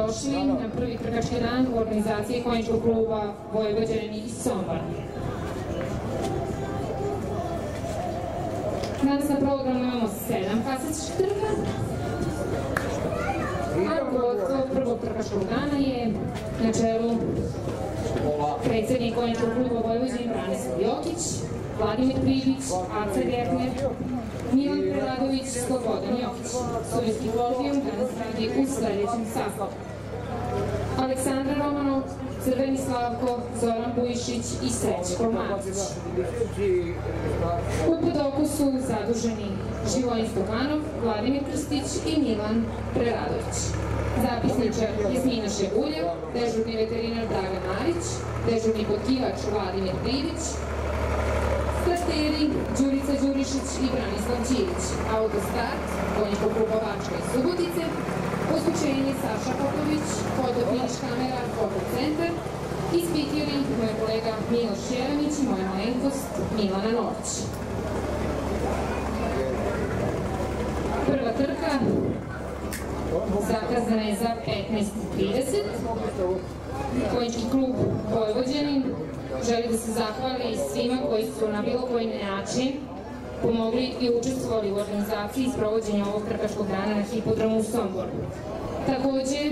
dobrodošli na prvi trkački dan u organizaciji konjičkog kluba Vojvođani iz Sombora. Danas na programu imamo sedam klasičnih trka, a rukovodstvo prvog trkačkog dana je na čelu predsjednik konjičkog kluba Vojvođani Branislav Jokić, Vladimir Pribić, Aca Gertner, Milan Preradović, Slobodan Jokić. Sovjetski podijum danas radi u sledećem sastavu. Aleksandra Romanov, Crveni Slavko, Zoran Bujišić i Srećko Matić. U podoku su zaduženi Živojin Stokanov, Vladimir Krstić i Milan Preradović. Zapisničar Jasmina Šeguljev, dežurni veterinar Dragan Marić, dežurni potkivač Vladimir Privić, Starteri Đurica Đurišić i Branislav Ćirić, Autostart, konjičko kluba Vačka i Subotice, Poslučenje Saša Popović, Foto kamera, Foto centar i spikeri moj kolega Miloš Jeremić i moja malenkost Milana Nović. Prva trka zakazana je za 15.30. Konjički klub Vojvođanin želi da se zahvali svima koji su na bilo koji način pomogli i učestvovali u organizaciji i sprovođenju ovog trkačkog dana na hipodromu u Somboru. Takođe,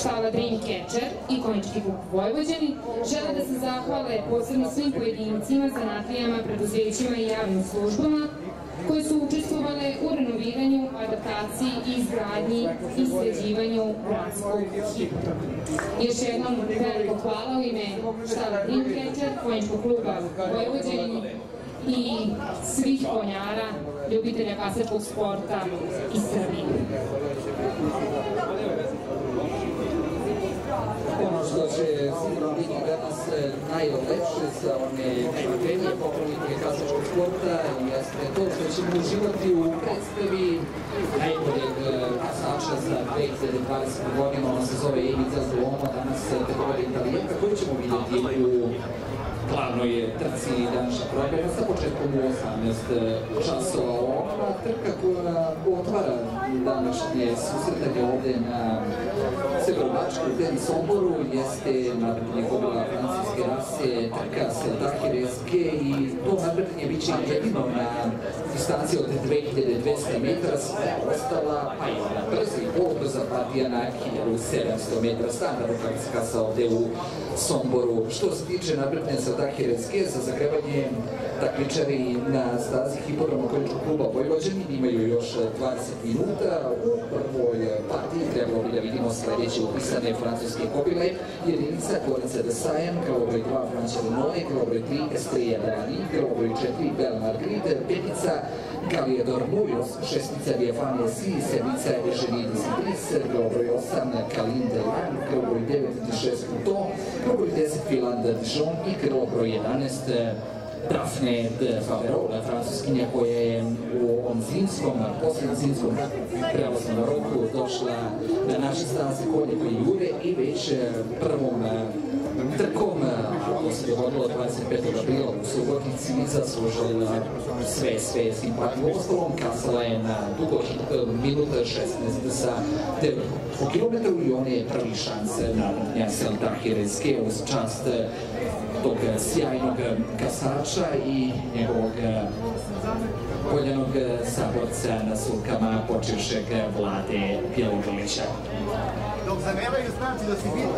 štala Dreamcatcher i konjički klub Vojvođani žele da se zahvale posebno svim pojedincima, zanatlijama, preduzećima i javnim službama koje su učestvovale u renoviranju, adaptaciji i izgradnji i sređivanju gradskog hipodroma. Još jednom veliko hvala u ime štala Dreamcatcher, konjičkog kluba Vojvođani i svih konjara, ljubitelja kasetskog sporta iz Srbije. Ono što će sigurno biti danas najlepše sa one najvažnije pokrovnike kasačkog sporta jeste to što ćemo uživati u predstavi najboljeg kasača za 2020. godinu. Ona se zove Ivica Zlomo, danas kategorija italijanka koju ćemo vidjeti u glavnoj trci današnjeg programa sa početkom u 18 časova. Ova trka koja otvara današnje susretanje ovde na Severobačku u Somboru jeste nadmetanje kobila francuske rase, trka sa Dahireske i to nadmetanje bit će jedino na distanci od 2200 metara, sve ostala, pa i ona brza i polubrza partija na 1700 metara standardno kako se kasa ovde u Somboru. Što se tiče nadmetanja sa Dahireske, za zagrevanje takmičari na stazi hipodroma konjičkog kluba Vojvođani imaju još 20 minuta. U prvoj partiji trebalo bi da vidimo sledeće upisane francuske kobile. Jedinica Gorica de Sajan, krvobroj 2 Franče Lenoje, krvobroj 3 Estrella Delani, krvobroj 4 Bel Margrit, petica Galiador Mujos, šestica Biafania Si, sedmica Eugenie Disipris, krvobroj 8 Kalin Delan, krvobroj 9 Dišes Couton, krvobroj 10 Filan Dijon i krvobroj 11 Daphne Faverola, francuskinja koja je u ovom zimskom, posljednom zimskom prelaznom roku došla na naše staze konje koji jure i već prvom trkom, a to se dogodilo 25. aprila u Subotici, zaslužila sve, sve simpatije. Ostalom, kasala je na dugo minuta 16 sa 9 po kilometru i on je prvi šans na Jansel Dahireske uz čast tog sjajnog kasača i njegovog poljanog saborca na sulkama počivšeg vlade Bjelogrlića. Donc ça vient avec le stamp, il a si vite.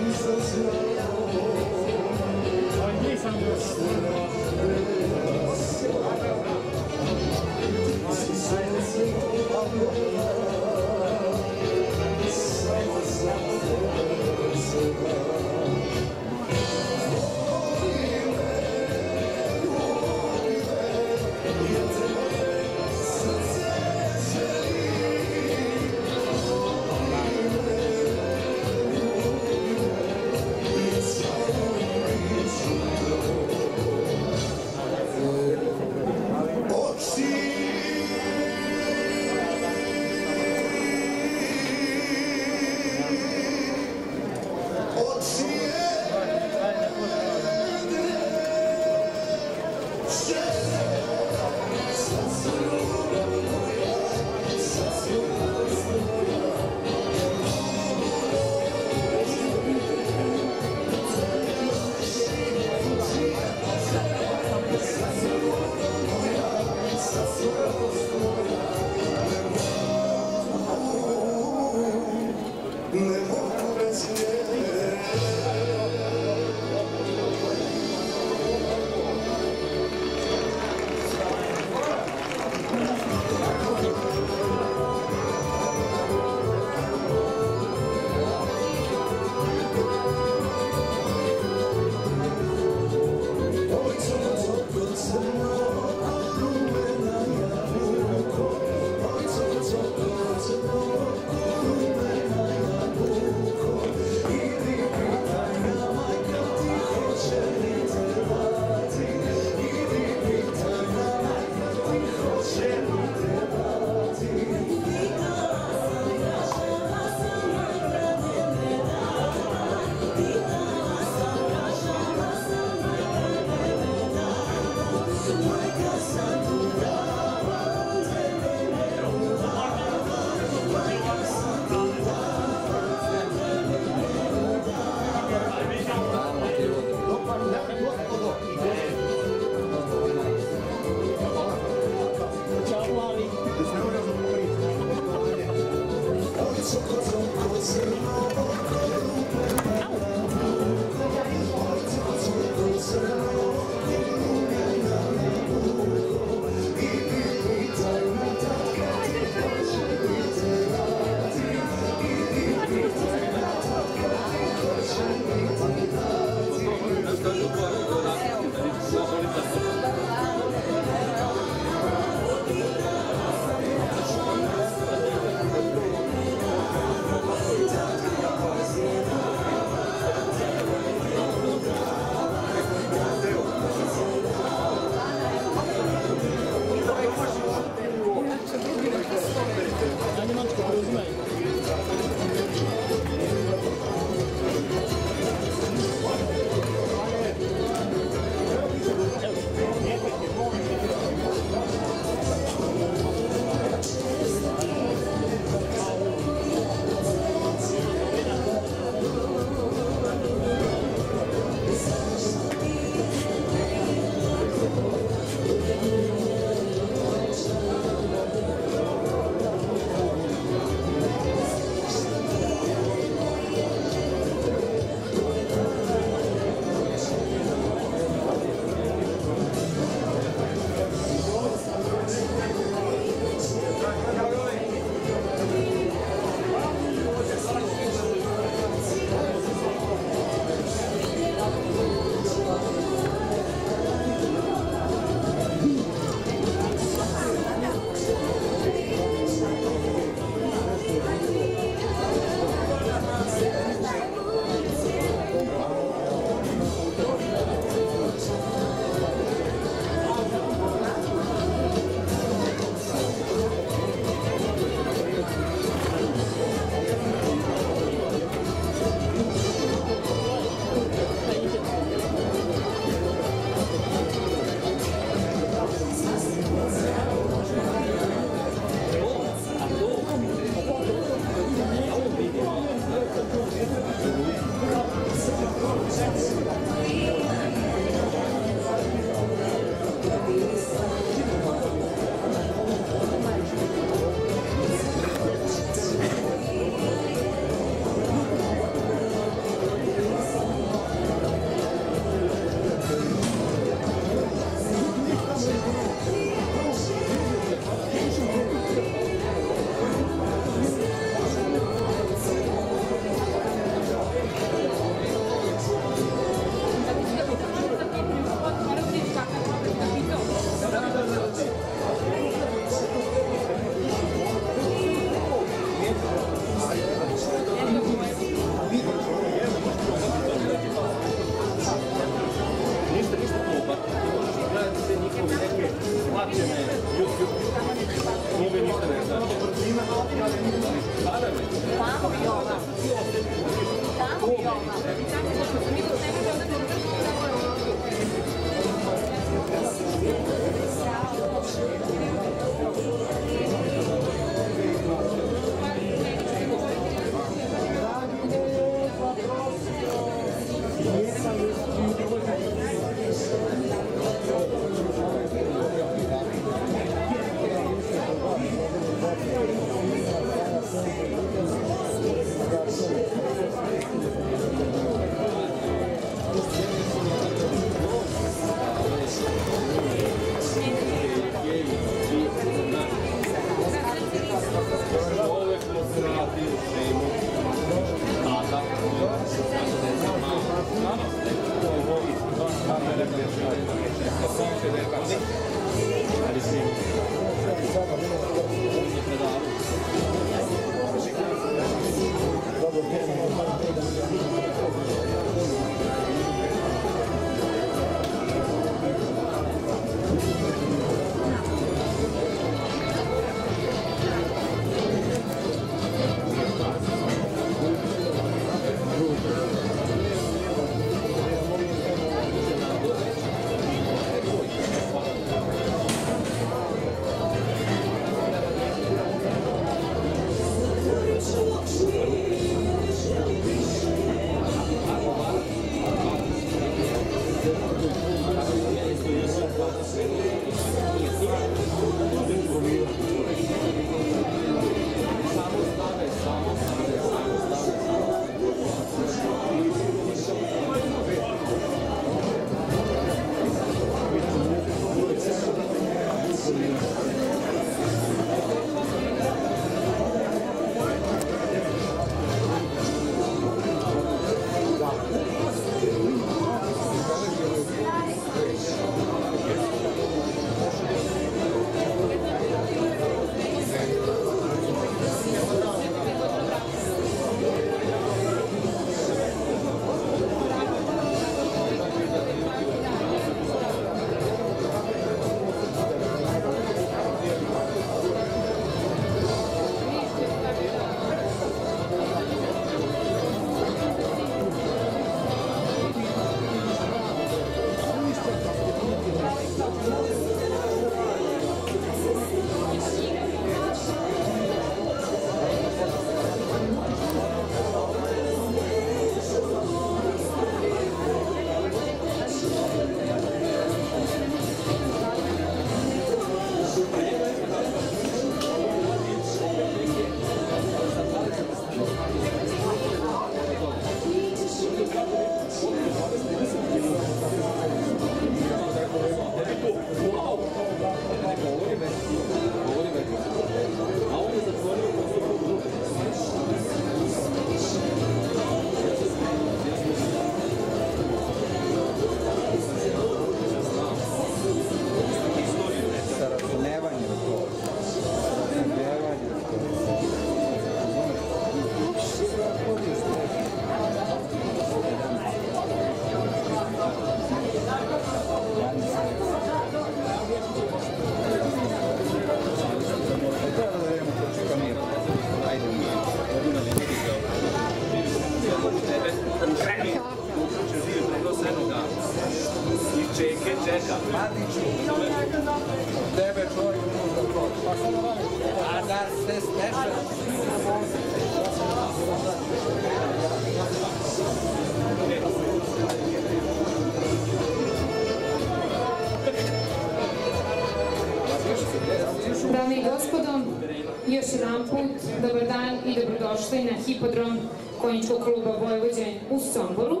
Još jedan put dobar dan i dobrodošli na hipodrom konjičkog kluba Vojvođe u Somboru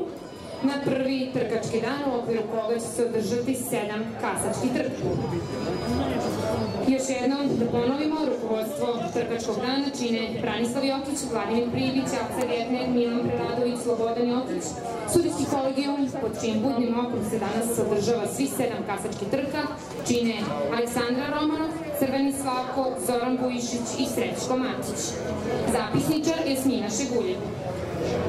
na prvi trkački dan u okviru koga će se održati sedam kasačkih trka. Još jednom da ponovimo, rukovodstvo trkačkog dana čine Branislav Jokić, Vladimir Pribić, Aksa Vjetner, Milan Preradović, Slobodan Jokić, sudijski kolegijum pod čijim budnim okom se danas održava svi sedam kasačkih trka, čine Aleksandra Romanov, Crveni Slavko, Zoran Bujišić i Srećko Matić. Zapisničar Jasmina Šeguljev.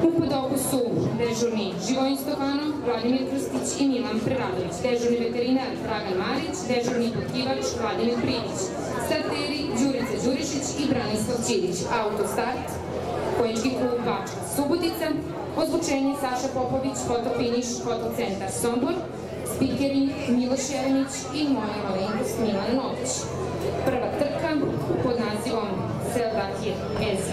U podoku su dežurni Živojin Stokanov, Vladimir Krstić i Milan Preradović, dežurni veterinar Dragan Marić, dežurni potkivač Vladimir Prijić, starteri Đurica Đurišić i Branislav Ćirić. Autostart, konjički klub Bačka Subotica, ozvučenje Saša Popović, fotofiniš, fotocentar Sombor, spikeri Miloš Jeremić i moja malenkost Milana Nović. Prva trka pod nazivom Seldakir SG,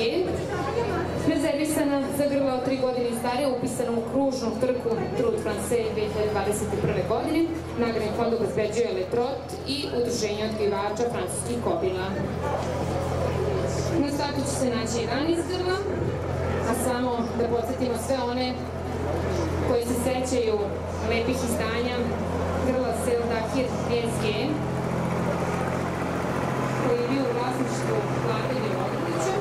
rezervisana za grla od 3 godine starije, upisana u kružnu trku Trud France 2021. godine. Nagradni fond obezbeđuje Letrot i Udruženje odgivača francuskih kobila. Na startu će se naći 11 grla, a samo da podsjetimo sve one koji se sećaju lepih izdanja grla Seldakir PSG, koji je bio u vlasništvu Vladimir Odlića,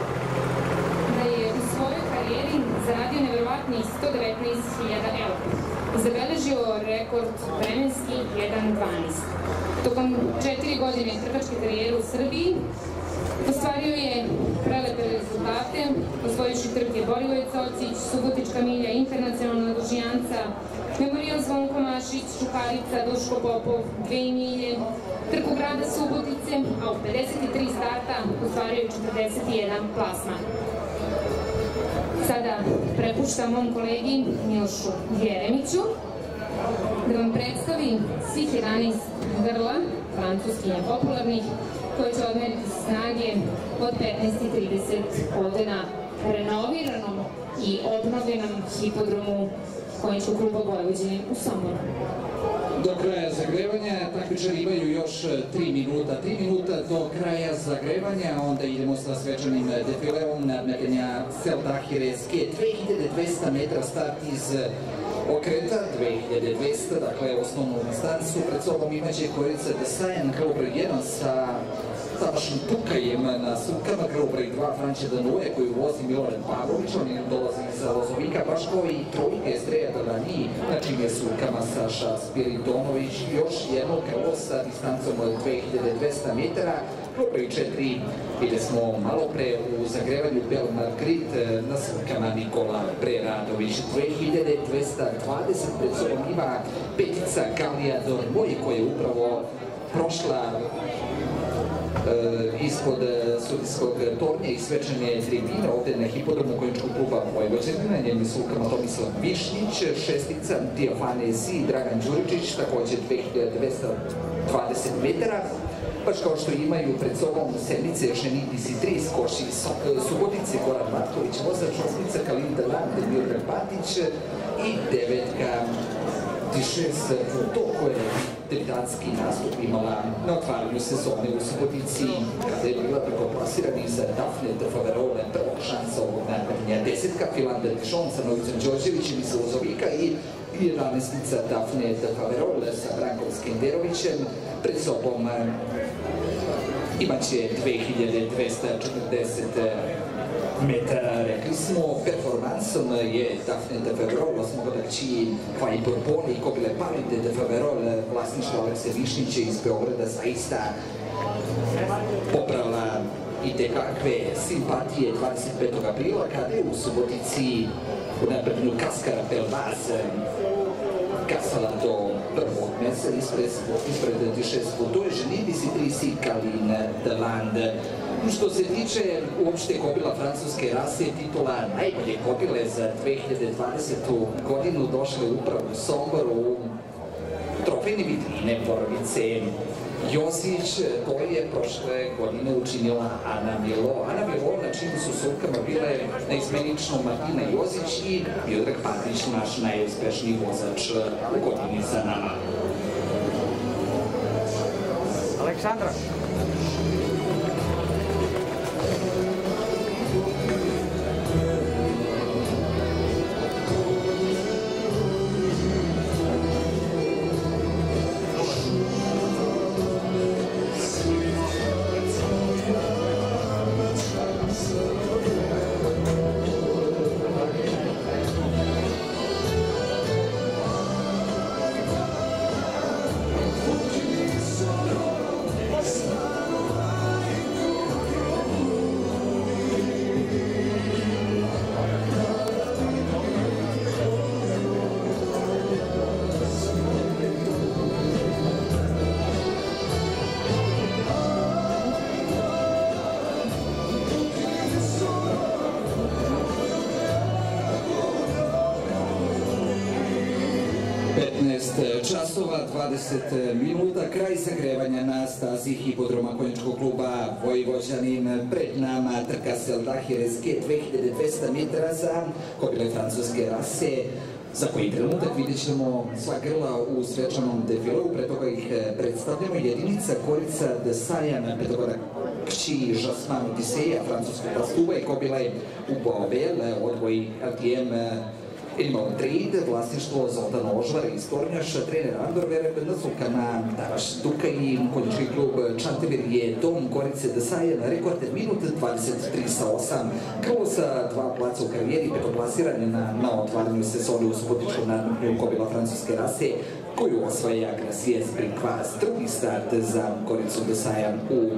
da je u svojoj karijeri zaradio nevjerovatnih 119.000 eura. Zabeležio rekord vremenski 1.12. Tokom četiri godine trkačke karijere u Srbiji ostvario je prelepe rezultate, osvojujući trke Borivoje Cocić, Subotička milja, Internacionalna dužijanca, Memorijal Zvonko Mašić, Čukarica, Duško Popov, dve milje, trku grada Subotice, a u 53 starta ostvario 41 plasman. Sada prepuštam mom kolegi Milošu Jeremiću da vam predstavi svih 11 grla, francuskinja popularnih, koje će odmeriti snage od 15.30 ovde na renoviranom i obnovljenom hipodromu konjičkog kluba Vojvođene u Somboru. Do kraja zagrevanja takmičari imaju još 3 minuta. 3 minuta do kraja zagrevanja, onda idemo sa svečanim defileom nadmetanja Seldahir SG. 2200 metra start iz okreta, 2200, dakle osnovnu distancu. Pred sobom imaće Korica Desajan kao 1 sa savršenim tukajem na sukama, kao broj 2 Franče Danuje koju vozi Miloran Pavlović, on dolazi iz Lozovika, baš kao i trojka Estreja Dalani, na čim je sukama Saša Spiridonović, još jedno krlo sa distancom od 2200 metara, broj 4 bili smo malo pre u zagrevanju Belmar Grit na sukama Nikola Preradović. 2220 pred sobom ima petica Kalija Dormoj koja je upravo prošla ispod sudijskog tornja i svečane tribine ovde na hipodromu konjičkog kluba Vojvođena, na njenim sukama Tomislav Višnjić, šestica Diofane Si, Dragan Đuričić, takođe 2220 metara, baš kao što imaju pred sobom sedmice Ženidis i tri skoši Subotice, Goran Marković, vozač osmica Kalinda Lande, Mirka Patić i devetka Tišes Futo, koja je debitantski nastup imala na otvaranju sezone u Subotici, kada je bila prvoplasirani za Dafne de Faverole, prvog šansa ovog nadmetanja. Desetka Filander Dišon sa Novicom Đorđevićem iz Lozovika i 11-nica Dafne de Faverole sa Brankom Skenderovićem. Pred sobom imaće 2240 metara, rekli smo, performansom je Daphne de Faverol, osmogodakći Kvaj Borboni i Kobile Palide de Faverol, vlasništvo Alekse Višniće iz Beograda, zaista popravila i tekakve simpatije 25. aprila, kada je u Subotici naprednu Kaskara Pelvaz kasala do prvog mesa ispred, ispred Tišestvo. To je Ženidis i Trisi Kalin Deland. Što se tiče uopšte kobila francuske rase, titula najbolje kobile za 2020. godinu došle upravo u Somboru u trofejne vitrine porodice Josić, to je prošle godine učinila Ana Milo. Ana Milo, na čim su sukama bile neizmenično Martina Josić i Miodrag Patrić, naš najuspešniji vozač u godini za nama. Aleksandra. 20 minuta, kraj zagrevanja na stazi hipodroma konjičkog kluba Vojvođanin. Pred nama trka Seldahir SG 2200 metara za kopile francuske rase za koji trenutak vidjet ćemo sva grla u svečanom defilu, pre toga ih e, predstavljamo. Jedinica Korica de Sajan, pre toga kći Žasman Odiseja, francuskog pastuva i kobile u Boabel, odvoj RTM Imamo trade, vlasništvo Zoltana Ožvara iz Tornjaša, trener Andor Vereben, Sukana Taraš Duka i konjički klub Čantevir je Dom Gorice Desaje na rekord minut 23 sa 8. Krlo sa dva placa u karijeri, petoplasiranje na, na otvaranju sezone u subotičkom nadmrnju kobila francuske rase, koju osvaja Gracias Brinkvas, drugi start za Goricu Desaja u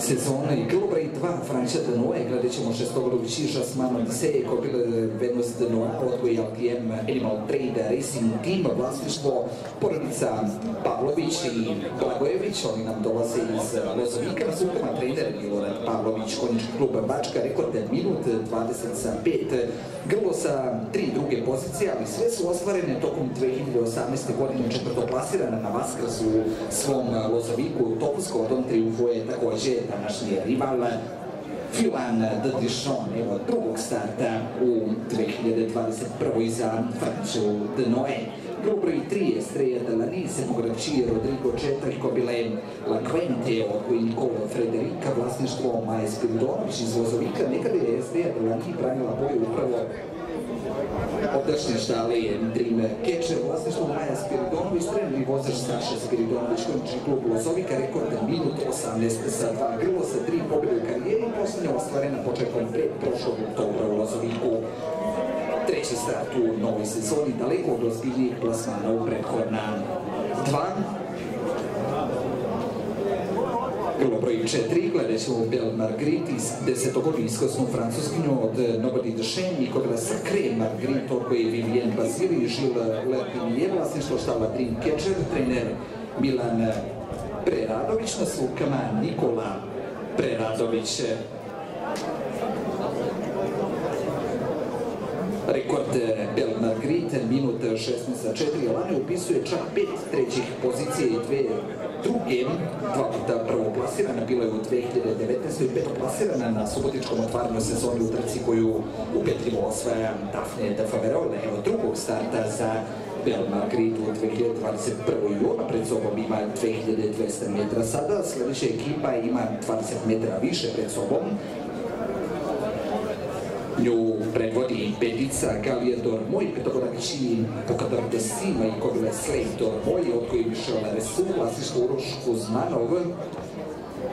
sezoni. Globra i dva Franća Denoe, gledat ćemo šestogorovići Žasman Odiseje, kobile Venus Denoa, odgoj LTM Animal Trade Racing Team, vlasništvo porodica Pavlović i Blagojević, oni nam dolaze iz Lozovika, na sukama trener Milorad Pavlović, konjički klub Bačka, rekord minut 20 sa 5, grlo sa tri druge pozicije, ali sve su ostvarene tokom 2018. godine četvrtoplasirana na Vaskrsu u svom Lozoviku, Topusko odom triumfuje takođe današnji rival Filan de Dijon, evo drugog starta u 2021. za Franču de Noe. Dobro i tri Estrella de la Nise, Mograči, Rodrigo Četak, Kobile La Quente, odgoj Nikola Frederika, vlasništvo Maje Spiridonović iz Lozovika. Nekada je Estrella de la Nise branila boju upravo Odašnjašta alije Drime Keče, vlasništvo Maja Spiridonović, trenutni vozač Saša Spiridonović, konči klub Lozovika, rekorda minut 18 sa 2 grlo sa 3 pobjede u karijeri, posljednja ostvarena početkom pred prošlog oktobra u Lozoviku. Treći start u novoj sezoni, daleko od ozbiljnijih plasmana u prethodna. 2 bilo broj 4, gledat ćemo Bel Margrit iz desetog olijsko smo francuskinju od eh, Nobody the Shame, Nikola Sacré Margrit, od koje je Vivienne Basili, Žil eh, Lepin je vlasništvo štala Dreamcatcher, trener Milan eh, Preradović na slukama Nikola Preradović. Rekord Bel Margrit, minut 16 sa 4, Lane upisuje čak pet trećih pozicije i dve druge, dva puta prvoplasirana, bila je u 2019. i petoplasirana na subotičkom otvaranju sezoni u trci koju upetljivo osvaja Dafne de Faverole. Evo drugog starta za Bel Margrit u 2021. i pred sobom ima 2200 metra sada, sledeća ekipa ima 20 metara više pred sobom, nju predvodi petica Galiador Moj, petogodači Pokador Desima i Kobile Slejtor Moj, od koji Resu, vlasništvo Uroš Kuzmanov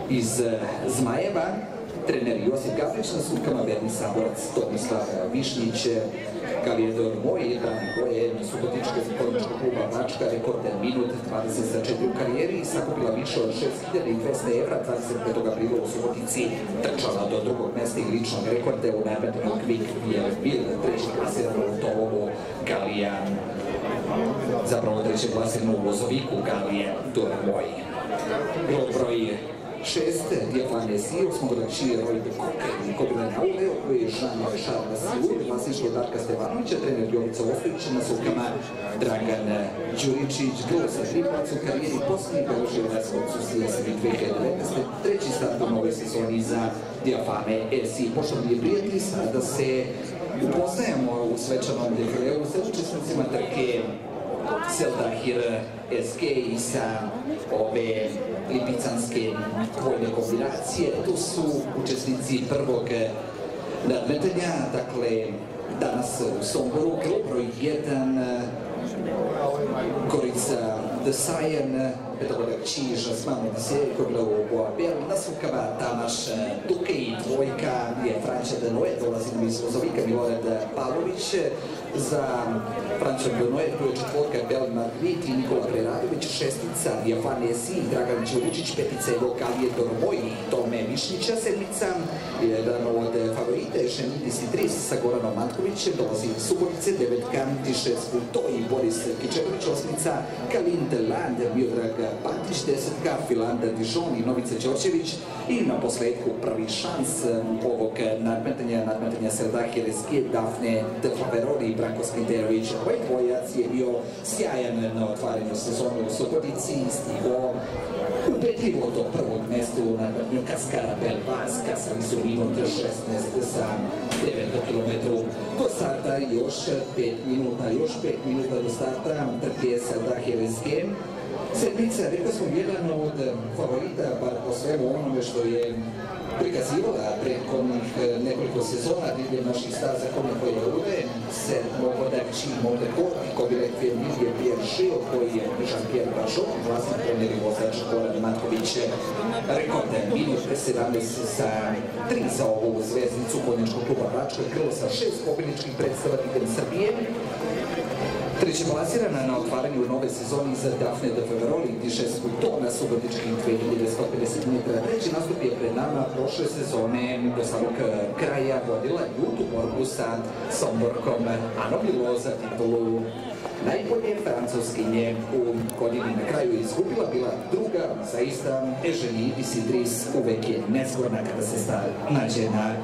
iz Zmajeva, trener Josip Gavrić na sukama, verni saborac Tomislav Višnjić, Galijedor Moj, jedan koje Subotičke sporničkog kluba Bačka, rekorden minut 24 u karijeri, sakupila više od 6200 evra, 25. aprila u Subotici trčala do drugog mesta i ličnog rekorde u najbetenom Quick Bil, treći klasirano u Tolovu, Galija, zapravo treći klasirano u Lozoviku, Galije Dormoj. Broj šest Diafane Sio, smo gledači Roy Koke i Kobile Naule, koji je Jean Charles Siur, vlasništvo Darka Stevanovića, trener Jovica Ostojić, na sukama Dragan Đuričić, gol sa tri u karijeri, posljednji beloži u Veskovcu Slijasani 2019. Treći start u novoj sezoni za Diafane SI. Poštovni prijatelji, sada se upoznajemo u svečanom defileu sa učesnicima trke Seldahir SK i sa ove lipicanske vojne kombinacije. Tu su učesnici prvog nadmetanja, dakle danas u Somboru, broj 1 Gorica Desajen, Petrovac Čiž, Asman Odisej, Kobla u Boabel, nasukava Tamaš Duke i dvojka je Franča Denoe, dolazi nam iz Lozovika Milorad Pavlović, za Franča Denoe, tu je četvorka Bel Margrit i Nikola Preradović, šestica Jafan Esi, Dragan Đuričić, petica je Vokalije Dormoj, Tome Mišnića, sedmica, jedan od favorita je i Tris sa Goranom Matkovićem, dolazi iz Subotice, devetka Tišes Puto i Boris Kičević, osmica Kalin Deland, Miodrag Patić, desetka Filanda Dijon i Novica Ćorćević i na posledku prvi šans ovog nadmetanja, nadmetanja Sreda Hereske, Dafne de Faveroli i Branko Skinterović. Ovaj dvojac je bio sjajan na otvaranju sezonu u Subotici, stigao ubedljivo do prvog mesta u nadmrnju Kaskara Belvas, kasali su minut 16 sa 9 km do starta, još 5 minuta, još 5 minuta do starta, trke sa Dahireske. Sedmica, rekao smo, jedan od favorita, bar po svemu onome što je prikazivala prethodnih nekoliko sezona diljem naših staza kome koje je se mogo da čimo rekordni kobilet Emilije Pierre koji je Jean-Pierre Bažot, vlasnik trener i vozač Goran Matković rekorde minut 17 sa 3 za ovu zveznicu konjačkog kluba Bačka, krilo sa šest pobjedničkih predstava diljem Srbije, Treće plasirana na otvaranju nove sezoni za Dafne de Feveroli, diše to na subotičkih 2250 metara. Treći nastup je pred nama prošle sezone do samog kraja. Vodila ljutu borbu sa Somborkom Ano Bilo za titulu najbolje francuskinje u godini. Na kraju izgubila bila druga, zaista Eženi Isidris uvek je nezgodna kada se nađe na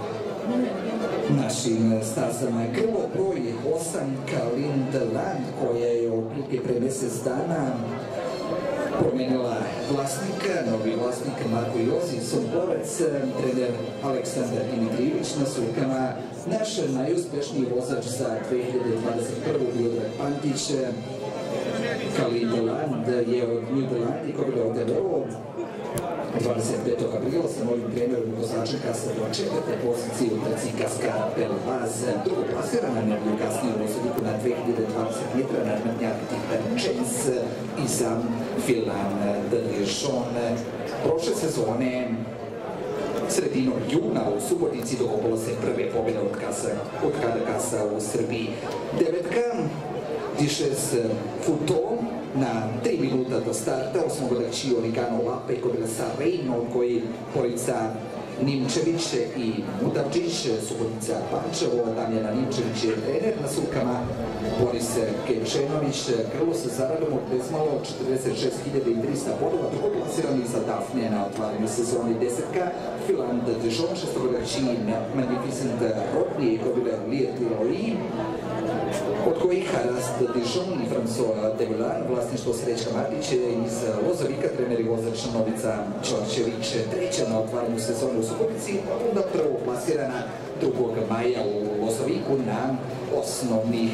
našim stazama. Krvo broj 8 Kalindeland koja je otprilike pre mjesec dana promenila vlasnika, novi vlasnik Marko Josif, Somborac, trener Aleksandar Dimitrijević na sukama, naš najuspešniji vozač za 2021. Biodrag Pantić, Kalindeland je od New Zealand i koga je 25. aprila sa novim trenerom vozača Kasa do četvrte pozicije u trci Kaska Pelvaz. Drugo plasirana nedelju kasnije u Vosodiku na 2020 metra nadmetnjak tipa Chens i sam Filan Delišon. Prošle sezone sredinom juna u Subotici dokopalo se prve pobjede od, kasa, od kada kasa u Srbiji. Devetka, Dišes Futo, na 3 minuta do starta, osmogodači Origano Lape kod sa Rejnom koji porica Nimčević i Mudavčić, Subotica Pančevo, Damjana Nimčević je trener na sukama, Boris Kečenović, krlo se zaradom od bezmalo 46.300 bodova, drugo plasirani za Dafne na otvaranju sezoni desetka, Filand Dijon, šestogodači Magnificent Rodney, Kobile Liet Liloi, od kojih Rast Dijon i François Degulan, vlasništvo Srećka Martić iz Lozovika, trener i vozač Novica Čorčević, treća na otvaranju sezone u Subotici, onda prvo plasirana 2. maja u Lozoviku na osnovnih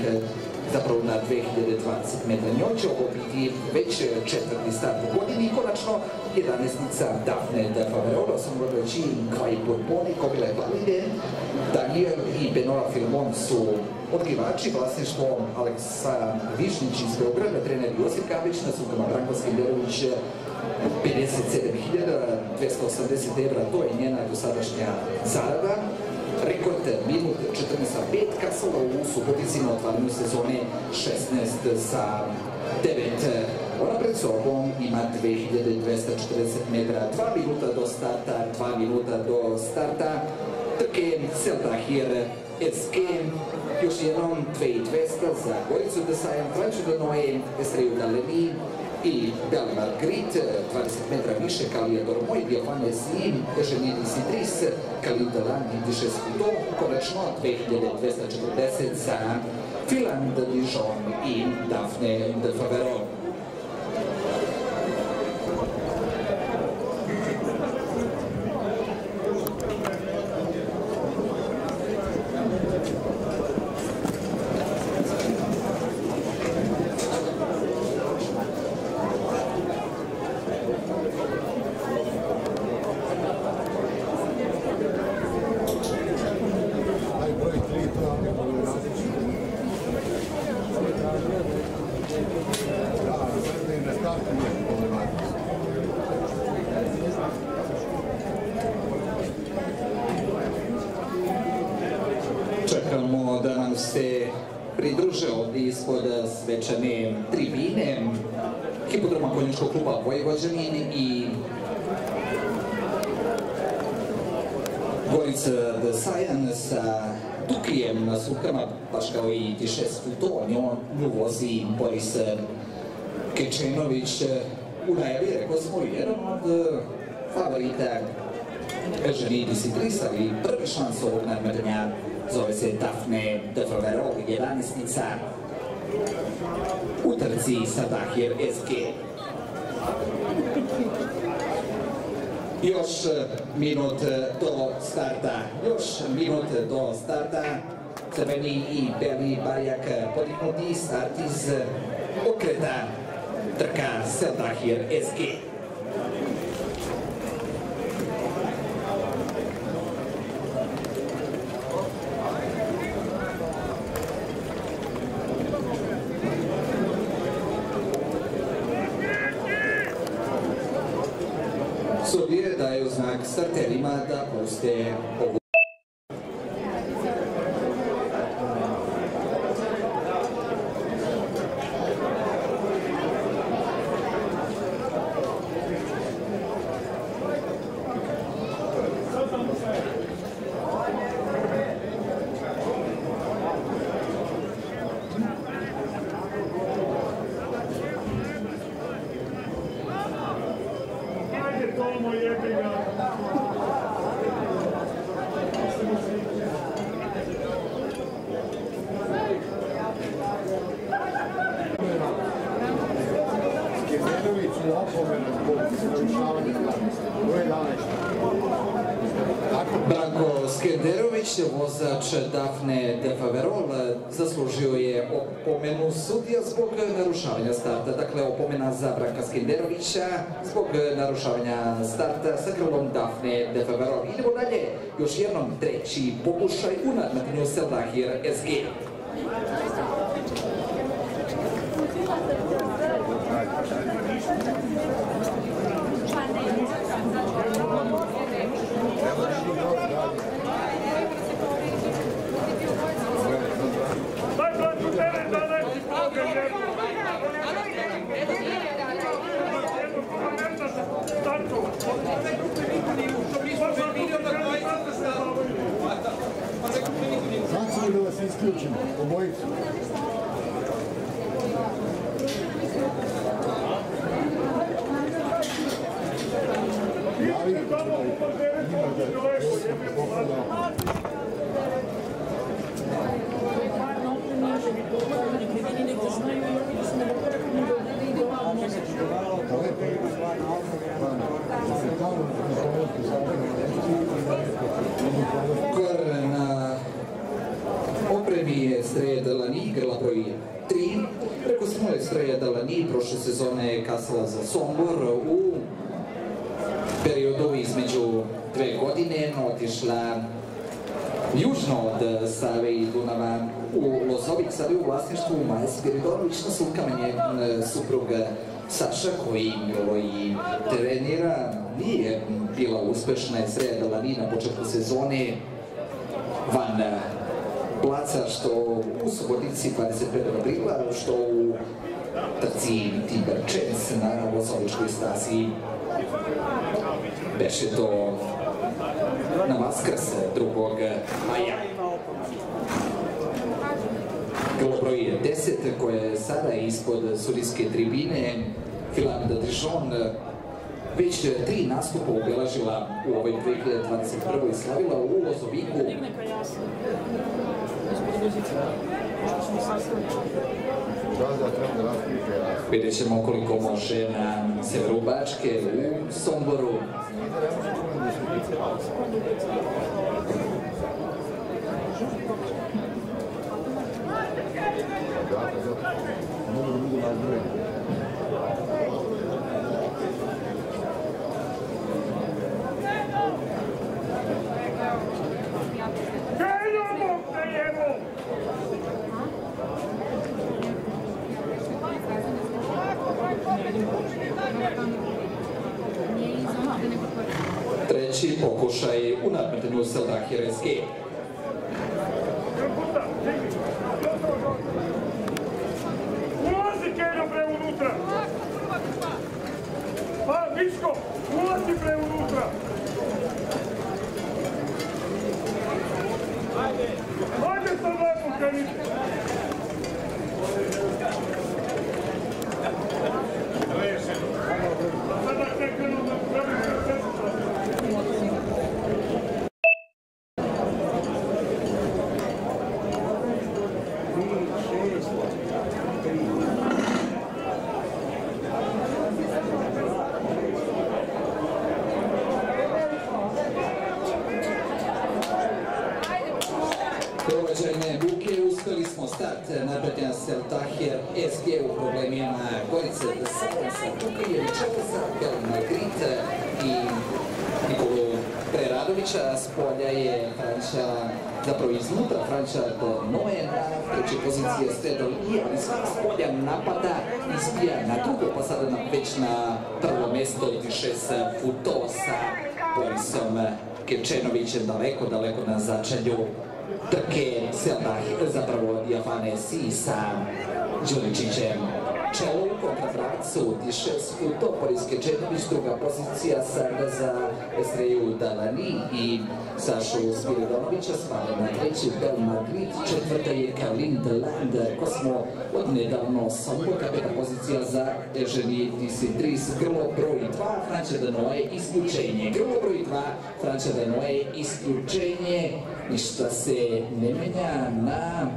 zapravo na 2020 metra. Njoj će ovo biti već četvrti start u godini i konačno 11-nica Daphne de Faverola, osnovnodoći Kaj Borboni, Kobile Valide, Daniel i Benola Filmon su Odgivači vlasništvo Aleksa Višnić iz Beograda, trener Josip Kavić, na sukama Branko Skenderović 57.280 evra, to je njena dosadašnja zarada. Rekord minut 14.5 kasala u Subotici na otvaranju sezone 16 sa 9. Ona pred sobom ima 2240 metra, 2 minuta do starta, 2 minuta do starta. Trke Seltahir SK još jednom 2200 za Goricu de Sajan, Franču de Noe, Estreju Daleni i Belle Marguerite, 20 metra više Kalija Dormoj, Diafane Slim, Eženini Sidris, Kalida Landi, Diše Skudo, konačno 2240 za Filan de Dijon i Daphne de Faveron. Na sukama, baš kao i Tišes Futon, on vozi Boris Kečenović u najavi, rekao smo, jedan od favorita Ženiti si pristali prvi šans ovog nadmetanja. Zove se Dafne Defroverov, 11-nica. U trci sa Dahir SG. Još e, do starta. Još minut do starta. Crveni i beli barjak podignuti start iz okreta trka Seldahir SG. Sudija zbog narušavanja starta. Dakle, opomena za Branka Skenderovića zbog narušavanja starta sa krvom Dafne Defaverol. Idemo dalje, još jednom treći pokušaj u nadmetanju Seldahir SG. Znači da isključimo, obojicu. Sezone je kasala za Sombor u periodu između dve godine otišla južno od Save i Dunava u Lozovik, sada u vlasništvu Maja Spiridorović, na svom je suprug Saša koji i trenira, nije bila uspešna je Sreja Delani na početku sezone van placa što u Subotici 25. aprila, što u Tiber Čens na Lozovičkoj stasi beše to na Vaskrs 2. maja. Grlo broj 10 koja je sada ispod sudijske tribine, Filanda Dijon, već tri nastupa obelažila u ovoj 2021. slavila u Lozoviku. Vidjet ćemo koliko može na severu Bačke, u Somboru. Treći pokušaj u nadmetanju Seldahir SG. Ulazi Kenjo bre unutra! Pa, Miško, ulazi bre unutra! Ajde sad lepo krenite! Sada ne krenu da pravim sve Uvažene buke, uspeli smo start naprednja Seltahir SG u problemima Gorice Desalensa, Bukajevi Čelesa, Belina Grit i Nikolu Preradovića. S polja je Franća, zapravo iznutra Franća do Noe na treće pozicije Stedol i ali sva s polja napada izbija na drugo, pa sada već na prvo mesto Dišes Futo sa Borisom Kečenovićem daleko, daleko na začelju trke Seldah, zapravo Jafane Si sa Đuričićem. Čelo u kontrapravcu Dišes Futo, Boris Kečenović, druga pozicija sada za Estreju Dalani i Sašu Spiridonovića, spada na treći Bel Madrid, četvrta je Kalin Deland, ko smo od nedavno Sombor, peta pozicija za Eženi Disitris, grlo broj 2, Franče Danoe, isključenje, grlo broj 2, Franče Danoe, isključenje, ništa se ne menja na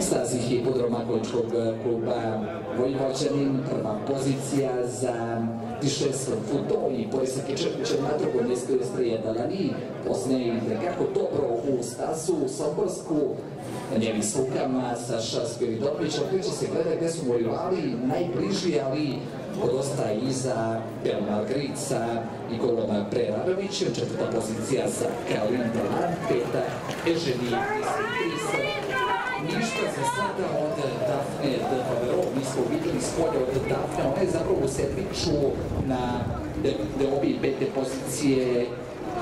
stazi hipodroma Količkog kluba. Vojvođanin, prva pozicija za Dišes Futo i Borisa Kečevića na drugom mjestu Estreje Dalani, poznaje kako dobro u stazu Somborsku, na njevim slukama Saša Spiridović, opet će se gleda gde su mu rivali najbliži, ali podosta iza Bel Margrit sa Nikolom Preradovićem, četvrta pozicija za Kalin Dalan, peta Eženi Disitris, ništa za sada od Dafne mi smo videli spolje od Dafne, ona je zapravo u sedmiču na deobi pete pozicije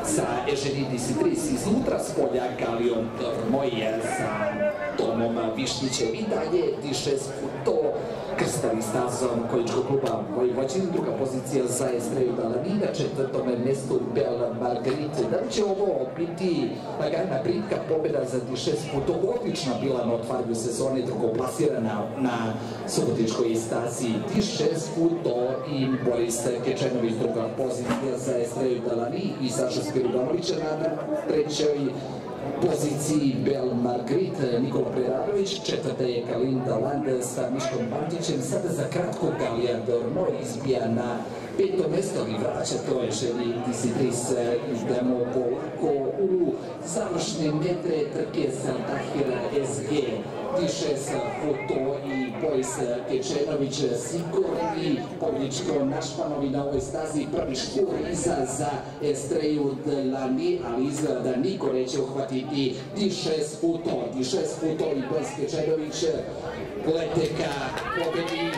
sa Eženidis i Tris iznutra spolja Galion Moje sa Tomom Višnjićem. I dalje Dišes Futo krstali stazom Količkog kluba Vojvođin, druga pozicija za Estreju Dalani, na četvrtom mestu Bel Margarite. Da li će ovo biti lagana britka pobjeda za Dišes Futo? Odlična bila na otvaranju sezone, drugoplasirana na Subotičkoj stazi. Dišes Futo i Boris Kečenović, druga pozicija za Estreju Dalani i Saša Spiridonovića na trećoj poziciji Bel Margrit, Nikola Preradović, četvrta je Kalinda Land sa Miškom Bandićem, sada za kratko Galija Dormo izbija na peto mesto i vraća to je želi Disitris idemo polako u završne metre trke Santahira SG Diše sa Foto i Boris Kečenović sigurni pobjedičko našpanovi na ovoj stazi prvi škur iza za Estreju Delani, ali izgleda da niko neće uhvatiti. Dišes Futo, Dišes Futo i Boris Kečenović lete ka pobedi.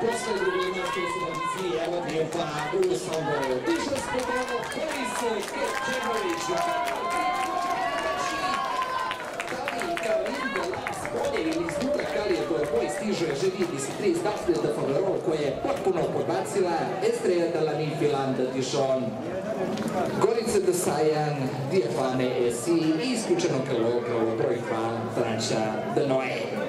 Posle drugovinarske subotici, evo triumfa u Somboru. Dišes Futo, Boris koji stiže želi Disitri iz Dafne de Faverol koja je potpuno podbacila Estreja Dalani Filan de Dijon Gorice de Sajan, Diefane Esi i isključeno krilo broj 2 Franća de Noe.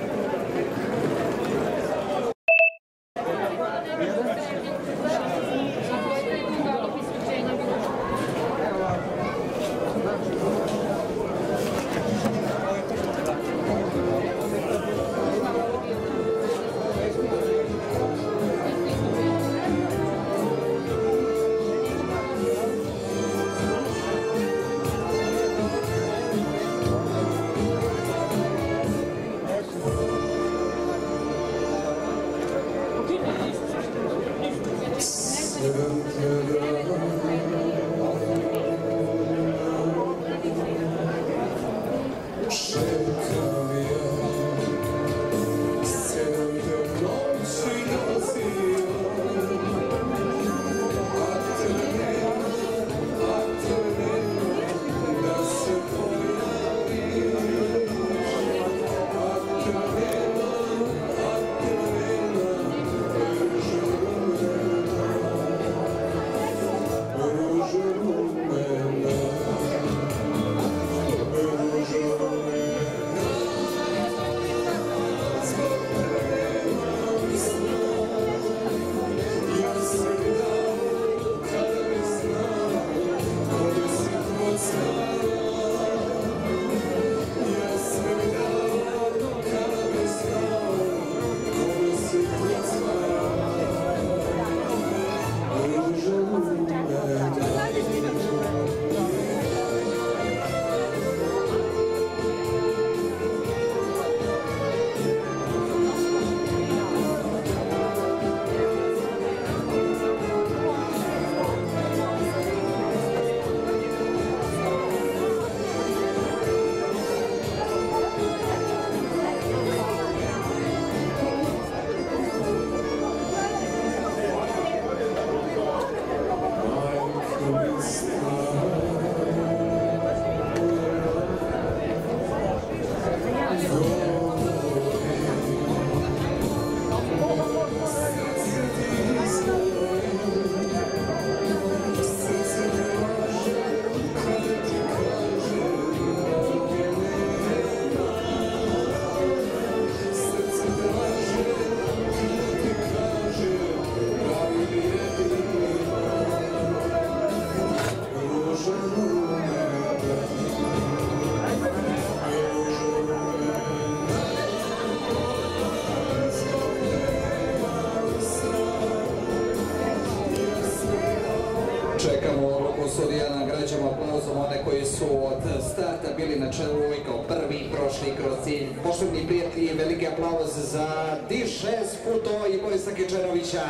Bili na čelu i kao prvi prošli kroz cilj. Poštovni prijatelji, veliki aplauz za D6 Futo i Borisa Kečanovića.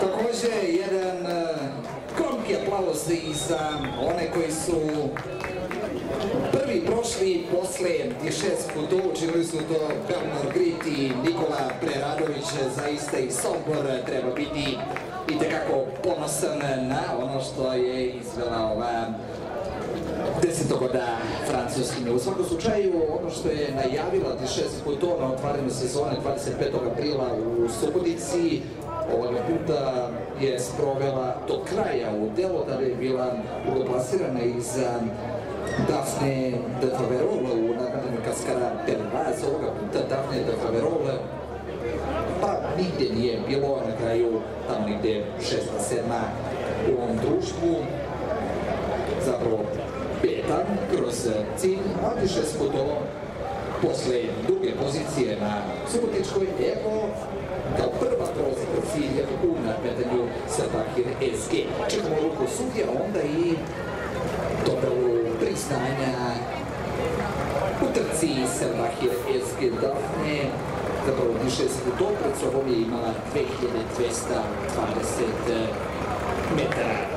Također jedan e, kromki aplauz i za one koji su prvi prošli posle šest putu, učinili su to Bernard Grit i Nikola Preradović, zaista i Sobor treba biti i tekako ponosan na ono što je izvela ova desetogoda francuskim. U svakom slučaju, ono što je najavila šest putu na otvaranju sezone 25. aprila u Subotici, ovoga puta je sprovela do kraja u delo, da je bila drugoplasirana iz Dafne de Faverole u nagradanju Kaskara Pervaz, ovoga puta Dafne de Faverole pa nigdje nije bilo na kraju tamo nigdje šesta, sedma u ovom društvu zapravo peta kroz cilj, a šest putovo posle druge pozicije na Subotičkoj, evo kao prva prolazika cilja u nadmetanju Srbakir SG. Čekamo ruku sudija, onda i dodelu priznanja u trci Srbakir SG Dafne. Zapravo diše to pred sobom je imala 2220 metara.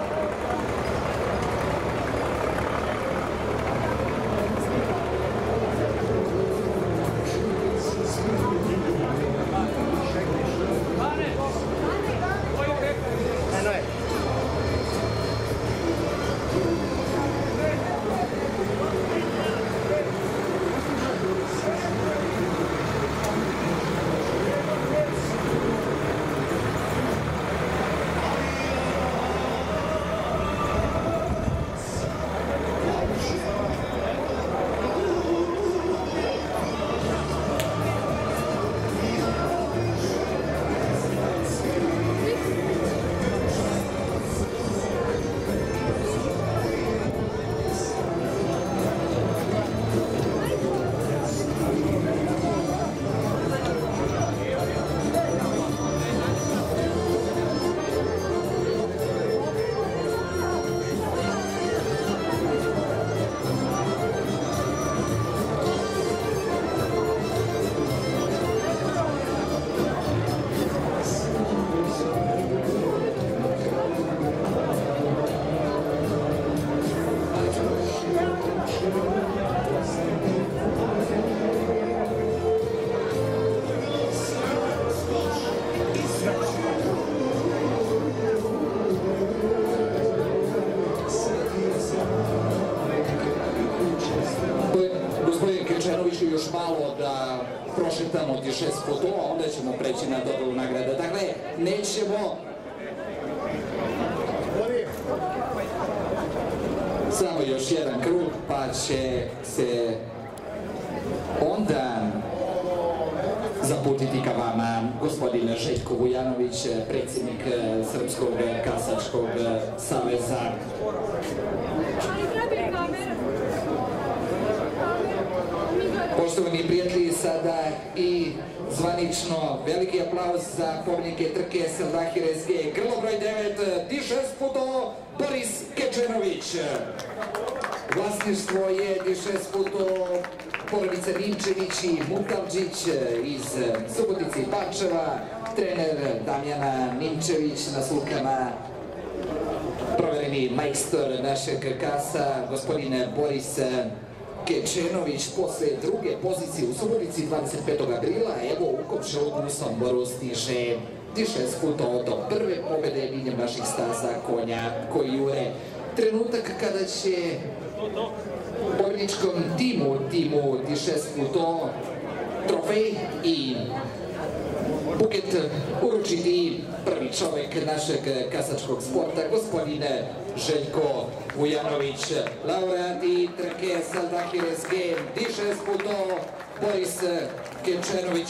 Vujanović, predsjednik Srpskog kasačkog saveza. Poštovani prijatelji, sada i zvanično veliki aplauz za pobjednike trke Saldahir SG. Grlo broj 9, Dišes Puto, Boris Kečenović. Vlasništvo je Dišes Puto, porodica Ninčević i Mutavđić iz Subotice i Pačeva, trener Damjana Ninčević na slukama provereni majstor našeg kasa, gospodin Boris Kečenović posle druge pozicije u Subotici 25. aprila, evo u Kopšelogu u Somboru stiže diše skuto do prve pobjede linjem naših staza konja koji jure. Trenutak kada će pobjedničkom timu, timu diše skuto trofej i buket uručiti prvi čovjek našeg kasačkog sporta, gospodine Željko Ujanović, laureati trke Saldahir SG, Diše Sputo, Boris Kečenović.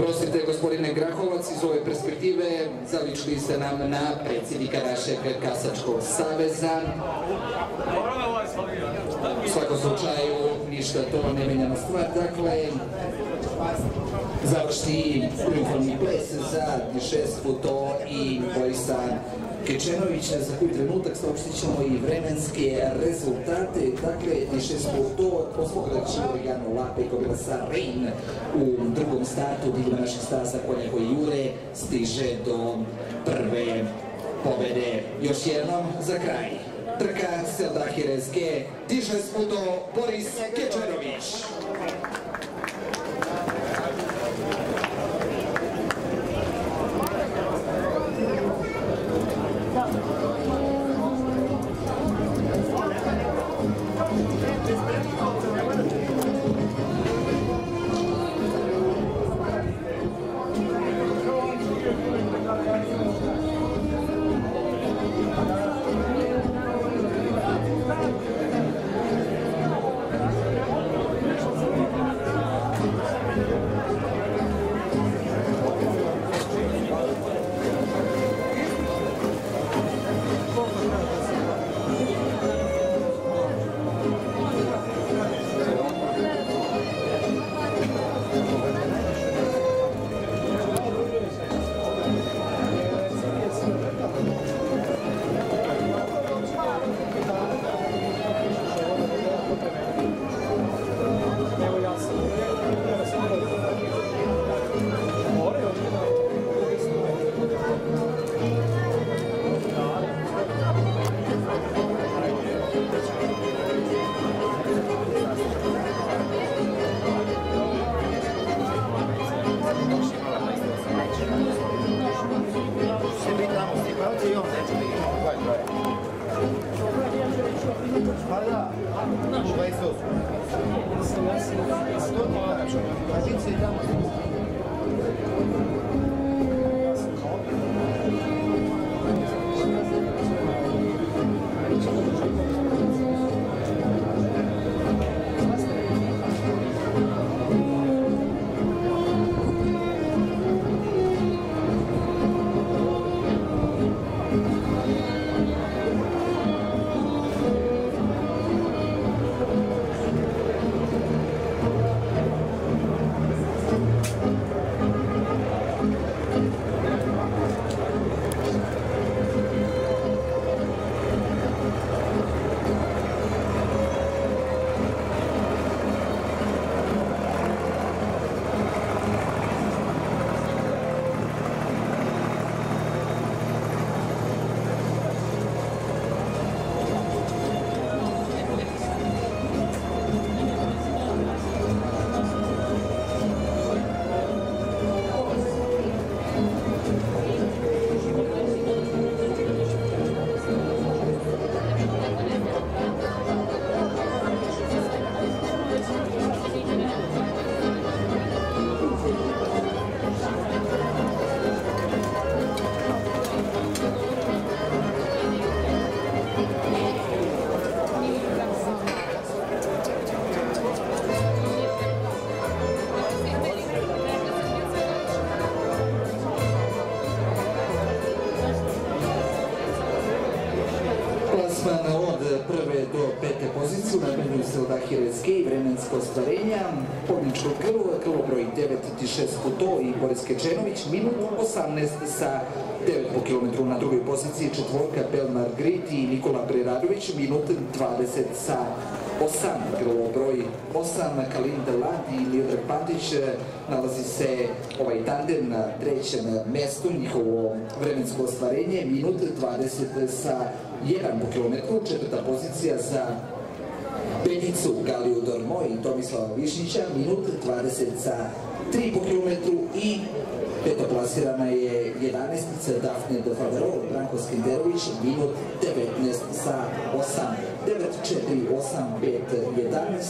Oprostite, gospodine Grahovac, iz ove perspektive zaličili ste nam na predsjednika našeg Kasačkog saveza. U svakom slučaju, ništa to ne menja stvar. Dakle, Završni uniformni ples za Dišesputo i Borisa Kečenovića, za koji trenutak saopštit ćemo i vremenske rezultate. Dakle, Dišesputo, poslogledajući Origano Lape, koja sa u drugom startu, dilima naših stasa konja koji jure, stiže do prve pobede. Još jednom za kraj. Trka Selda Hireske, Dišesputo, Boris Kečenović. Plasman od prve do pete pozicije u nadmenju Selda Hireske i vremensko ostvarenja. Pobničko krvo, krvo broj 9 Tišes Puto i Boris Kečenović, minut 18 sa 9 po kilometru. Na drugoj poziciji, četvorka Belmar Grit i Nikola Preradović, minut 20 sa 8, krvo broj 8 Kalin Delat i Miodrag Pantić, nalazi se ovaj tandem na trećem mestu, njihovo vremensko ostvarenje, minut 20 sa 1 po kilometru, četvrta pozicija za Peticu Galiju Dormo i Tomislava Višnića, minut 20 sa 3 po kilometru i petoplasirana je 11. Dafne de Faverol, Branko Skenderović, minut 19 sa 8. 9, 4, 8, 5, 11,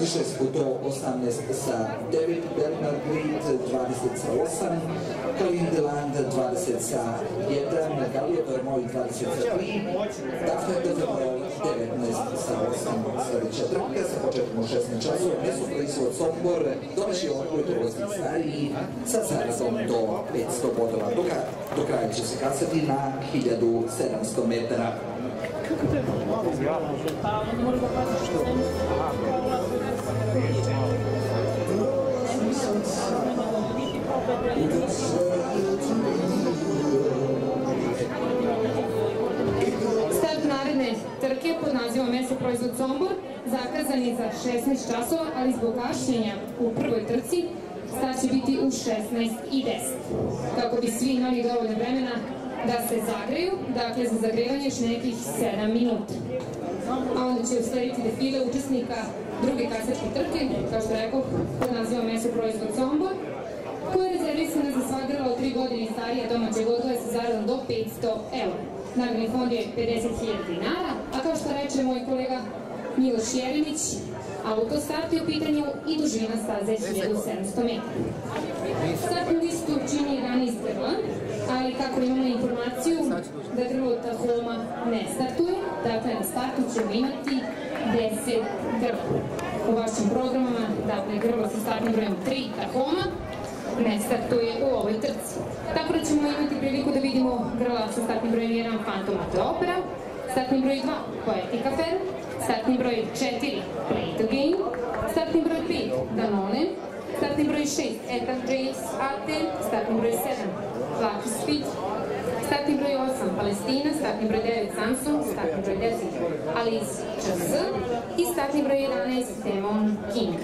6 puto 18 sa 9, Bernard Grit 20 sa 8, Kalindeland 20 sa 1, Galija Dormoj 20 sa 3, Dafne de Faverol 19 sa 8, sledeća trka sa početkom u 16 časova, mesu proizvod Sombor, domaći odboj Trgovinski stariji sa zarazom do 500 bodova. Do kraja će se kasati na 1700 metara. Start naredne trke pod nazivom Meso proizvod Sombor zakazan je za 16 časova, ali zbog kašnjenja u prvoj trci start će biti u 16 i 10. Kako bi svi imali dovoljno vremena da se zagreju, dakle za zagrevanje još nekih 7 minuta. A onda će uslediti defile učesnika druge kasačke trke, kao što rekao, pod nazivom Meso proizvod Sombor, koja je rezervisana za sva grla od 3 godine i starije domaćeg odgoja sa zaradom do 500 eura. Nagradni fond je 50.000 dinara, a kao što reče moj kolega Miloš Jeremić, autostart je u pitanju i dužina staze 1700 metara. Startnu listu čini 11 grla, ali kako imamo informaciju da grlo Tahoma ne startuje, dakle na startu ćemo imati 10 grla. U vašim programama, dakle grlo sa startnim brojem 3 Tahoma, ne startuje u ovoj trci. Tako da ćemo imati priliku da vidimo grla sa startnim brojem 1 Phantom Opera, startni broj 2 Poetica Fair, startni broj 4 Play the Game, startni broj 5 Danone, startni broj 6 Ethan James Arte, startni broj 7 Lucky Speed, startni broj 8 Palestina, startni broj 9 Samsung, startni broj 10 Alice ČS i startni broj 11 Demon King.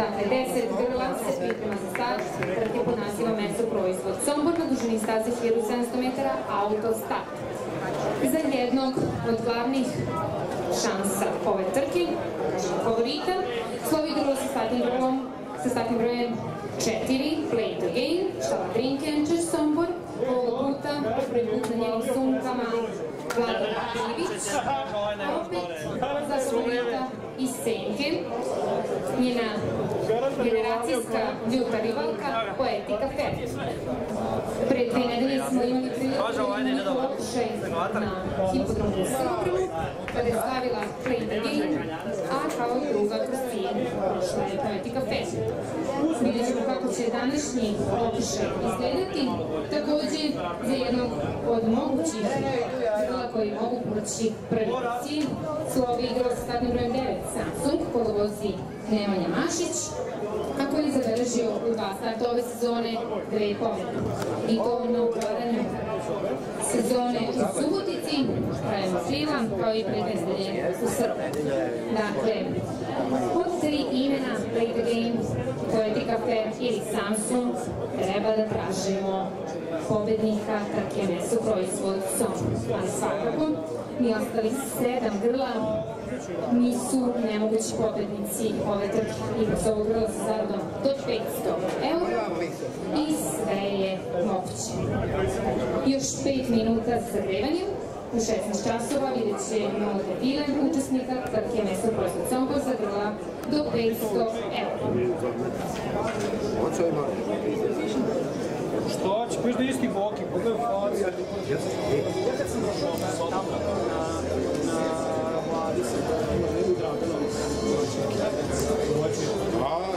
Dakle, 10 grla se priprema za start, trke pod nazivom Meso proizvod. Sombor na dužini staze 1700 metara, auto. Za jednog od glavnih šansa ove trke, favorita, slovi grlo sa startnim brojom, sa startnim brojem 4, Play the Game, štala Cancher Sombor, ovog puta, prvi put na njenim sumkama, Vlada Rakivić, opet za favorita iz Senke, njena generacijska ljuta rivalka, Poetika Fair. Pre dve nedelje smo imali priliku njihov okušaj na hipodromu Sombru, kada je stavila Play the Game, a kao druga kroz prošla je Poetika Fair. Vidjet ćemo kako će današnji okušaj izgledati, takođe za jednog od mogućih grla koji mogu proći prvi cilj su sa brojem 9 Samsung, kolovozi Nemanja Mašić, koji je zabeležio u dva ove sezone dve pobjede. I to na sezone u Subotici, krajem aprila, kao i pred nedelje u Srbu. Dakle, od tri imena Play the Game, Poetica Fair ili Samsung, treba da tražimo pobednika trke meso proizvod Som. Ali svakako, mi ostali sedam grla nisu nemogući pobednici ove trke. Su ovo grla sa zaradom do 500 eura i sve je moguće. Još 5 minuta za zagrevanje. U 16 časova vidjet ćemo defile učesnika trke meso proizvod Sombor za grla do 500 eura. Što će, peš da isti boki, pogledaj faci. Ja kad sam došao tamo Hvala.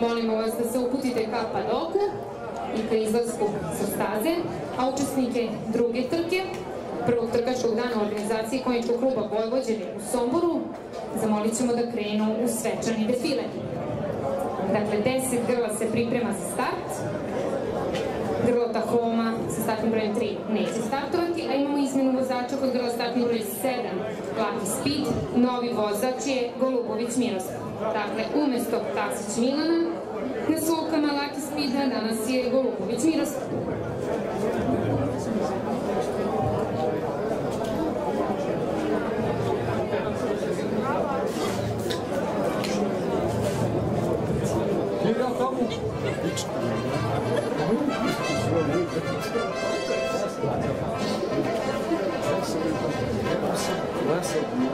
Molimo vas da se uputite ka padoku i ka izlasku sa staze, a učesnike druge trke, prvog trkačkog dana organizacije konjičkog kluba Vojvođene u Somboru, zamolit ćemo da krenu u svečani defile. Dakle, 10 grla se priprema za start, grlo Tahoma sa startnim brojem 3 neće startovati, a imamo izmenu vozača kod grla startnim brojem 7 Lucky Speed, novi vozač je Golubović Miroslav. Dakle, umesto Tasić Milana, na sulkama Lucky Speeda danas je Golubović Miroslav.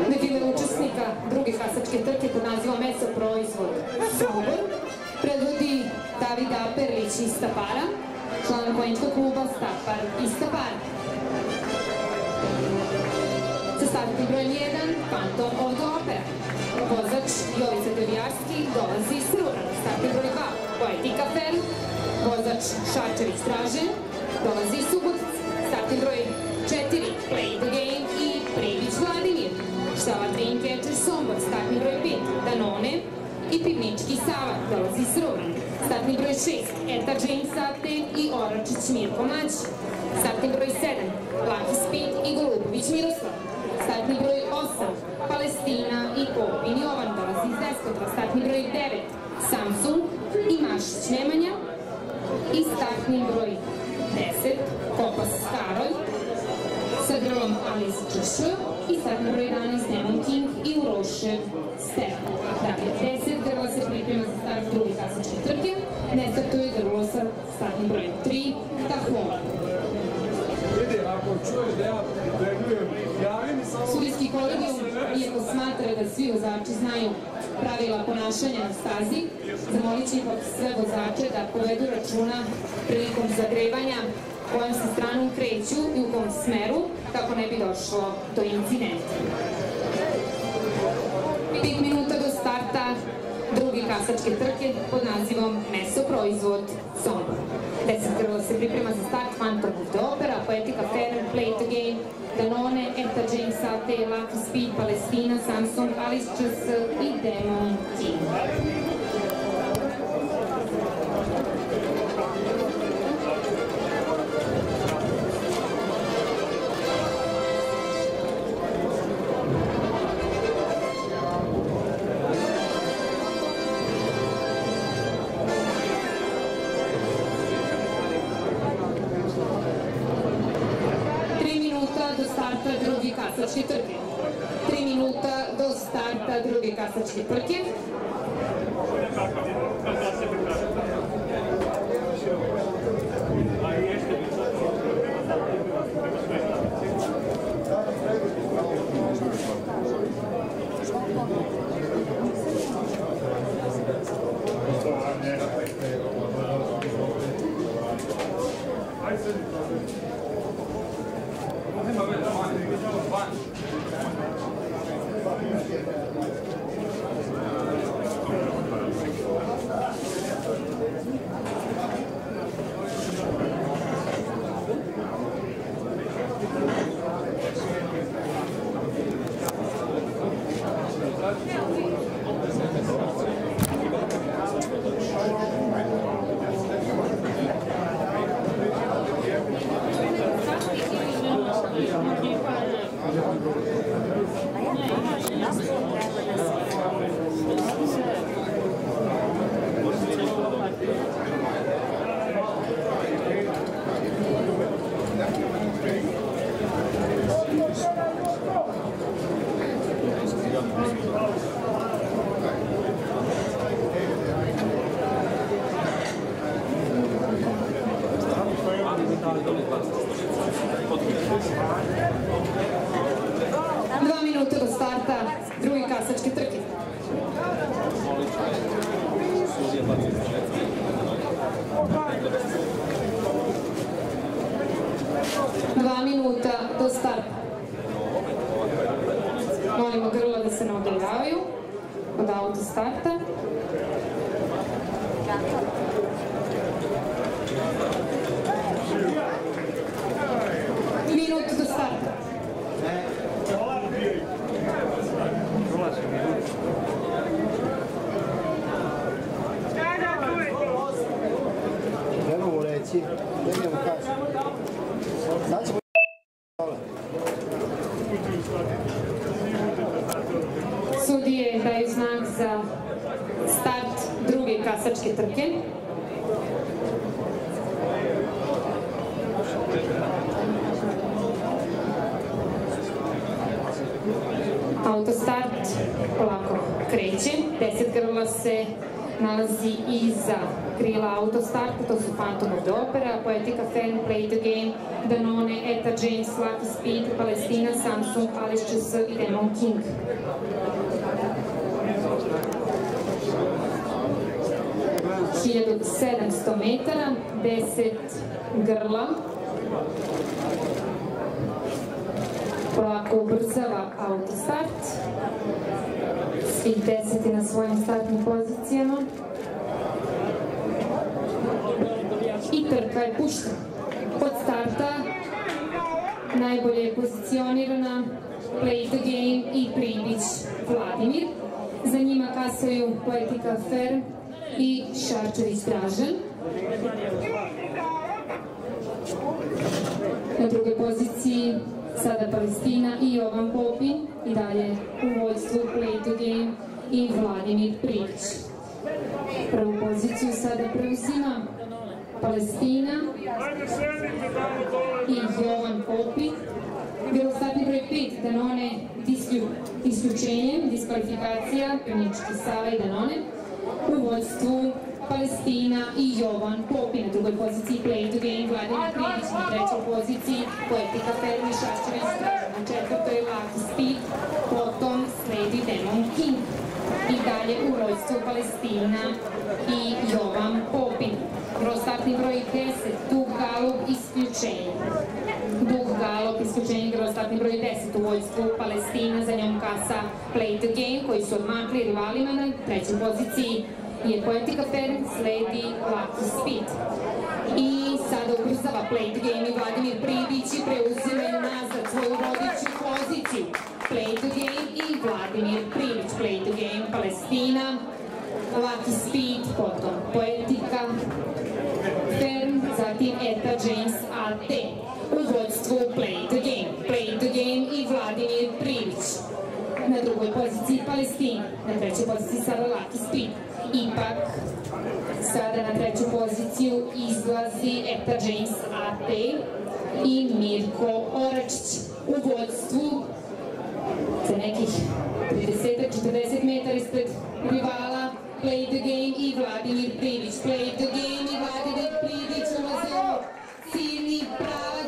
Defile učesnika druge kasačke trke pod nazivom Aperlić iz Stapara, član konjičkog kluba Stapar iz Stapara. Sa startnim brojem 1, Phantom of the Opera. Vozač Jovica Devijarski dolazi iz Rura. Startni broj 2, Poetika Fer. Vozač Šarčević Stražen dolazi iz Subotice. Startni broj 4, Play the Game i Privić Vladimir. Štala Dreamcatcher Sombor, startni broj 5, Danone i Pivnički Sava, dolazi iz Rura. Startni broj 6, Eta James Sate i Oračić Mirko Mađ. Startni broj 7, Lucky Speed i Golubović Miroslav. Startni broj 8, Palestina i Popin Jovan, dolazi iz Deskotva. Startni broj 9, Samsung i Mašić Nemanja. I startni broj 10, Kopas Karolj, sa grlom Alice Čš i startni broj 11 Demon King i Urošev Stefan. Dakle, 10 grla se priprema za start druge kasačke trke, ne startuje grlo sa startnim brojem 3 Tahoma. Vidi, ako čuješ da ja preglujem, javi mi samo... Sudijski kolegijum, iako smatra da svi vozači znaju pravila ponašanja na stazi, zamolit će ipak sve vozače da povedu računa prilikom zagrevanja kojom se stranom kreću i u kom smeru, kako ne bi došlo do incidenta. 5 minuta do starta druge kasačke trke pod nazivom Meso proizvod Sombor. 10 grla se priprema za start Phantom of the Opera, Poetica Fair, Play the Game, Danone, Eta James Ate, Lucky Speed, Palestina, Samsung, Alice Chess i Demon King. 24 za start druge kasačke trke. Autostart polako kreće. Deset grla se nalazi iza krila autostarta, to su Phantom of the Opera, Poetica Fan, Play the Game, Danone, Eta James, Lucky Speed, Palestina, Samsung, Alice CS i Demon King. Hiljadu sedamsto metara, deset grla. Polako ubrzava autostart. Svih deseti na svojim startnim pozicijama. I trka je puštena. Od starta najbolje je pozicionirana Play the Game i Pribić Vladimir. Za njima kasaju Poetika Fer i Šarčević Dražan. Na drugoj poziciji sada Palestina i Jovan Popin i dalje u vojstvu Play to Game i Vladimir Prić. Prvu poziciju sada preuzima Palestina i Jovan Popin. Bilo startni broj 5 Danone disklju, isključenje, diskvalifikacija, Pjonički Sava i Danone. U vojstvu Palestina i Jovan Popin na drugoj poziciji Play to Game, Vladimir Krivić na trećoj poziciji, Poetika Fermi, Šačević, na četvrtoj Lucky Speed, potom sledi Demon King. I dalje u vojstvu Palestina i Jovan Popin. Grostartni broj 10, Dug Galub, isključenje. Dug Galop, isključenje grostartni broj 10 u vojstvu Palestina, za njom kasa Play the Game, koji su odmakli rivalima na trećoj poziciji je Poetica Fair, sledi Lucky Speed. I sada ubrzava Play the Game i Vladimir Pribić i preuzimaju nazad svoju vodeću poziciju. Play the Game i Vladimir Pribić. Play the Game, Palestina, Lucky Speed, potom Poetica, Fern, zatim Eta James AT. U vodstvu Play the Game. Play the Game i Vladimir Pribić. Na drugoj poziciji Palestina, na trećoj poziciji Lucky Speed. Ipak, sada na treću poziciju izlazi Eta James AT i Mirko Oračić u vodstvu za nekih 30-40 metara ispred rivala Play the Game i Vladimir Privić. Play the Game i Vladimir Privić ulaze u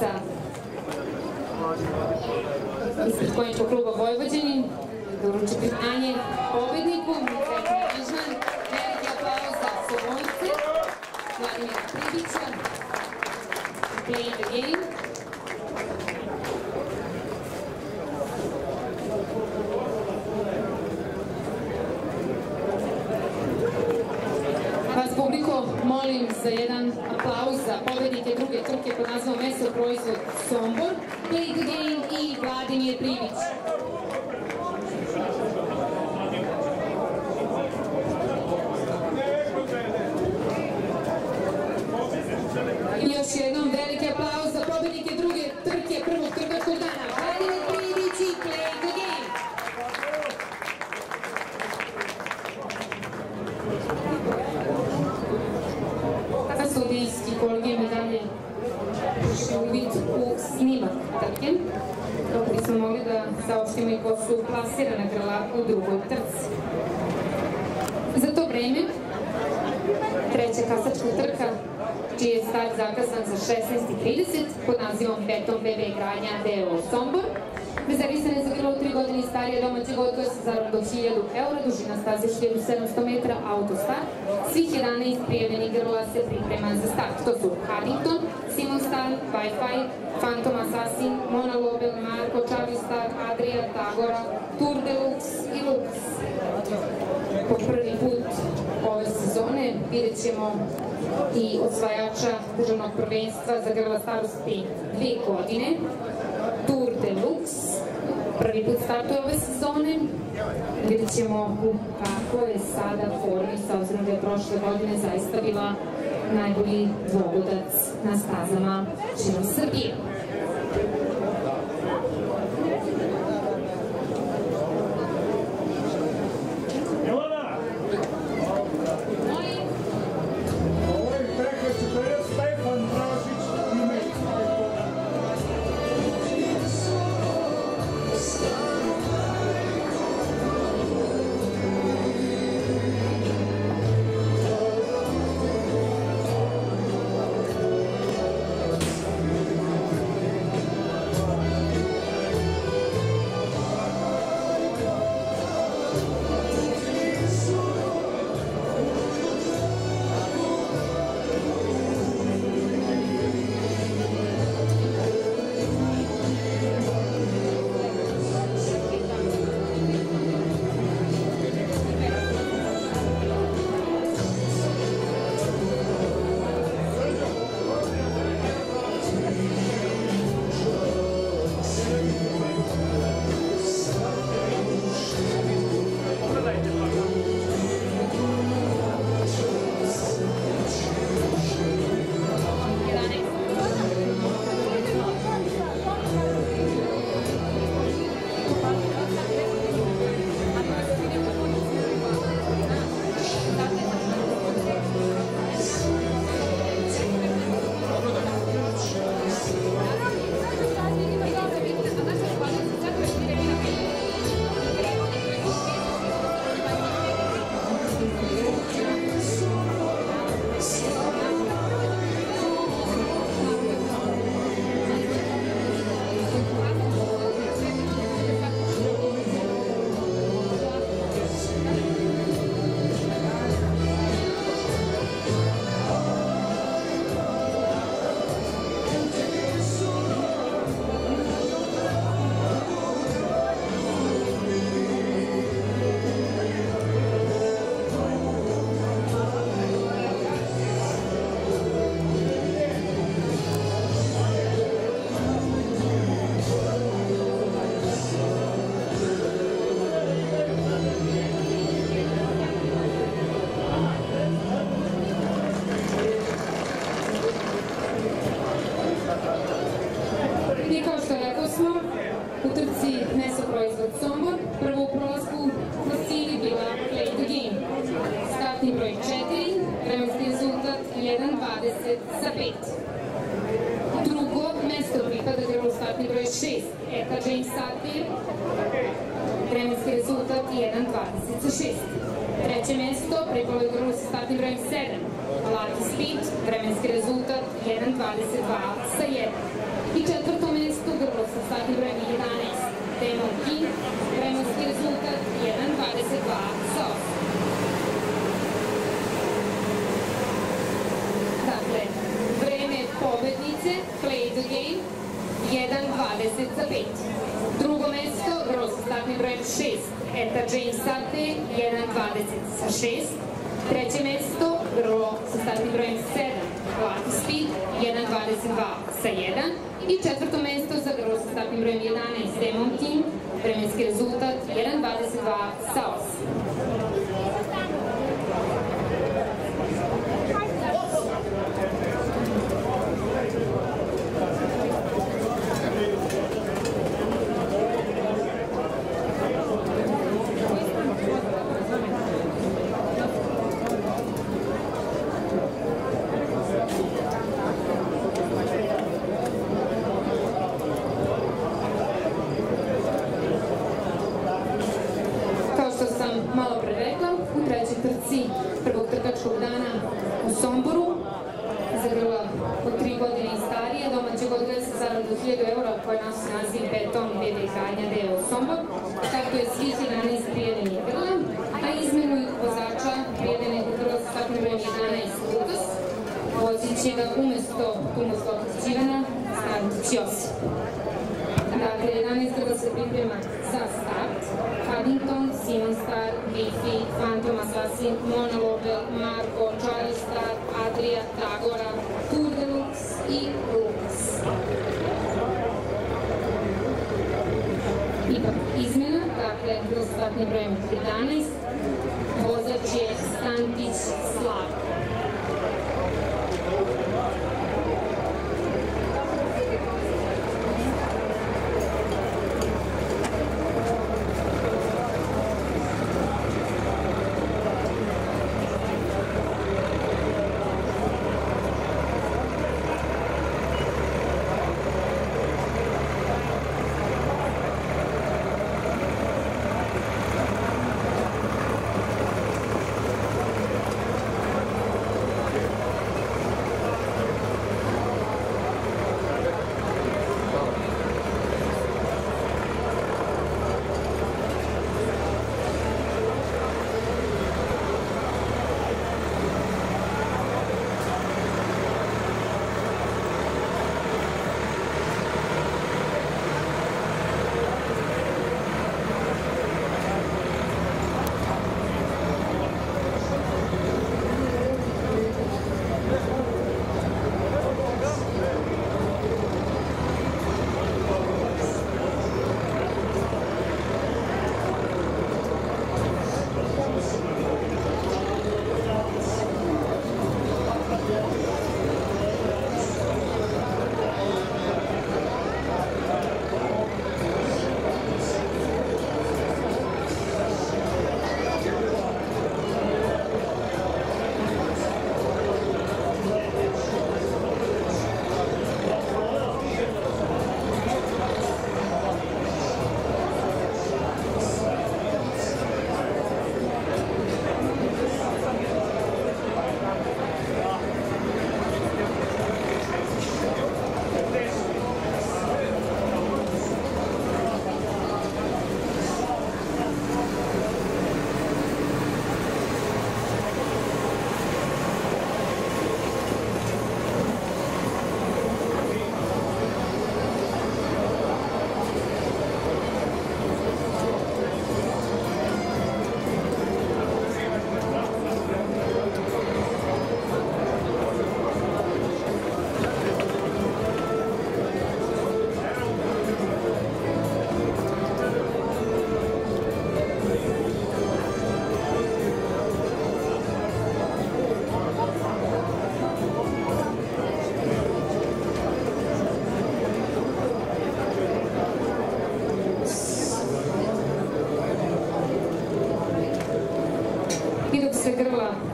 Grahovca ispred konjičkog kluba Vojvođanin da uruči priznanje pobedniku, Srećan Anžman, veliki aplauz za Sobonce, Vladimira Pribića, Play the Game. Vas publiko molim za jedan aplauz za pobednike druge trke pod nazivom Meso proizvod Sombor, Play the Game i Vladimir Privić. I još jednom veliki aplauz za pobednike druge trke prvog trkačkog dana. Vladimir Privić i Play the Game. Kada sudijski kolegijum i dalje vrši uvid u snimak trke, kako bismo mogli da saopštimo i ko su plasirane grla u drugoj trci. Za to vreme, treća kasačka trka, čiji je start zakazan za 16.30 pod nazivom Beton BB Gradnja DO Sombor, Rezervisane za grlo 3 godine i starije domaćeg odgoja sa zaradom do 1000 eura, dužina staze 1700 metara, autostart. Svih 11 prijavljenih grla se priprema za start. To su Haddington, Simon Star, Wi-Fi, Phantom Assassin, Mona Lobel, Marko, Charlie Star, Adria, Tagora, Tour Deluxe i Lux. Po prvi put ove sezone vidjet ćemo i osvajača državnog prvenstva za grla starosti dve godine, Tour Deluxe, prvi put startuje ove sezone. Vidjet ćemo kako je sada formi, s obzirom da je prošle godine zaista bila najbolji dvogodac na stazama širom Srbije.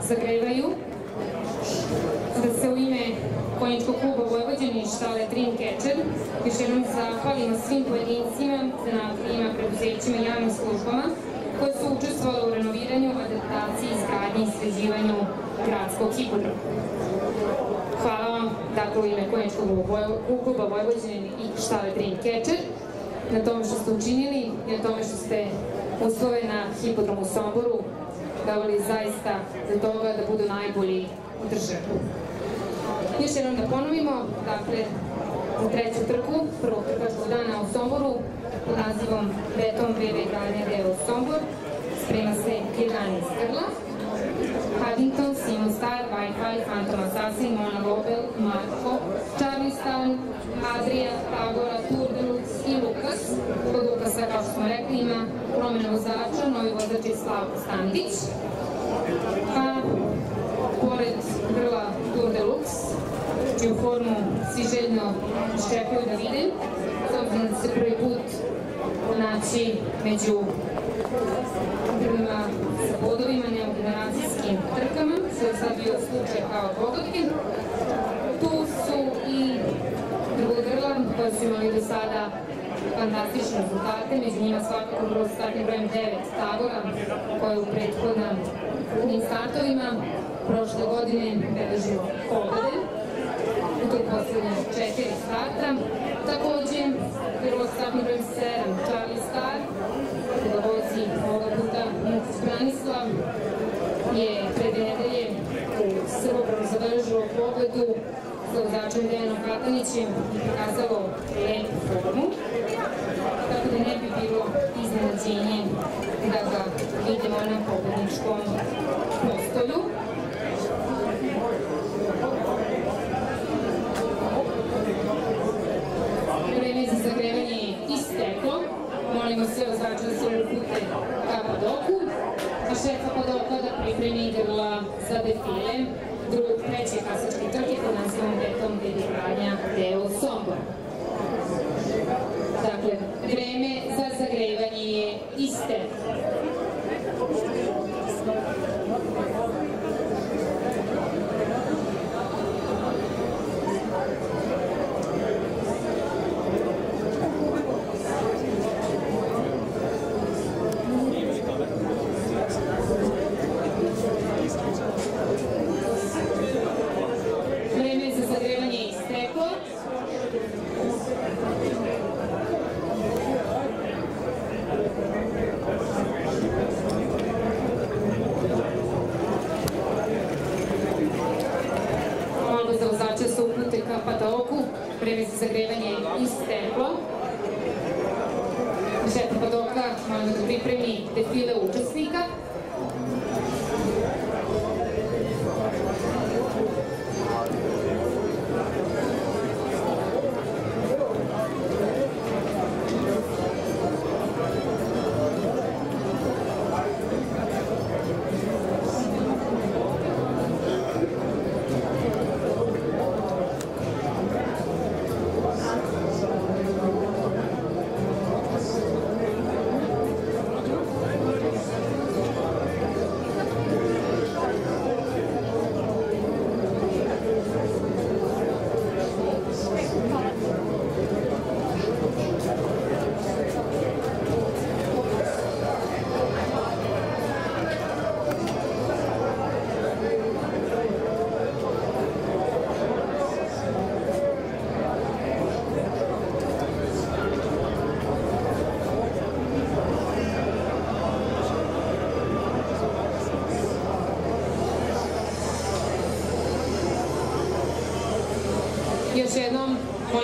Zagrevaju, da se u ime konjičkog kluba Vojvođani štale Dream Catcher još jednom zahvalimo svim pojedincima, zanatlijima, preduzećima i javnim službama koje su učestvovali u renoviranju, adaptaciji, izgradnji i sređivanju gradskog hipodroma. Hvala vam, dakle, u ime konjičkog kluba Vojvođani i štale Dream Catcher na tome što ste učinili i na tome što ste uslove na hipodromu u Somboru davali zaista za toga da budu najbolji u državi. Još jednom da ponovimo, dakle, za treću trku, prvog trkačkog dana u Somboru, pod nazivom Beton BB Gradnja deo Sombor, sprema se 11 grla, Paddington, Simon Star, Wi-Fi, Phantom Assassin, Mona Lobel, Marko, Charlie Stone, Adria, Tagora, Lux i Lukas. Kod Lukasa, kao što smo rekli, ima promjena vozača, novi vozač je Slavko Standić. A pored grla Tour de Lux, čiju formu svi željno iščekuju da vide, s obzirom da se prvi put naći među grlima sa bodovima, ne u generacijskim trkama, što je sad bio slučaj kao pogodke. Tu su i druga grla koja su imali do sada fantastične rezultate, među njima svakako broj startnim brojem 9 Tagora, koja je u prethodnim startovima prošle godine beležio pobede u toj četiri starta. Takođe, grlo startnim brojem 7 Charlie Star, koga vozi ovoga puta Mukić Branislav, je pre nedelje u Srbobranu zabeležilo pobedu sa vozačem Dejanom Katanićem i pokazalo lepu formu, tako da ne bi bilo iznenađenje da ga vidimo na pobedničkom postolju. Vreme za zagrevanje je isteklo. Molimo sve vozače da se upute ka padoku, a šefa padoka da pripremi grla za defile drugog treće kasačke trke pod nazivom Beton Dedikradnja deo Sombor. Dakle, vreme za zagrevanje je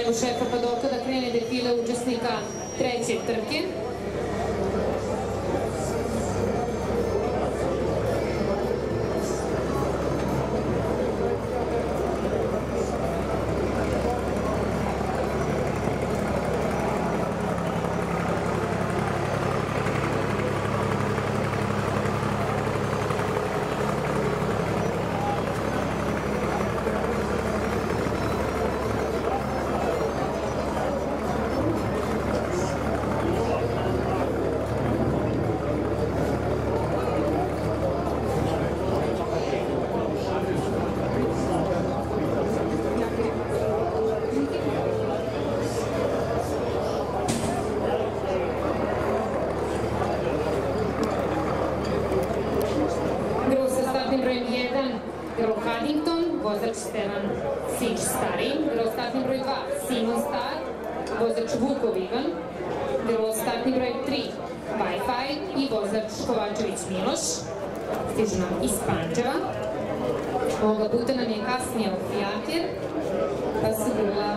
molimo šefa Padoka da krene defile učesnika treće trke. Vozač Stevan Sić Stari, grlo startni broj 2 Simon Star, vozač Vukov Ivan, grlo startni broj 3 Wi-Fi i vozač Kovačević Miloš, stižu nam iz Pančeva. Ovoga puta nam je kasnio Fijaker, pa su grla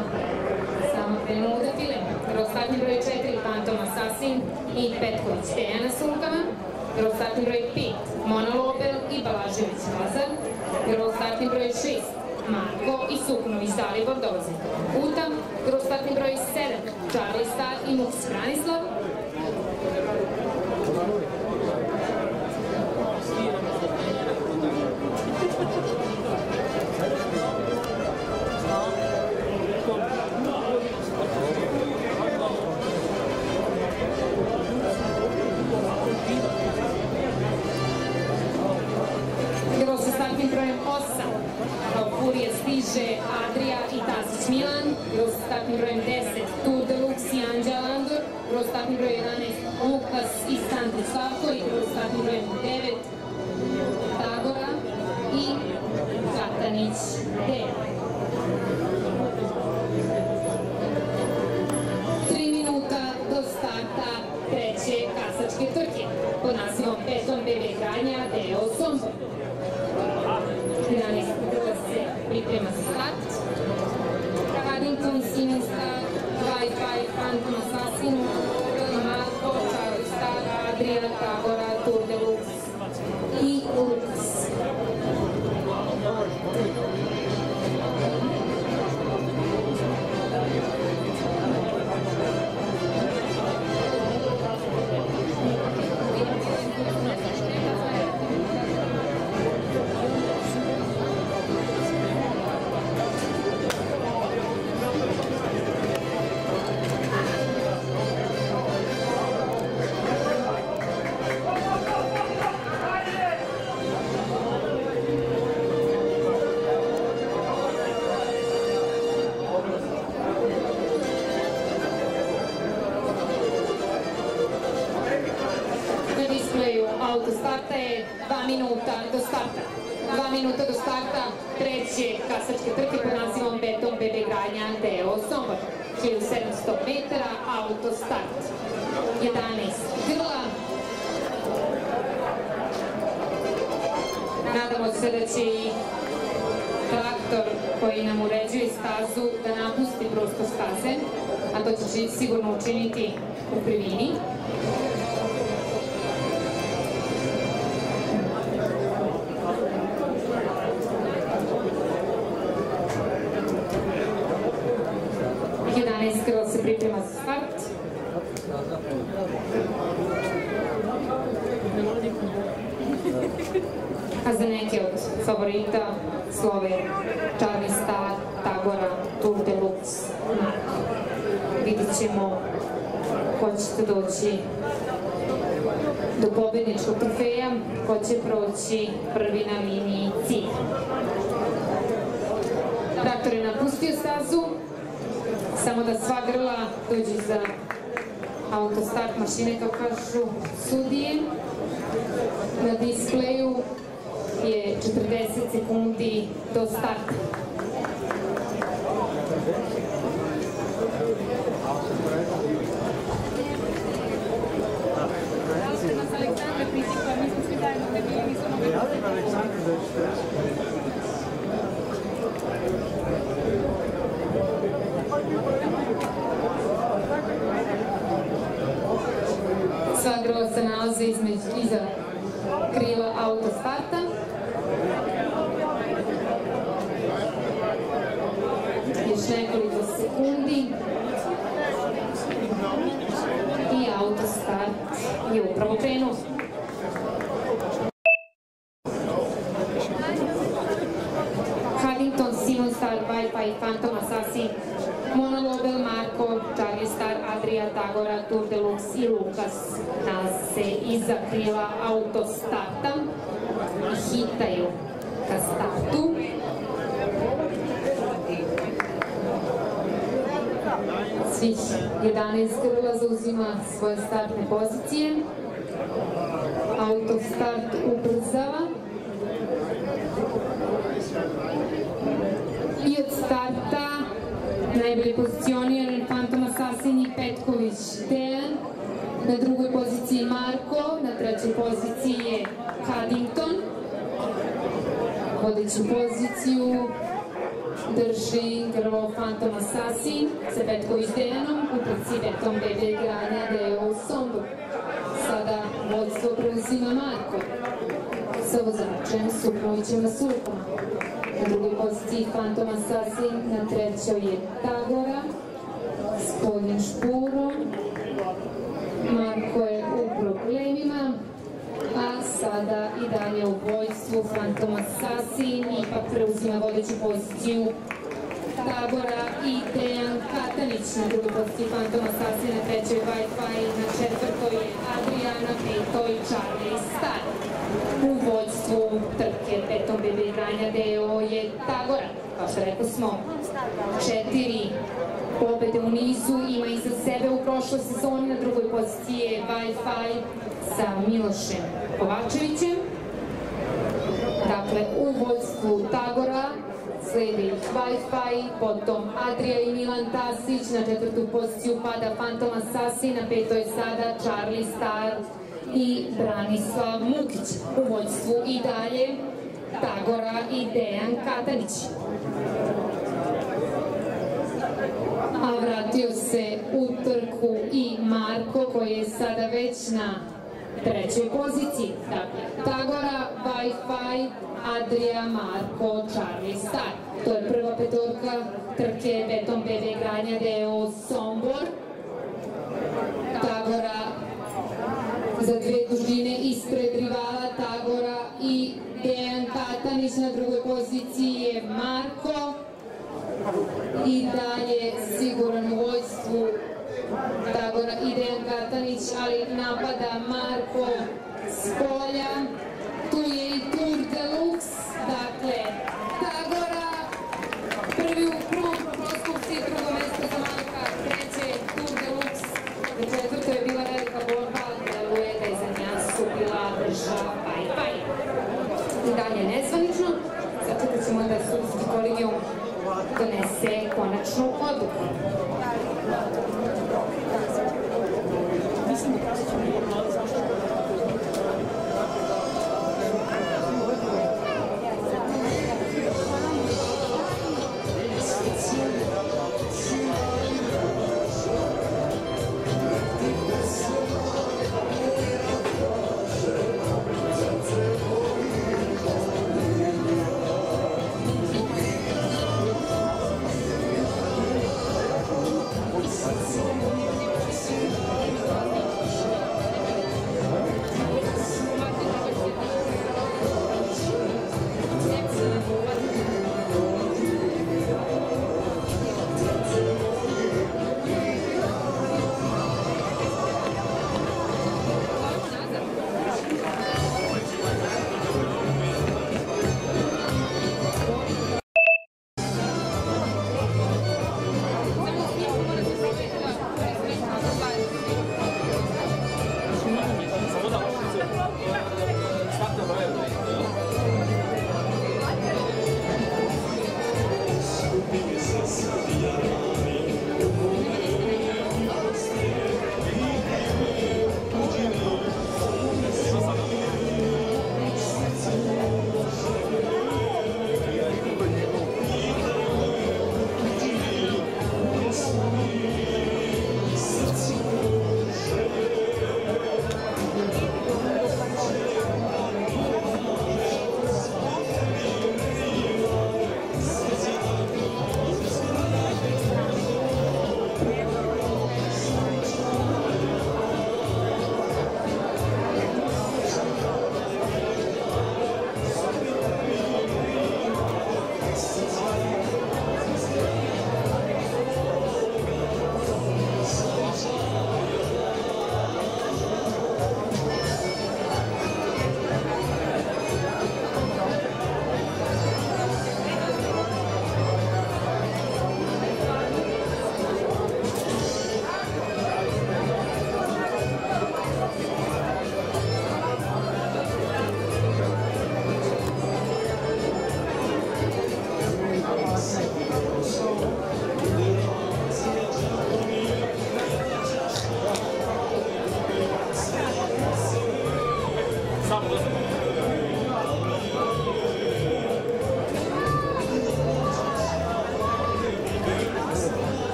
samo krenula da file. Grlo startni broj 4 Phantom Assassin i Petković Dejana s rukama, grlo startni broj 5 Mona i Balažević Lazar, grlo startni broj 6 Marko i Suknović Dalibor dolaze puta, grlo startni broj 7 Charlie i Muks Branislav, BB Granja Deo Sombor. 11 grla se priprema za start. Paddington, Simon Star, Wi-Fi, Phantom Assassin, Marko, Charlie Star, Adria, Tagora, Tour de Lux i Lux. Srpske trke pod nazivom Beton BB Granja Anteo e. Sombor. 1700 metara, autostart. 11 grla. Nadamo se da će i traktor koji nam uređuje stazu da napusti prosto staze, a to će sigurno učiniti u prvini. 11 kg se priprema za start. A za neke od favorita slove Čarni Star, Tagora, Tour de Lux. Vidit ćemo ko ćete doći do pobjedničkog trofeja, ko će proći prvi na mini cilj. Traktor je napustio stazu, samo da sva grla dođu za autostart mašine, kao kažu sudije. Na displeju je 40 sekundi do starta. Sva nalaze između, iza krila autostarta. Još nekoliko sekundi. I autostart je upravo krenuo. Haddington, Simon Star, Wi-Fi, Phantom Assassin, Mona Lobel, Marko, Adria Tagora, Tour de Lux i Lukas nas se iza autostarta autostarta hitaju ka startu. Svih 11 krila zauzima svoje startne pozicije. Autostart ubrzava. I od starta najbolje pozicioni Na drugoj poziciji Marko, na trećoj poziciji je Caddington. Vodeću poziciju drži grlo Phantom Assassin sa Petković Dejanom u trci Beton BB Granja Deo u Sombor. Sada vodstvo preuzima Marko sa vozačem Suprovićem Vasulkom. Na drugoj poziciji Phantom Assassin, na trećoj je Tagora s Špurom. Marko je u problemima, a sada i dalje u vojstvu. Phantom Assassin ipak preuzima vodeću poziciju Tabora i Dejan Katanić. Na drugoj poziciji Phantom Assassin, na trećoj Wi-Fi, na četvrtoj je Adriana, petoj Charlie Star. U vođstvu trke petom BB igranja deo je Tagora, kao što rekao smo, četiri pobede u nizu, ima iza sebe u prošloj sezoni, na drugoj poziciji je Wi-Fi sa Milošem Kovačevićem. Dakle, u vođstvu Tagora sledi Wi-Fi, potom Adria i Milan Tasić, na četvrtu poziciju pada Phantom Assassin, na petoj sada Charlie Star i Branislav Mukić. U vođstvu i dalje Tagora i Dejan Katanić. A vratio se u trku i Marko koji je sada već na trećoj poziciji. Dakle, Tagora, Wi-Fi, Adria, Marko, Charlie Star. To je prva petorka trke Beton BB Granja deo Sombor. Tagora za dve dužine ispred rivala Tagora i Dejan Katanić na drugoj poziciji je Marko i dalje siguran u vojstvu Tagora i Dejan ali napada Marko s polja. Tu je i Tour Deluxe, dakle donese konačnu odluku.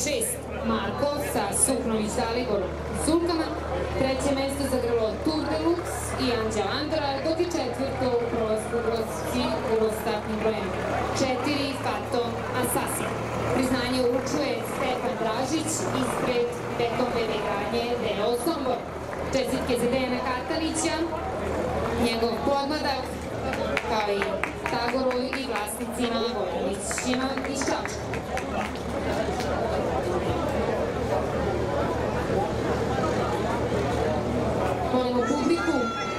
6 Marko sa suknom i Dalibor sulkama. Treće mesto zagralo Tour Deluxe i Anđela Andora, dok je četvrto u prolazku Grosci drugostartnim brojem 4 Fato Assassin. Priznanje uručuje Stefan Dražić ispred Beton BB gradnje Deo Sombor. Čestitke za Dejana Katanića, njegov podmladak, kao i Tagoru i vlasnicima Vojnovićima iz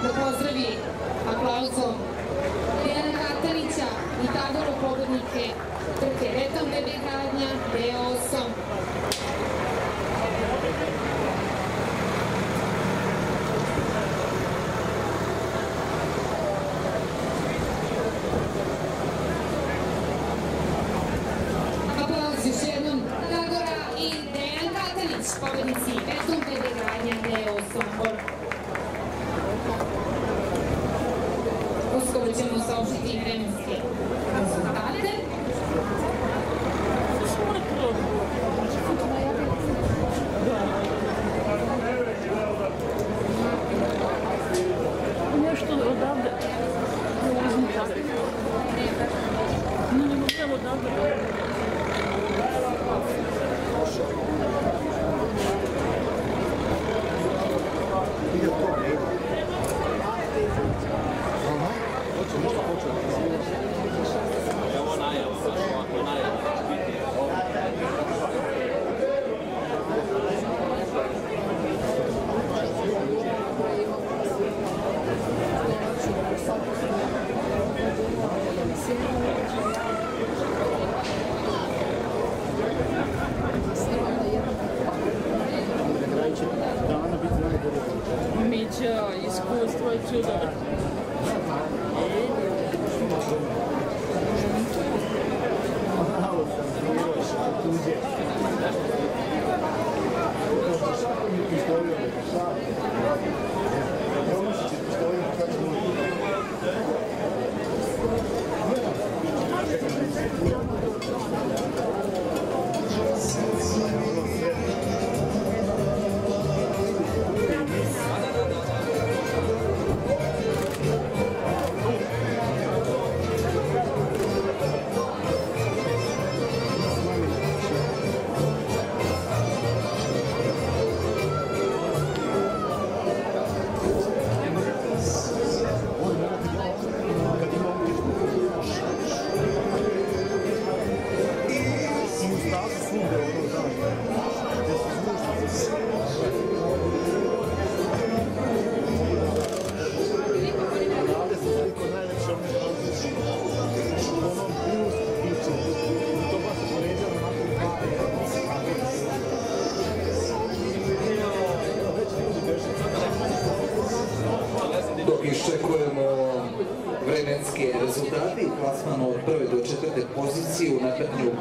da pozdravi aplauzom Dejana Katanića i Tagoru pobednike próximo São José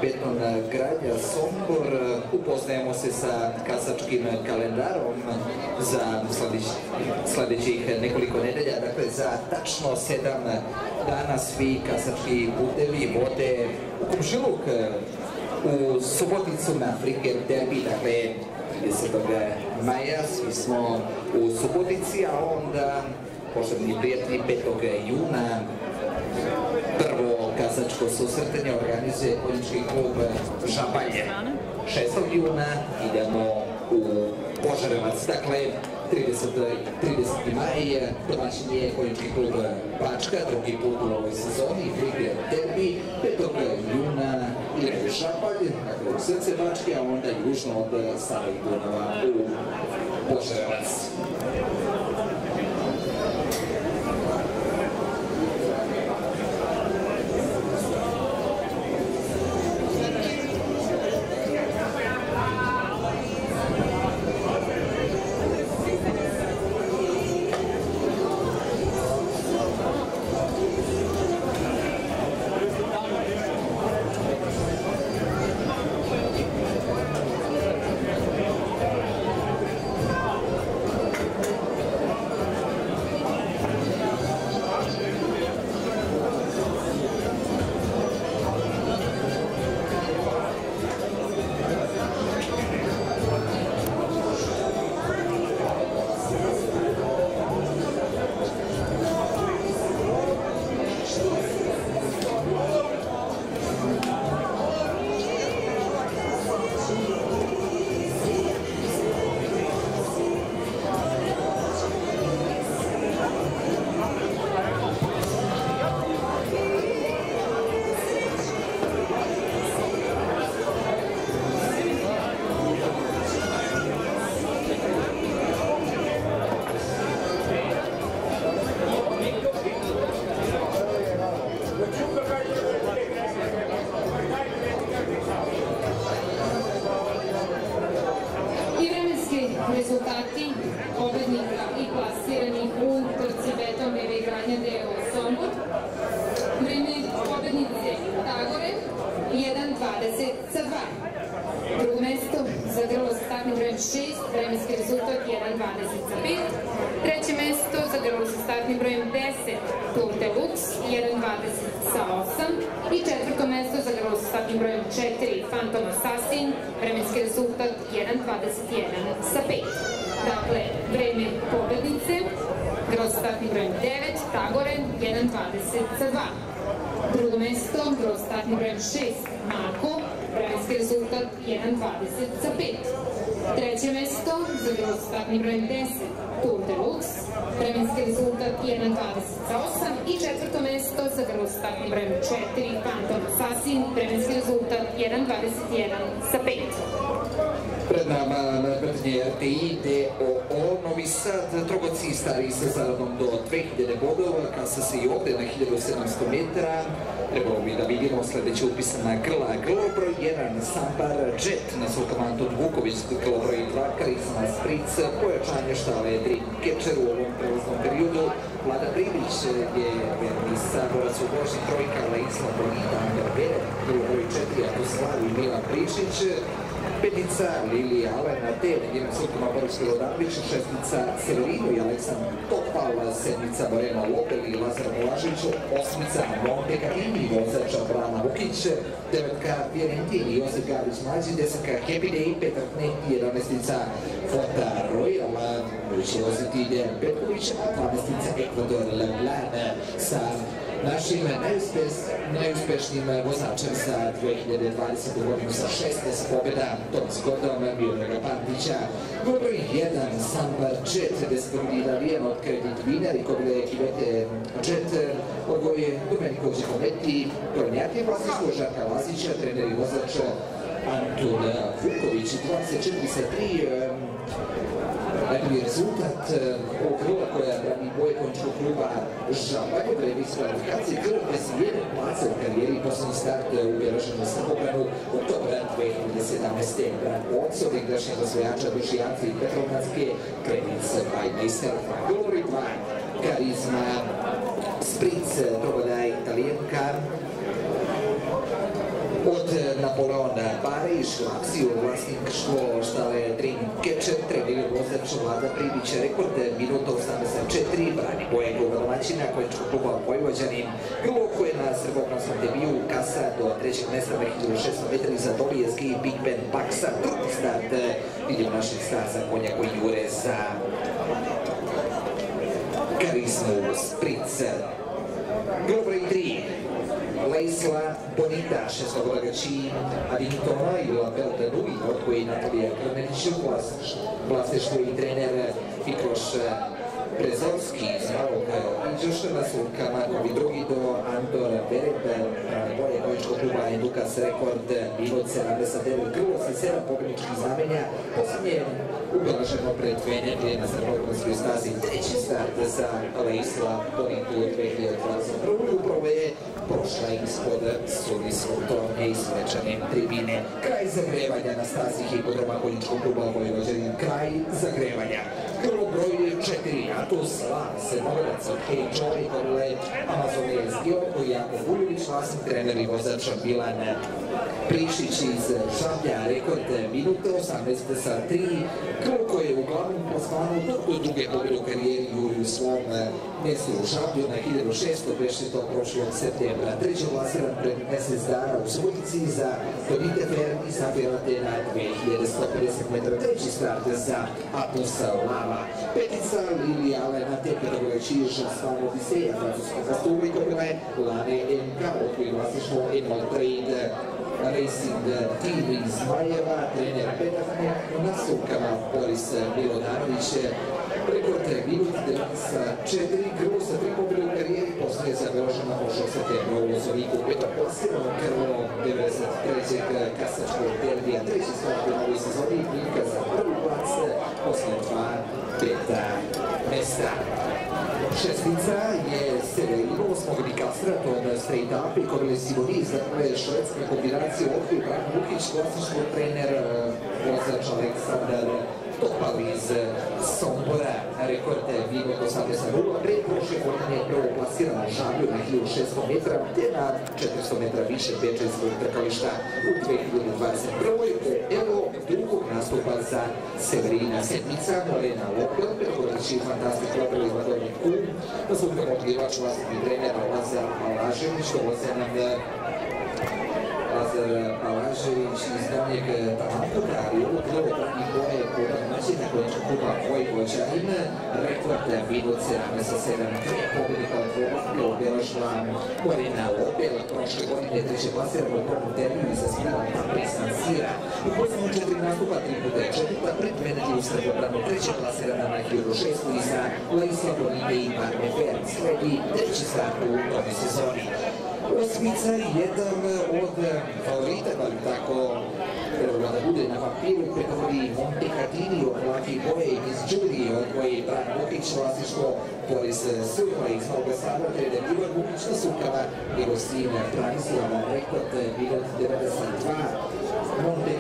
beton gradnja Sombor, upoznajemo se sa kasačkim kalendarom za sljedeći- sljedećih nekoliko nedelja, dakle za tačno sedam dana svi kasački putevi vode u Komšiluk, u Suboticu na Friker derbi, dakle 30. maja, svi smo u Subotici, a onda posebni prijatelji 5. juna prvo kazačko susretanje organizuje konjički klub Žabalje. 6. juna idemo u Požarevac, dakle 30. 30. maj domaćin je konjički klub Bačka, drugi put u ovoj sezoni, Friger derbi, 5. juna u Žabalj, dakle u srce Bačke, a onda južno od Starog Dunava u Požarevac. 1.21 za 5. Pred nama nadmetanje RTI DOO Novi Sad, trogoci stari sa zaradom do 2000 bodova, kasa se i ovde na 1700 metara. Trebalo bi da vidimo sledeće upisana grla. Grlo broj 1, Sambar Jet, na svolkama Anton Vuković, grlo broj 2, Karisma Spric, pojačanje štale Dream Catcher u ovom prelaznom periodu. Vlada Privić je verni saborac u Božni trojka, Leisla Bonita, grlo broj 4, Atoslav i Milan Prišić, Petica Lili Alena, devet njena sukama Boris Milodanović, šestica Severino i Aleksandar Topal, sedmica Moreno Lopel i Lazar Mulažić, osmica Monte Katini, vozač Brana Vukić, devetka Vjerenti i Josef Gavić Mlađi, desetka Happy Day, Petar Kneti, jedanestica Fota Royal, Dejan Petković, a dvanestica Ekvador Leblan sa našim najuspeš, najuspešnijim vozačem za 2020. godinu sa 16 pobjeda, Toms Gordon, Miodraga Pantića, broj 1, Sambar Jet, desprvi Davijan od Kredit Vinar i kobile ekibete Jet, odgoje Domeniko Đekometi, Kornjaki, vlasništvo Žarka Lazića, trener i vozač Antun Vuković, 24 sa 3, Najbolji rezultat ovog krila koja brani boje končkog kluba Žabanje vredi iz kvalifikacije krila bez jedan placa u karijeri poslednji start ubeležen na Srbobranu oktobra 2017. Bran Ocov, igrašnjeg osvojača Dušijanci i Petrovnatske, Krenic Bajmeister, Glory 2, Karizma, Spritz, Trobodaj, Italijanka, od Napoleona Pariš, Laksiju, vlasništvo štale Dream Catcher, trener vozač Vlada Pribića, rekord minuta 84, brani boje kluba domaćina, koječkog kluba Vojvođanin, Grlo koje na srboglasnom debiju kasa do trećeg mesta 2600 metri za Dolijevski Big Ben Baksa, drugi start, vidimo naših staza konja koji jure za karizmu Spritz. Grlo broj 3, Leisla Bonita, šestogolagači Adintona i Label Danui, od koji Natalija Kramenić, vlasništvo i trener Fikroš Prezorski iz Malog Iđoša na slukama novi drugi do Andor Bereb, boje bojičkog kluba Edukas rekord minut 79 krilo sa 7 pobjedičkih znamenja, posljednje ublaženo pred Venerije na Srbokonskoj stazi treći start za Leisla Bonitu 2021. Upravo je prošla ispod sudijskog tornja i svečane tribine. Kraj zagrevanja na stazi hipodroma Boljičkog kluba Vojvođanin. Kraj zagrevanja. Krlo broj 4, Atos Lance, Mogovac od Hej Čori, Korle, Amazonije Zgioko, Jako Vuljević, vlasnik trener i vozač Milan Prišić iz Žablja, rekord minuta 18 sa 3, krlo koje je uglavnom plasmano do druge pobjede u karijeri u svom mjestu u Žablju na 1600, beše to prošlog septembra. Treći plasiran pred mesec dana u Subotici za Tonite Fer i Safirate na 2150 metara. Treći start za Atos Lava. Petica Lili Alena Teperović Čiža Slavno Odiseja, francuska kastuva i kopila je Lane MK, odkoji vlasništvo Enol Trade. Racing Team iz Majeva, trener Petahne, na sukama Boris Milodanović, rekord minut 9 sa 4, grlo sa 3 pobjede u karijeri, poslije zabeležena prošlog septembra u Lozoniku, peto plasirano krvo 93. kasačkog derbija, treći start u novoj sezoni, biljka za prvi plac, poslije dva peta mesta. Šestica je Severino, osmogni kastrat od Straight Up i Korle Simoniz, dakle švedska kombinacija u okviru Brak Vukić, klasičko trener vozač Aleksandar Topal iz Sombora, rekord Vigo Kosavlja Rula, pre prošle godine je prvo plasirano Žablju na 1600 metra, te na 400 metra više Bečejskog trkališta. U 2021. Evo drugog nastupa za Severina. Sedmica, Morena Lopel, pregovoreći fantastik Lopel i Vladovnik Kum, na sluga motivač vlastni trener Lazar Malažević, dolaze nam Lazar Palažević iz Donjeg Talankoga, ali ovo prvo po domaćina koječka kluba Vojvođanin, rekord minut 17 sa 7 3 pobjednika od Vojvodke obelašla Morena Opel, prošle godine treće plasirano u prvom terminu sa sminom Papri San Sira. U posljednju četiri nastupa, tri puta je četvrta, predvedeti u Srbu brano treće plasirana na 1006 i sa Laisla Bonime i Marme Fer, sledi treći start u tome sezoni. Osmica je jedan od favorita, da li tako trebalo da bude na papiru, pregovori Monte Cardini od Laki Boje iz Đuri, od koji Bran Bukić, vlasništvo Boris Suhla iz Novog Sada, trener Ivan Bukić na Sukama, njegov sin Branislava, rekord minut 92. Monte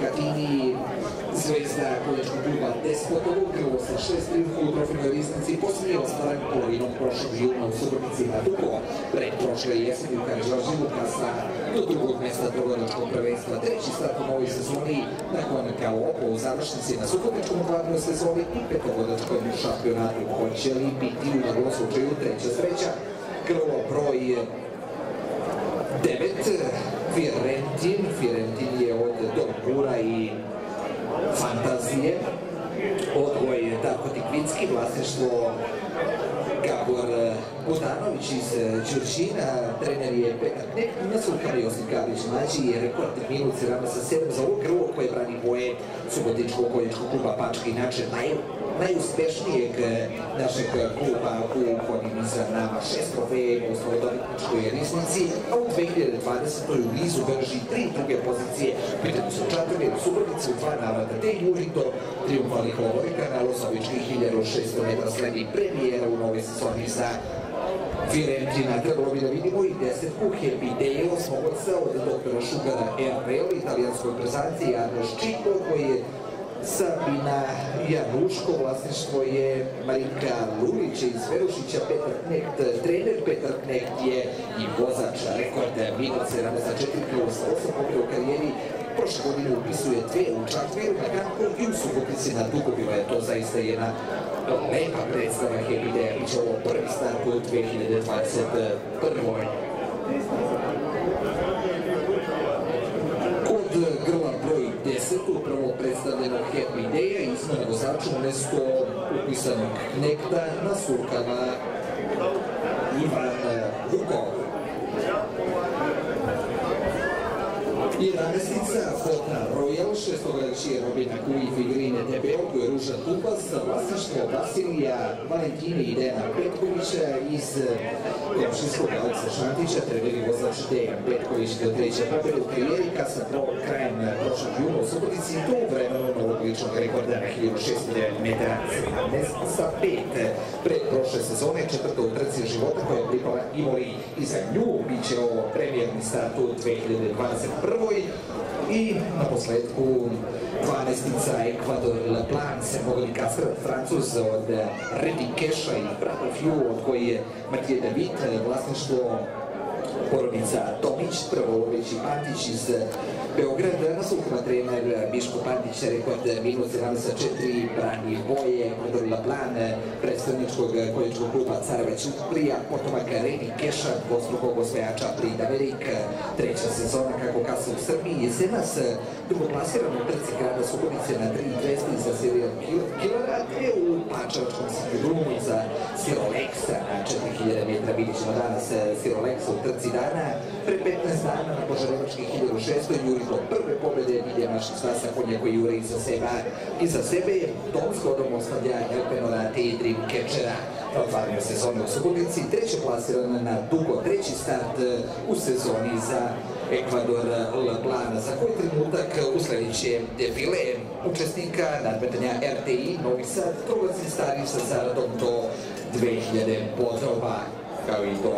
Zvezda kolečkog kluba Despotovo krvo sa šest triumfa u trofejnoj riznici poslije ostvaren polovinom prošlog juna u Subotici na Dugo. Pred prošle jeseni u Karadžorži Lukasa do drugog mesta trgovačkog prvenstva. Treći start u novoj sezoni nakon kao u završnici na Subotičkom glavnoj sezoni i petogodačkom šampionatu. Hoće li biti u njegovom slučaju treća sreća? Krvo broj 9 Fiorentin. Fiorentin je od Dorpura i Fantazije. Odvoj je Darko Tikvicki, vlasništvo Gabor Budanović iz Đuršina, trener je Petar Nek, nasukar Josip Gavrić mlađi, rekord minut 17 sa 7 za ovog krvog koje brani boje Subotičkog konjičkog kluba Pačka, inače naj, najuspešnijeg našeg kluba u konjim iza nama šest trofeja u slobodovitničkoj risnici, a u 2020. u nizu drži tri druge pozicije, pitanju su Čatrve u Subotici u dva navrata, te Jurito, triumfalnih lovorika na Losovičkih 1600 metra sledi premijera u nove sezoni za Firentina, trebalo bi da vidimo i desetku Happy Day osmovodca od doktora Šugara RPL, italijanskoj prezancije Arnoš Čiko, koji je Sabina Januško, vlasništvo je Marinka Lulić iz Verušića, Petar Knekt, trener Petar Knekt je i vozač, rekord minut 7 za 4 plus 8 pobjede u karijeri, prošle godine upisuje dve u Čakviru na Kampu i u Subotici na Dugobima je to zaista jedna lepa predstava Happy će ovo prvi start u 2021. Kod grla 10 upravo predstavljeno Happy Day-a izmena vozača u mesto upisanog Knekta na surkama Ivan Vukov. 11. Fota Royal, šestogledači Robina Kuj figurine Debel, koji je Ruža Tupas, vlasništvo Vasilija Valentine i Dejana Petkovića iz komšinskog Aleksa Šantića, treneri vozač Dejan Petković do treće pobjede u karijeri, kasno pro, krajem prošlog juna u Subotici to u vremenu novog ličnog rekorda na 1600 metara 17 sa 5 pre prošle sezone, četvrta u trci života koja je pripala Imoli i za nju bit će ovo premijerni start u 2021 i na posledku 12-ica Ekvador La Plan se mogli Kasar Francuz od Redi Keša i Brata Fiu od koji je Matije David vlasništvo porodica Tomić, Prvolović i Pantić iz Beograda, na sukama trener Miško Pantić, rekord minut 74, brani boje, Ekvador La Plan, predstavničkog konjičkog kluba Caraveć Uprija, potomak Reni Keša, dvostrukog osvajača Prida Verik, treća sezona kako kasa u Srbiji, jesenas drugoplasirano u trci grada Subotice na 3200 za Serial Killera, te u Pačavačkom Sigurnu za Sirolexa na 4000 metra, vidit ćemo danas Sirolexa u trci dana, pre 15 dana na Požarevački 1600 juri do prve pobjede vidje naših stasa konja koji jure iza sebe. Iza sebe tom shodom ostavlja Elpenora i Dreamcatchera otvaranju sezone u Subotici, treće plasirana na dugo treći start u sezoni za Ekvador La Plana, za koji trenutak usledit defile učesnika nadmetanja RTI Novi Sad, trogaci stari sa zaradom do 2000 bodova, kao i do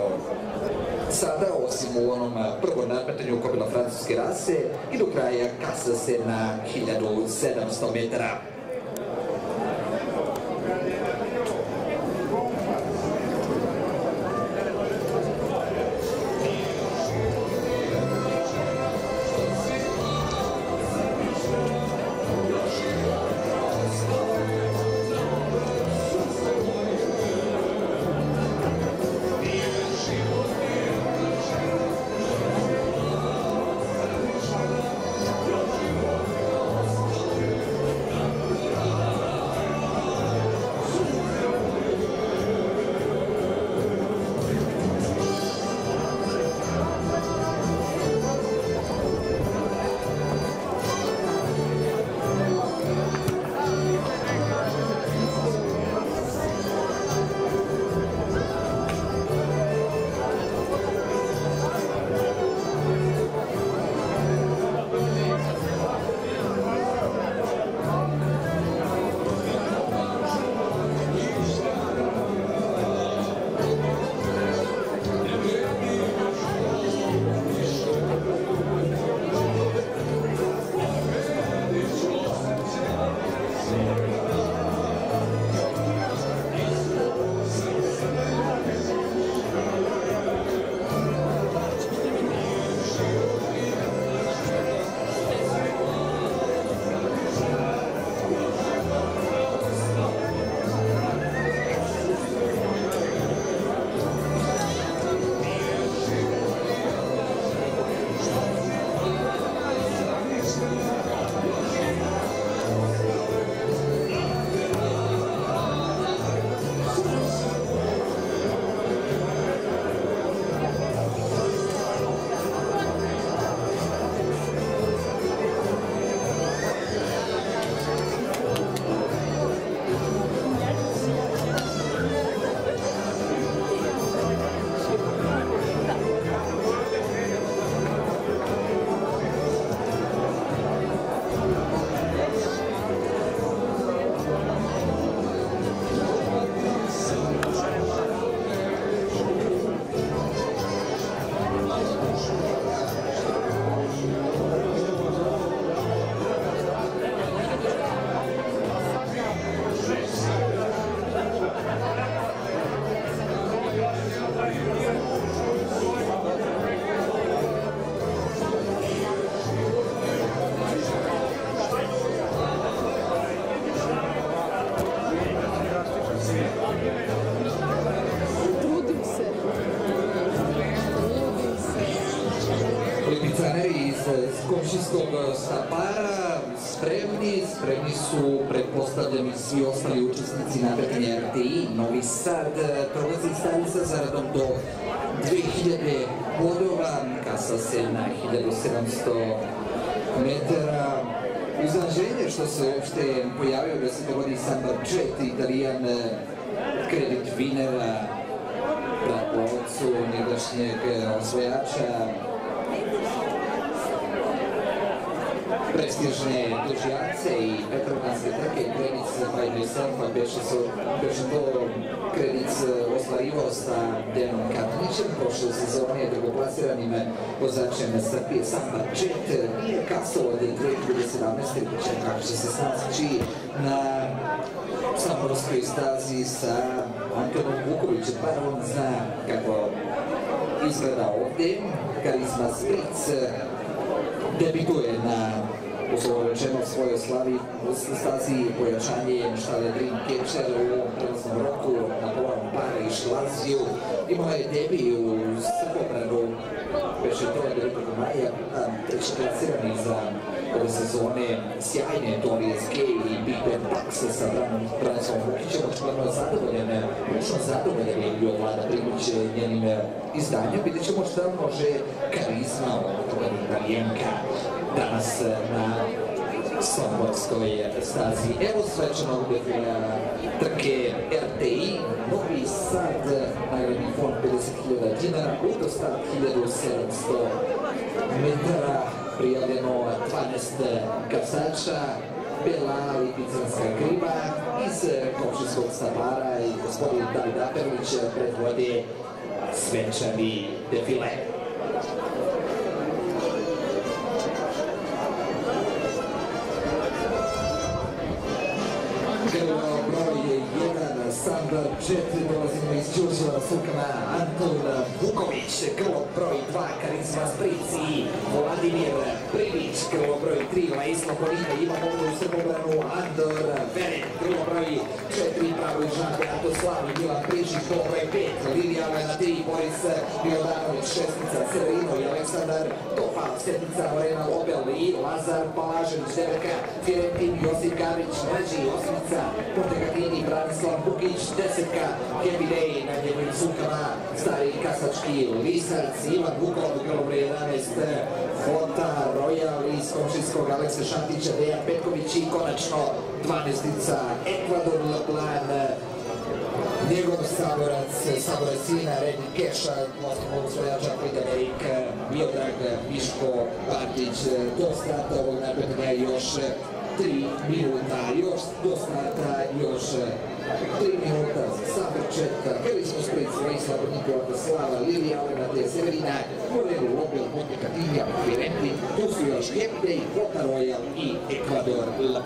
sada, osim u onom prvom nadmetanju kopila francuske rase i do kraja kasa se na 1700 metara. Za radom do 2000 bodova, kasa se na 1700 metara. Iznenađenje što se uopšte pojavio da se dogodi sam Jet, italijan kredit vinera na ocu njegdašnjeg osvojača prestižne tužijace i Petrovdanske trke Krenic myself, pa beše, su, beše to Krenic ostvarivao sa Denom Katanićem prošle sezone drugoplasiranim vozačem Srbije Samba Jet nije kasao od 2017. kuće kako će se snaći na samorskoj stazi sa Antonom Vukovićem, bar on zna kako izgleda ovde. Karizma Spritz debituje na uslovno rečeno svojoj slavi stazi pojačanje štale Dream Catcher u ovom prelaznom roku na polovnom para i Šlaziju. Imao je debi u Srbobranu, već je to 9. maja, treći klasirani za ove sezone sjajne Tori SK i Big Ben Bucks sa Branom Branisom Vukićem, očigledno zadovoljen, lično zadovoljen je bio Vlada Primoć njenim izdanjem. Vidjet ćemo šta može karizma ovog italijenka danas na Somborskoj stazi. Evo svečanog defila trke RTI, Novi Sad, nagradni fond 50.000 dinara, Udostat 1700 metara, prijavljeno 12 kasača, Bela Lipicanska kriva iz Komšinskog Stavara i gospodin David Aperlić predvode svečani defile. 1, Sandar 4, dolazimo iz Đurđeva Sukana, Anton Vuković, krlo broj 2, Karizma Sprici, Vladimir Prilić, krlo broj 3, Laislav Polina, imamo ovdje u Srbobranu, Andor Veren, krlo broj 4, Pravoj Žan, Beato Slavi, Milan Prižić, krlo broj 5, Lilija na 3, Boris Milodanović, šestica, Severino i Aleksandar Topal, sedmica, Morena Lobel i Lazar Palažević, devetka, Firentin, Josip Gavić, Mlađi, osmica, Pontegatini, Branislav Bukić, desetka, Happy Day na njegovim sukama, stari kasački Lisac, Ivan Vukov, Grobri 11, Fota, Royal iz Komšinskog, Aleksa Šantića, Dejan Petković i konačno 12-ica Ekvador Plan, njegov saborac, saborac sina, Redi Keša, osnovnog svojača Friderik, Miodrag, Miško, Partić, do starta ovog naprednja još tri minuta, još do starta, još tri minuta za Sabrčeta, Helismo Sprit, Svojisla, Nikola Slava, Lilija, Alena Te Severina, Morelu, Lopel, Monte Katinja, Firenti, tu su još Happy Day, Kota Royal i Ekvador La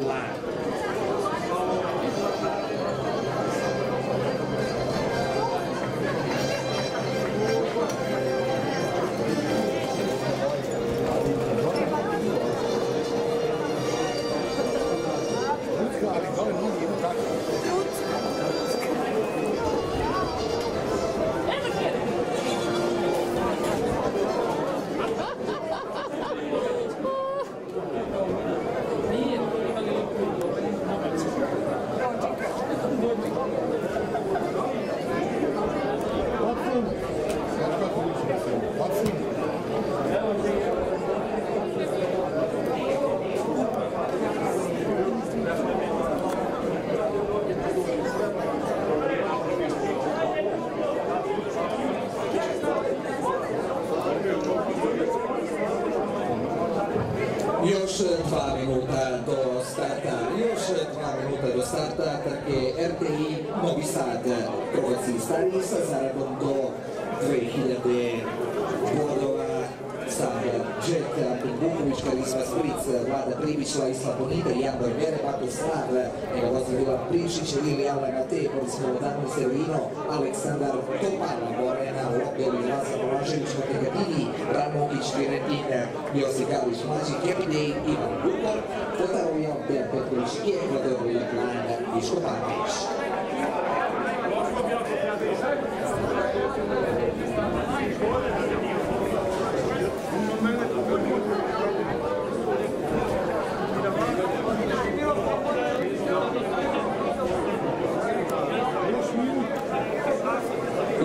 Response Germany in Google for the Royal Bear Patrons here for the Royal Line Discopatis.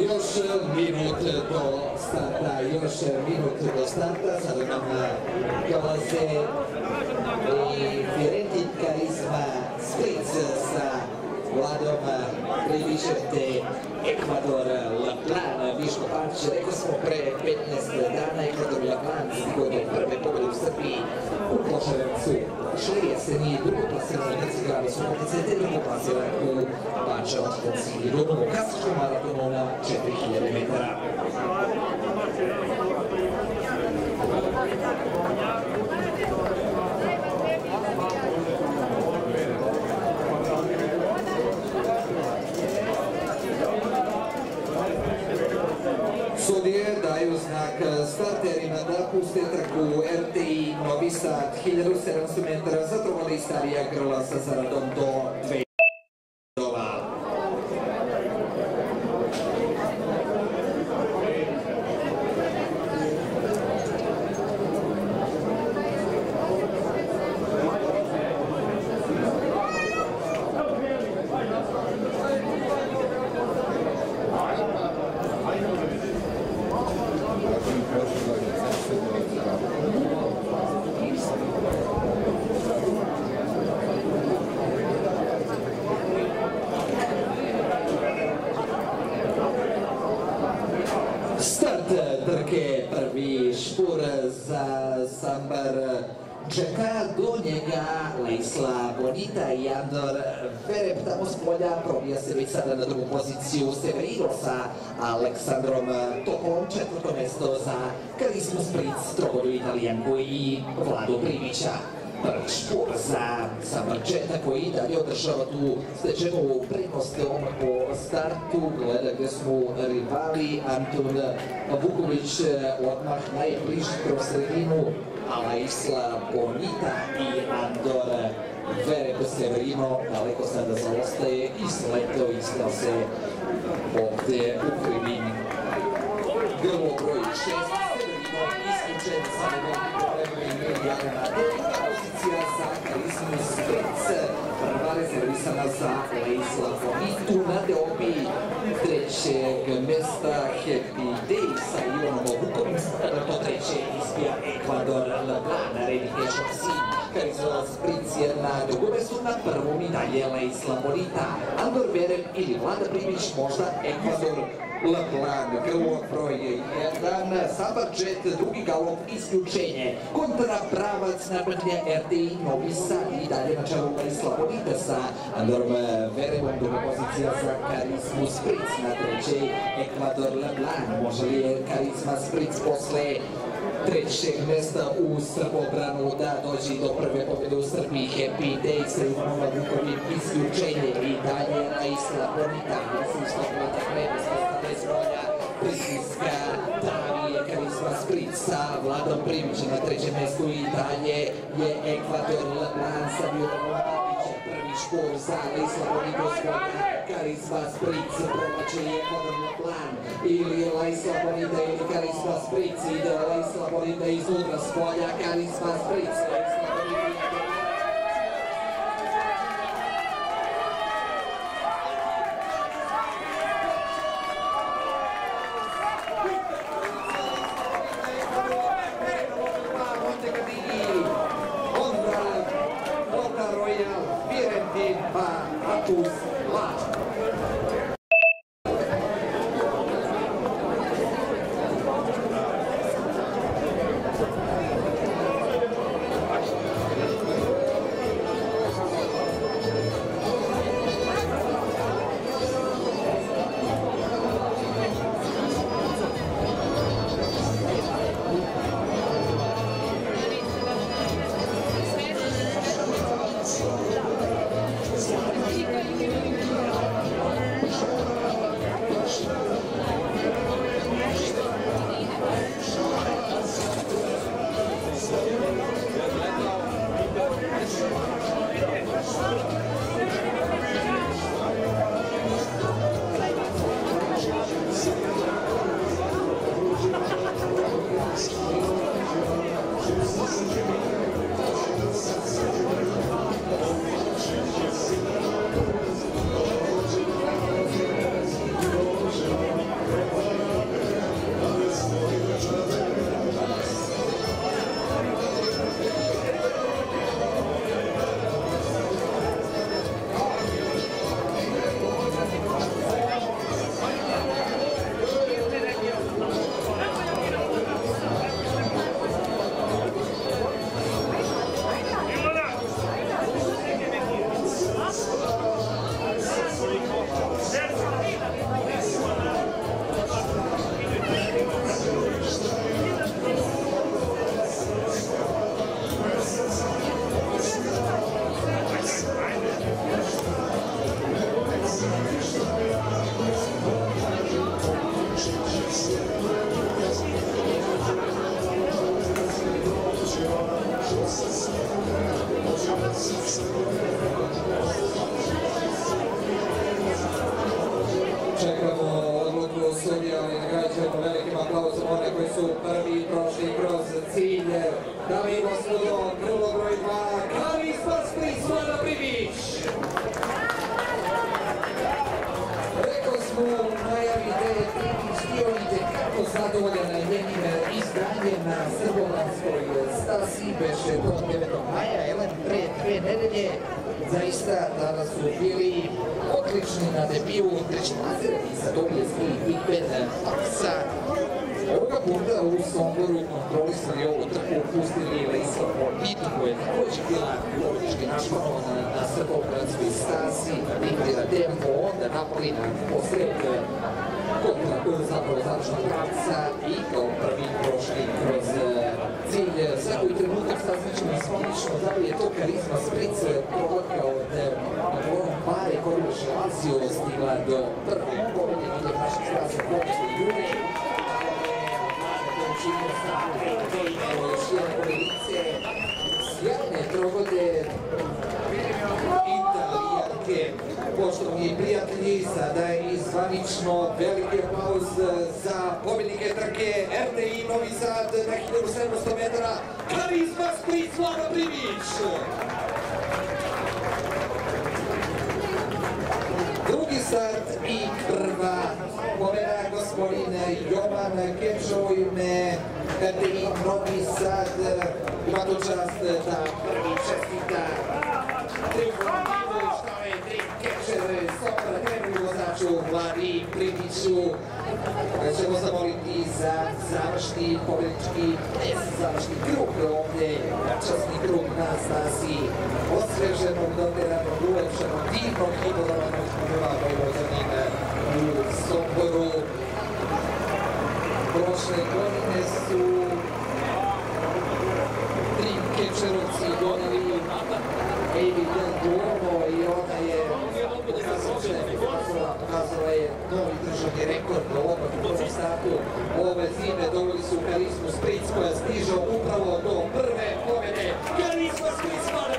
Još minut do starta, još minut do starta, sada nam dolaze i Fiorentin Karizma Spritz sa Vladom Privićem te Ekvador Laplan, Viško Pančić, rekao smo pre 15 dana Ekvador Laplan stigo do prve pobjede u Srbiji u. Šli jeseni drugo plasirano Hercegovina su poticajte drugo plasirano u Bančevačkom sigurnom klasičnom maratonu na 4000 metara. Starterima da puste trku RTI Novi Sad 1700 metara zatrovali starija grla sa zaradom do 2 dova. Start trke, prvi špur za Sambar čeka do njega Leisla Bonita i Andor Vereb tamo s polja probija se već sada na drugu poziciju Severino sa Aleksandrom Topolom četvrto mesto za Karismu Spritz, Trogodu Italijanku i Vladu Primića. Prvi špur za Samarčeta koji dalje održava tu stečenu prednost po startu, gleda gdje su rivali, Anton Vuković odmah najbliži sredinu, Isla Bonita i Andor Vereb Severino daleko sada zaostaje i sletao iskao se ovdje u krivini. Grlo broj 6, Severino isključen sa nekom problemom i Milijana pozicija za Karismu Spritz, prva rezervisana za Leisla Bonitu na deobi trećeg mesta Happy Day sa Ivanom Vukom, to treće ispija Ekvador Leblanc, Redi Dešov sin, Karisma Spritz na drugom mestu, na prvom i dalje Leisla Bonita, Andor Verem ili Vlada Primić, možda Ekvador Laplan, grlo broj 1, Sabarčet, drugi galop, isključenje, kontra pravac nabrnja RDI Novi Sad i dalje na čelu Marisla Bonita sa Andorom Veremom, druga pozicija za Karismu Spritz, na trećej. Ekvador Laplan, može li je Karisma Spritz posle trećeg mesta u Srbobranu da dođe do prve pobjede u Srbiji. Happy Day sa Ivanom isključenje i dalje na Isla Bonita, što plata prednost bez volja pritiska pravi je Karisma Spritz sa Vladom Primićem na trećem mjestu i dalje je Ekvador. Leblanc sa Mirovom Špor za Isla Bonita svoja Karisma Spritz promače je Ekvador Leblanc ili Laisla Bonita ili Karisma Spritz ide Laisla Bonita iznutra s polja Karisma Spritz U ime RTI Novi Sad. Ima to čast da prvi čestita Vladi Primiću. Ćemo zamoliti za završni pobjedički, završni krug ovdje, časni krug na stasi osveženog, doteranog, ulepšenog, divnog hipodrovanog krugova Vojvođanina u Somboru. Prošle godine su tri Kečerovci doneli Baby Del Duomo i ona je pokazala je novi državni rekord u ovom prvom startu ove zime. Doveli su Karismu Spric koja stiže upravo do prve pobjede. Karisma Spric, Mada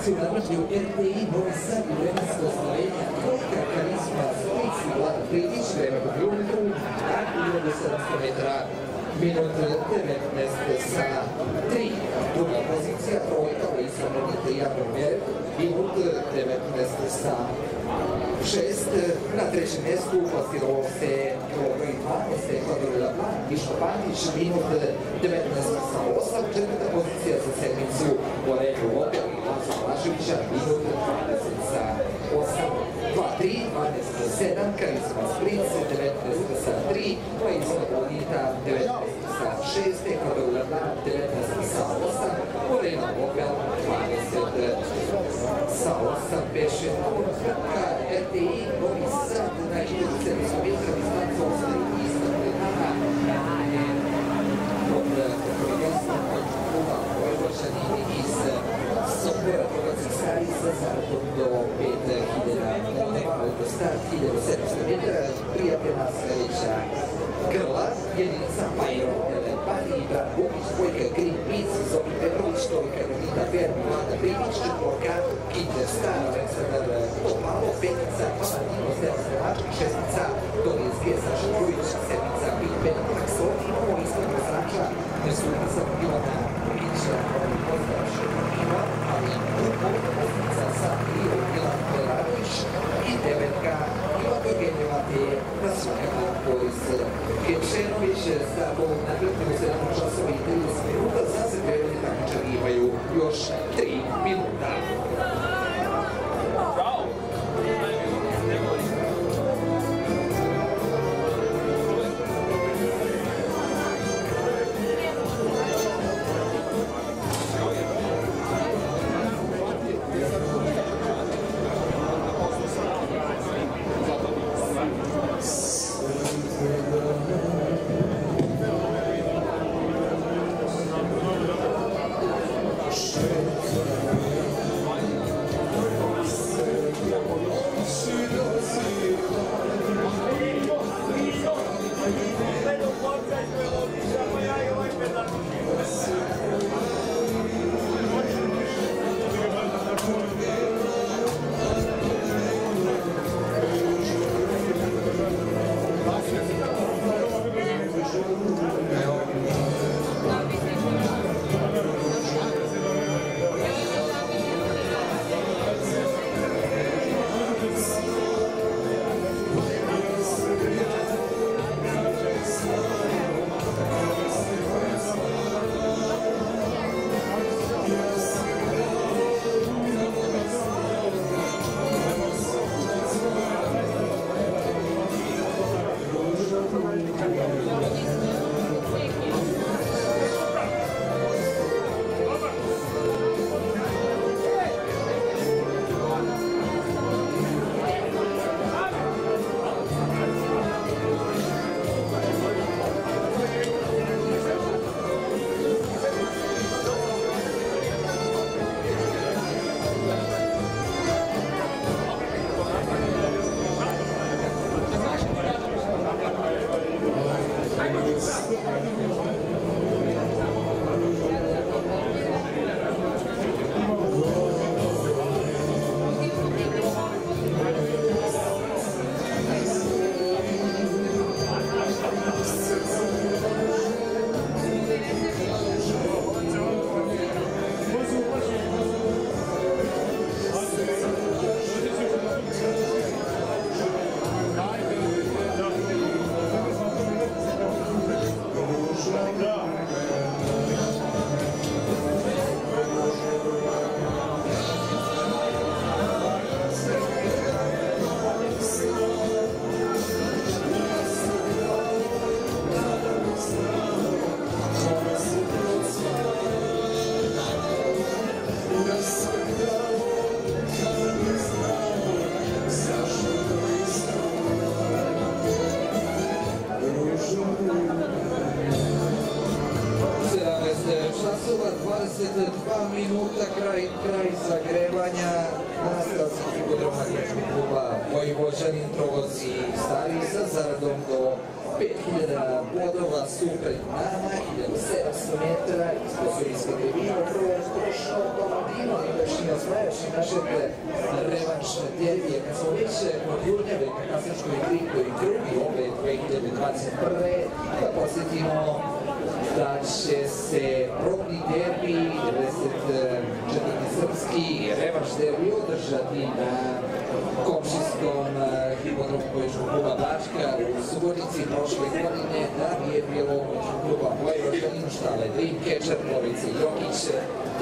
emisiju današnju RTI Novi Sad i vremensko stvarenja kolika karizma sticila pritiče u grunku nakon 1700 metra. Minut 19 sa 3. Druga pozicija trojka u Isamoni Trija Brmer. Minut 19 sa 6. Na trećem mjestu plasirao se broj 12 Ekvadorila Blankiš Panić, koji se Kečenović sa ovom nakretnju 17 časova i 30 minuta se takmičari imaju još 3 minuta. Štale Dreamcatcher, Lovice Jokić,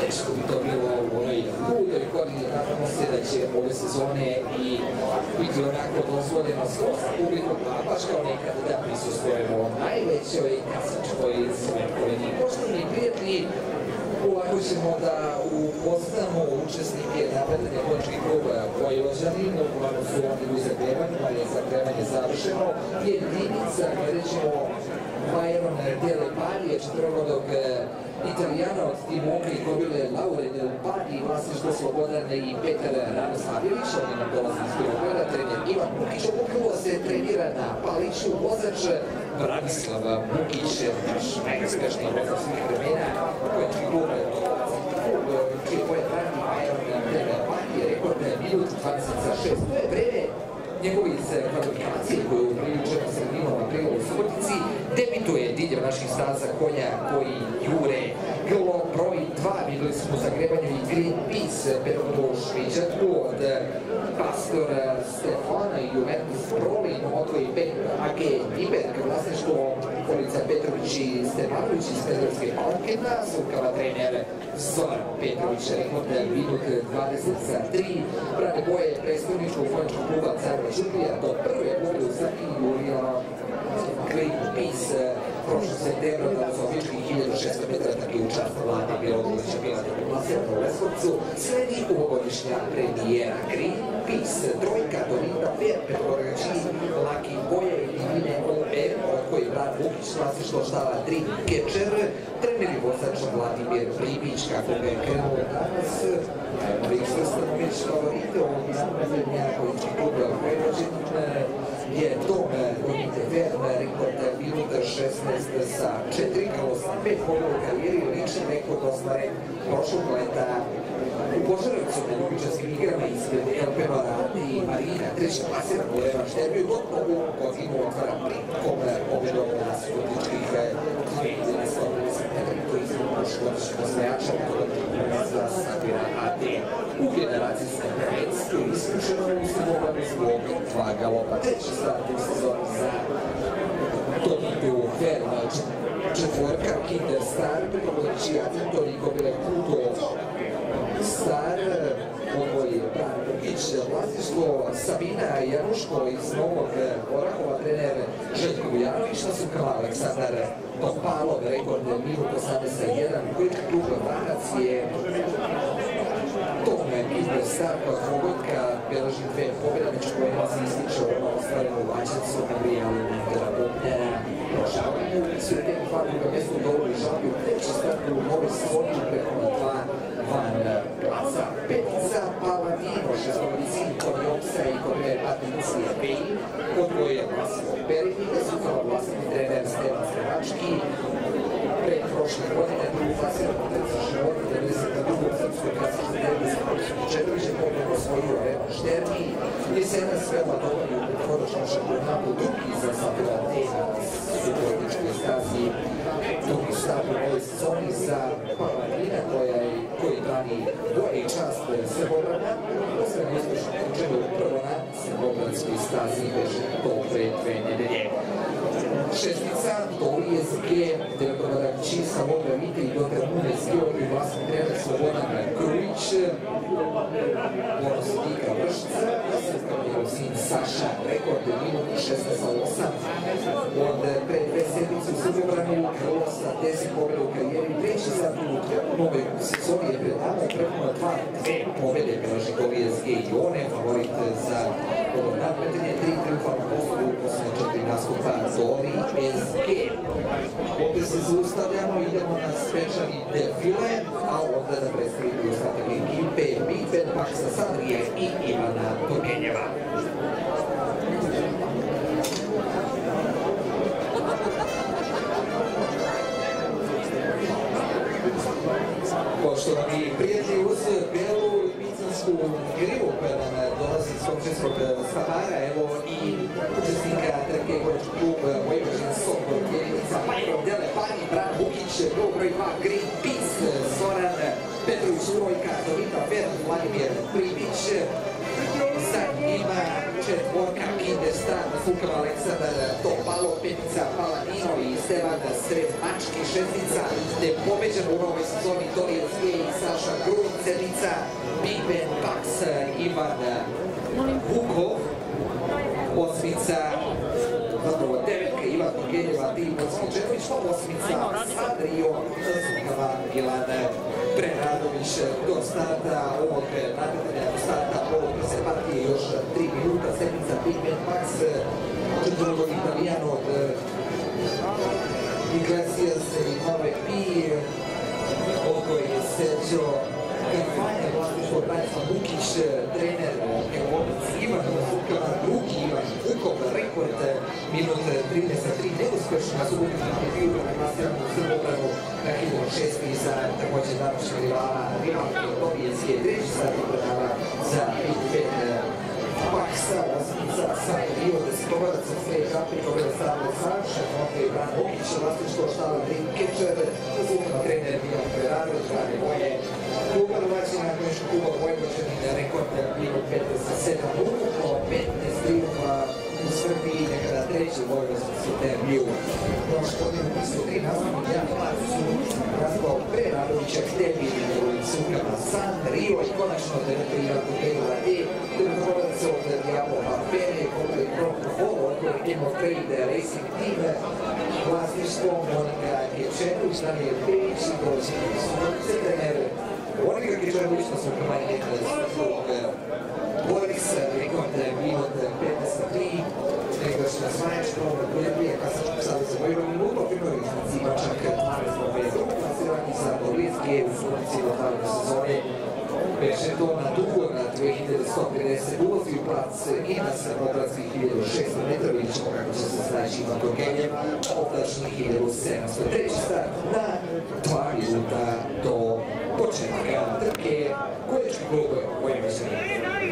teško bi to bilo u onoj hudoj godini, nadamo se da će ove sezone i biti onako dozvoljeno skroz publiku, a baš kao nekad da prisustvujemo najvećoj kasačkoj svetovini. Poštovni prijatelji, Ovako ćemo da upoznamo učesnike napredanja končkih kluba Vojvođanin, uglavnom su oni u zagrevanju, pa je zagrevanje završeno. Jedinica, gledat ćemo Bayern Dele Pari, četvrogodog Italijana od Timokli Kobile Laure Del Pari, vlasništvo Slobodane i Petar Ranoslavjević, oni nam dolazi iz Beograda, trener Ivan obukuo se trenira na Paliću, vozač Branislav Bukić, naš najuspešniji vozač svih vremena, končki klub čije koje prati Bayern Dele Pari, rekord minut 26, to je vreme njegovi iz kvalifikacije koju priličemo sredinom aprila u Subotici, debituje diljem naših staza konja koji jure 2, videli smo u zagrebanju i Greenpeace, Petro Šviđatku od Pastor Stefana i Juventus Prolin, odvoj Ben AG Iberg, vlasništvo Polica Petrović i Stefanović iz Pedrovske palke, na sukava trener Zoran Petrović, rekord minut 20 za 3, brane boje predstavničkog končnog kluba Carva Župlija do prve pobjede u Srbiji Julija Greenpeace prošle septembra da su obički 1600 metara tako je učast vlade Bjelogodića bila diplomacija u Leskovcu, sledi ovogodišnja premijera Greenpeace, trojka Dorinda Fer, Petkorači, Laki i Divine OR, od koji brat Vukić vlasništvo štala Dreamcatcher, trener i vozač Vladimir Pribić, kako ga je krenuo danas, svrstamo već favorite iznadrednja politički klub Vojvođin, je Tom Donite Vern, rekord minut 16 sa 4 kroz 5 pobjeda u karijeri, lični rekord prošlog leta u Požarevcu na ljubičarskim igrama ispred LP Barati i Marina, treća klasira u Levaš derbiju, dok ovu godinu otvara pritkom pobjedom na 2020 metri koji su prošlogodišnjeg osvajača za Sabira AD. U generacijskom prvenstvu isključeno u Srboganu zbog dva galopa. U sezoni za Tonitu Ferma, četvorka Kinder Star, prikovodeći Antoni Kobile Pluto, Star, Bukić, vlasništvo Sabina Januško iz Novog Orahova, trener Željko Vujanović, na sukama Aleksandar Topalov, rekord minut 81, koji klub Vranac je tome Kinder Star kao dvogodka beleži dve pobjede, među kojima se ističe ono ostvareno u Laćancu, Gabrielu Nintera Bobnjera, prošavanju, Svrten Hvala na mjestu dobro i žalju, treći start u novoj sezoni preko dva van placa. Petica Paladino, šestovicin kod Joksa i kod Patricije Bejn, kod koje je Vasilo Perini, da su kao vlastni trener Stevan Srevački, pre prošle godine drugu klasiru života 92. srpskoj klasičnoj derbi sa Kočkom Čedovićem pobjegu osvojio Revan Šterni, jesenas veoma dovoljno u prethodočnom šampionatu drugi za Sabila Dena subotičkoj stazi drugi u ovoj sezoni za koja i čast Srbobrana, posebno uspešno učinu upravo na Srbobranskoj stazi već to pre dve nedelje. Šestica, Dolije Zge, Delabrodakći, Samoga Vite i Dotar Mune Zge, ovdje vlasni trener Slobodan Krujić, Boros Dika Vršca, njegov sin Saša, rekord minut 16-8, od pre dve sedmice u Srbobranu, krilo sa 10 pobjeda u karijeri, treći sad u nove sezoni je pred nama, preko dva, dve pobjede beleži Dolije Zge i one, favorit za ovo nadmetanje, tri triumfalna poslova posle četiri nastupa Zori SG. Ovdje se zaustavljamo, idemo na svečani defile, a onda da predstavimo ostatak ekipe Big Ben Paksa Sadrije i Ivana Turgenjeva. Dolazi iz Komšinskog stafara, evo i učesnika trke konjičkog klub Vojvođin Sokol, jedinica Majrom Dele Pani, Bran Bukić, gol broj 2, Greenpeace, Zoran Petrović, trojka, Dolita Fern, Vladimir Pribić, sa njima četvorka Kinderstan, Fukam Aleksandar Topalo, petica Paladino i Stevan Sredmački, šestica, te pobeđan u novoj sezoni Dorijan Zvije i Saša Grun, sedmica Big Ben Pax, Ivan Vukov, osmica zapravo devetka Ivan Turgenjeva, Tim Boskočević, pa osmica Sadrio, Zukava, Milan Preradović do starta ovog nadmetanja, do starta ovog se partije još 3 minuta, sedmica Big Ben Pax, četvrgo Italijan od Iglesias i Nove Pi, Odgoj Sergio Karfanja, vlasništvo Branislav Vukić, trener Evovac Ivan Vukava, drugi Ivan Vukov, rekord minut 33 neuspešna su ukupni bio na klasiranom Srbobranu na 1006 za također današnja rivala rivalke Dobijenske, treći start predava za Big Ben Paksa, osmica sa Rio Despovaca, Sled Žapić, Obreda Stavlja Saša, Monte i Bran Okić, vlasništvo štala zvukama trener Milan Boje, kluba domaćina Konjičkog kluba Vojvođanin, rekord minut 15 sa 7 ukupno, 15 triumfa u Srbiji, nekada treći Vojvođan su derbiju. Prošle godine upisao tri nastavnog Jan Plac su razvao Preradovića, Štepin, Sukama San, Rio i konačno deveto Ivan Kupelova E, Trgovac od Diablo Pere, koji je Protokolo, koji Game of Trade Racing Team, vlasništvo Monika Kečević, Daniel Pejić, dođe su trener Monika Kečević, to su prvanje svog Boris, rekord minut 53, igrač na Smajačkom, Poljeprije, Kasačkog savjeza Vojvodinu, u Lopinoj iznici Ivačak 12. metu, klasirani za Borlijske u funkciji lokalne sezone Beše to na dugo na 2150 ulazi u plac Ginas na kvadratskih 1600 metara, vidjet ćemo kako će se snaći Turgenjev, ovdašnji 1700. Treći start na 2 minuta do početka trke Kolječki klub Vojvodina.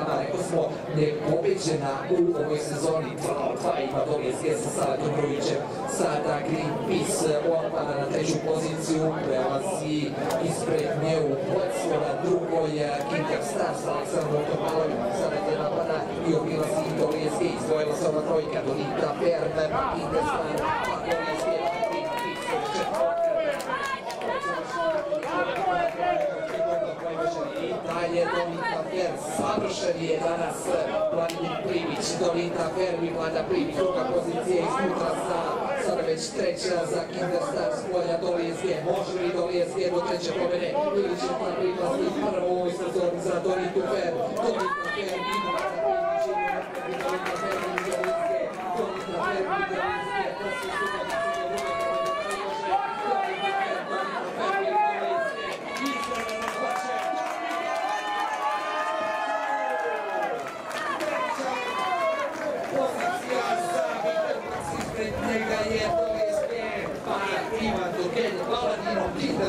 Dama, rekao smo, nepobeđena u ovoj sezoni. 2 ima Tolis Ged sa Saletom Grujićem. Sada Greenpeace on pada na treću poziciju, prelazi ispred nje u Pocu, na drugoj Kinder Star sa Aleksandrom sada je napada i obilazi Ged, izdvojila se ova trojka, Donita Ferma, Kinder Star, pa Tolis Donita Fer, savršen je danas Vladimir Primić, Donita Fer i Vlada Primić, druga pozicija iznutra sa sada već treća za Kinderstar s polja Dolijeske, može li Dolijeske do treće pobjede? Ili će ta pripasti prvo u ovoj sezoni za Donitu Fer, Donita Fer i Vlada Primić Donita Fer i Dolijeske, Donita Fer i Dolijeske,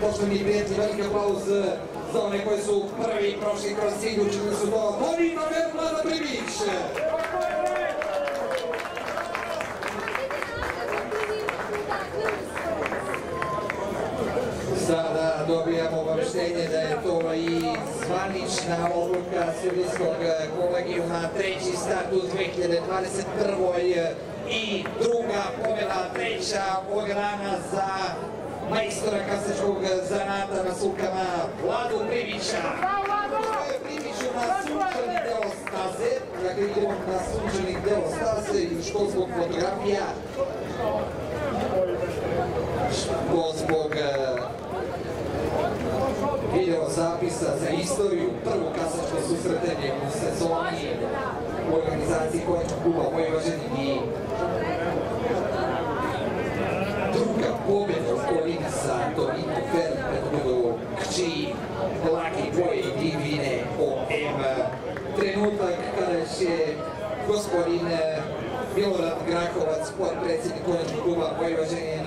zvanična. Poštovni prijatelji, veliki za one koji su prvi prošli kroz cilj, učinili su to Morina Vlada Privić. Sada dobijamo obaveštenje da je to i zvanična odluka sudijskog kolegijuma, treći start u 2021. i druga pobjeda, treća ovog dana za majstora zanata na sulkama Vladu Privića. Priviću na sunčani deo staze, dakle idemo na sunčani deo staze i što zbog fotografija, što zbog video zapisa za istoriju, prvo kasačko susretanje u sezoni u organizaciji Konjčnog kluba Vojvođani i druga pobjeda u kolini sa Tonino Fer pred budu kći Laki Boje i Divine OM. Trenutak kada će gospodin Milorad Grahovac, podpredsjednik Konjčnog kluba Vojvođanin,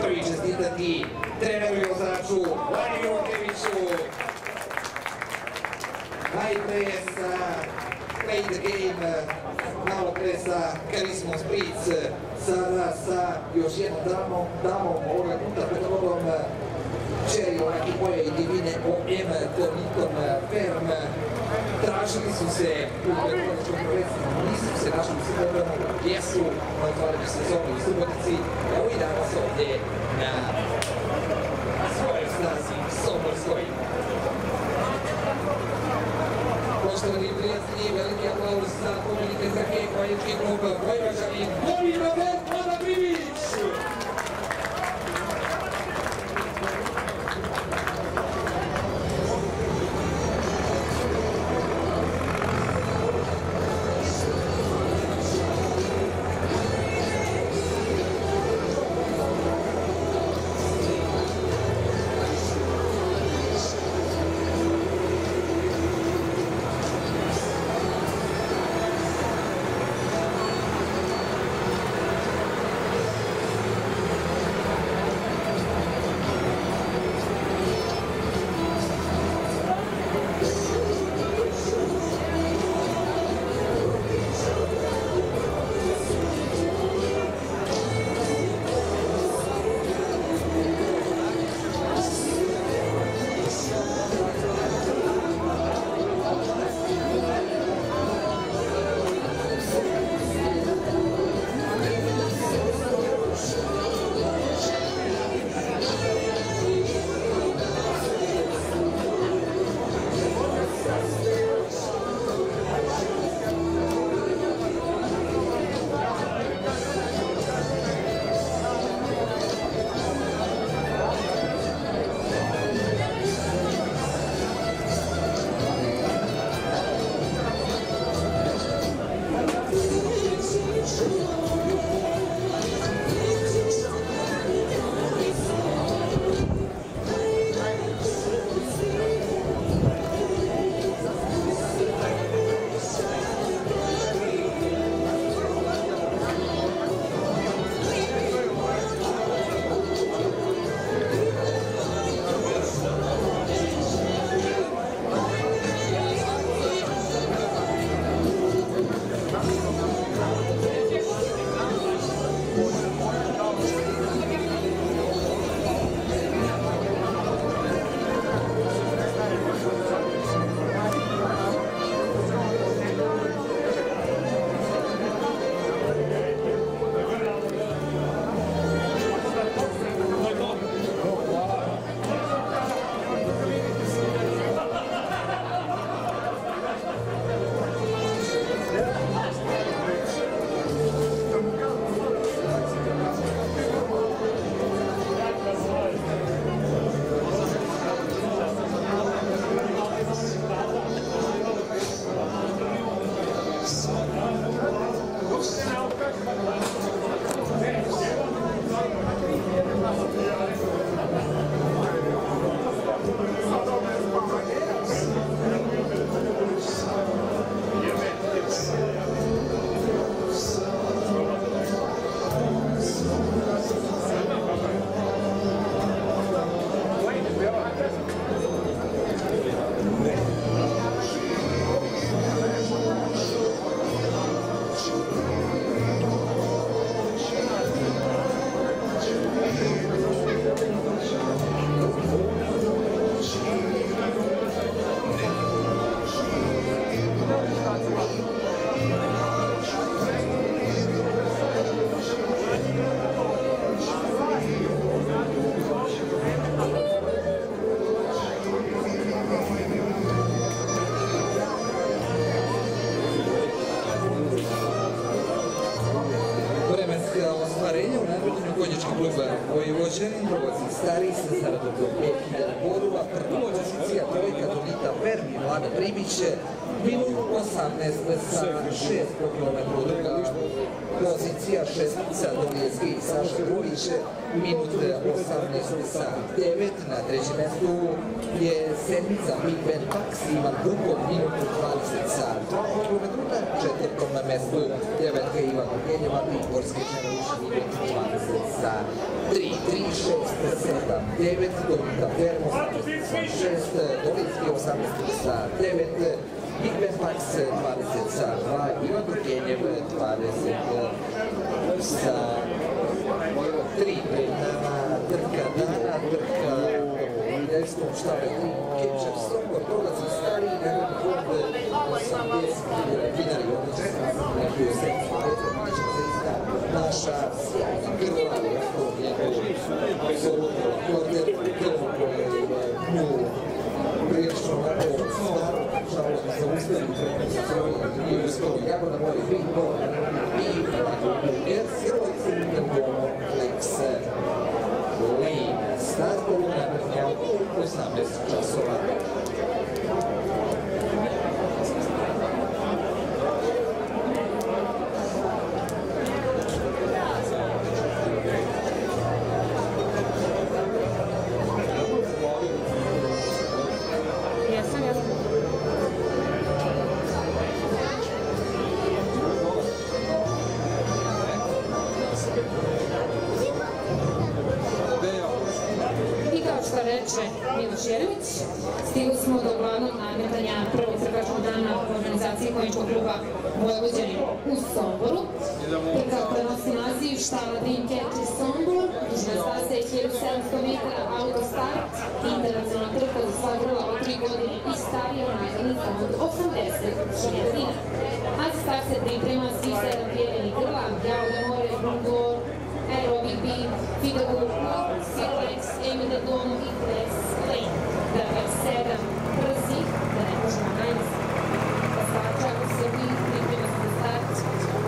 prvi čestitati treneru i vozaču Vladimiru Keviću. Najpre sa Play the Game, malo pre sa Karismom Splic, sada sa još jednom damom, damom ovoga puta pred vodom Čeri Laki Boje i Divine OM Torniton Ferm. Tražili su se u prethodničkom prvenstvu, nisu se našli u Srbenu, jesu na otvaranju sezonu u Subotici, evo i danas ovdje na svojoj stazi Soborskoj. Poštovani prijatelji, veliki aplauz za pobjednike za Kekvajički klub Vojvođani, Bobina Primić, minut 18 sa 6 po kilometru, druga pozicija šestica Dolijeski i Saša Grujić, minut 18 sa 9, na trećem mestu je sedmica Big Ben Pax, Ivan Bukov, minut 20 sa 2 kilometru, na četvrtom na mestu devetka Ivan Ugenjeva, Gorski Čerović, minut 20 sa 3, 3, 6, 7, 9, Donita Termo, 18 sa 6, Dolinski 18 sa 9, Big Ben Pax 20 sa 2, Ivan Ugenjev 20 sa 3, pred nama trka dana, trka Desnom štave 3, Kepčev Sombor, dolazi stariji narodni klub 80 dinari odličan, neki u 700 metra, vidjet zaista naša sjajna grla, ostalo njegov apsolutno korner, grlo koje je 1700 metara autostart, internacionalna trka za sva grla od 3 godine i starije najzanica od 80 dinara. A za start se priprema svih 7 prijavljenih grla, Jauda More, Brundor, Aerobic Beat, Fidagur, Sirlex, Emine Dono i Press Lane. Dakle, sedam brzih, da ne možemo najbolji pasača u Srbiji priprema se za start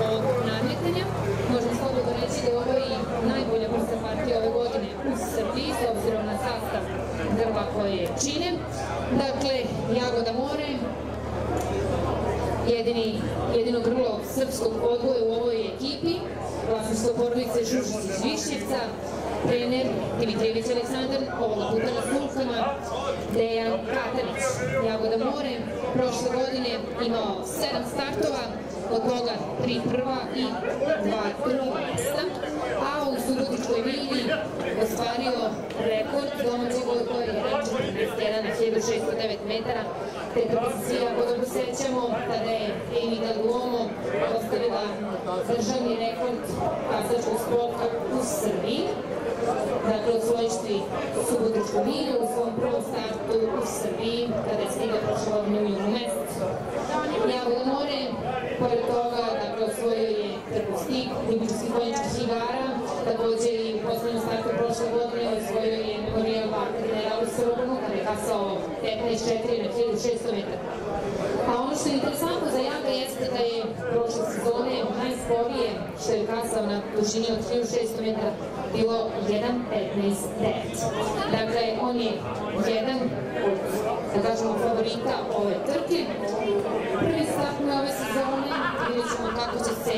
ovog nadmetanja. Možemo slobodno reći da je ovo i najbolja vrsta partija ove godine u Srbiji, s obzirom na sastav grba koje čine. Dakle, Jagoda More, jedini, jedino grlo srpskog odgoja u ovoj ekipi, vlasništvo porodice Žužić iz Višnjevca, trener Dimitrijević Aleksandar, ovoga puta na sulkama, Dejan Katanić. Jagoda More prošle godine imao sedam startova, od toga tri prva i dva druga mesta, a u Subotičkoj Vili ostvario rekord domaćeg odgoja je 41 na 1609 metara, te kako se svi jako dobro sećamo, kada je Amy Daluomo ostavila državni rekord kasačkog sporta u Srbiji, dakle osvojišti Subotičku Vilu u svom prvom startu u Srbiji, kada je stigla prošle godine u junu mesecu. Jagoda More, pored toga, dakle, osvojio je trku stik, Libičkih konjičkih igara, takođe i u poslednjem startu prošle godine osvojio je Memorial Park general u Srbunu, kada je kasao 15.4 na 1600 metara. A ono što je interesantno za Jaga jeste da je prošle sezone najsporije što je kasao na dužini od 1600 metara bilo 1.15.9. Dakle, on je jedan od, da kažemo, favorita ove trke. Prvi na ove sezone, vidjet ćemo kako će se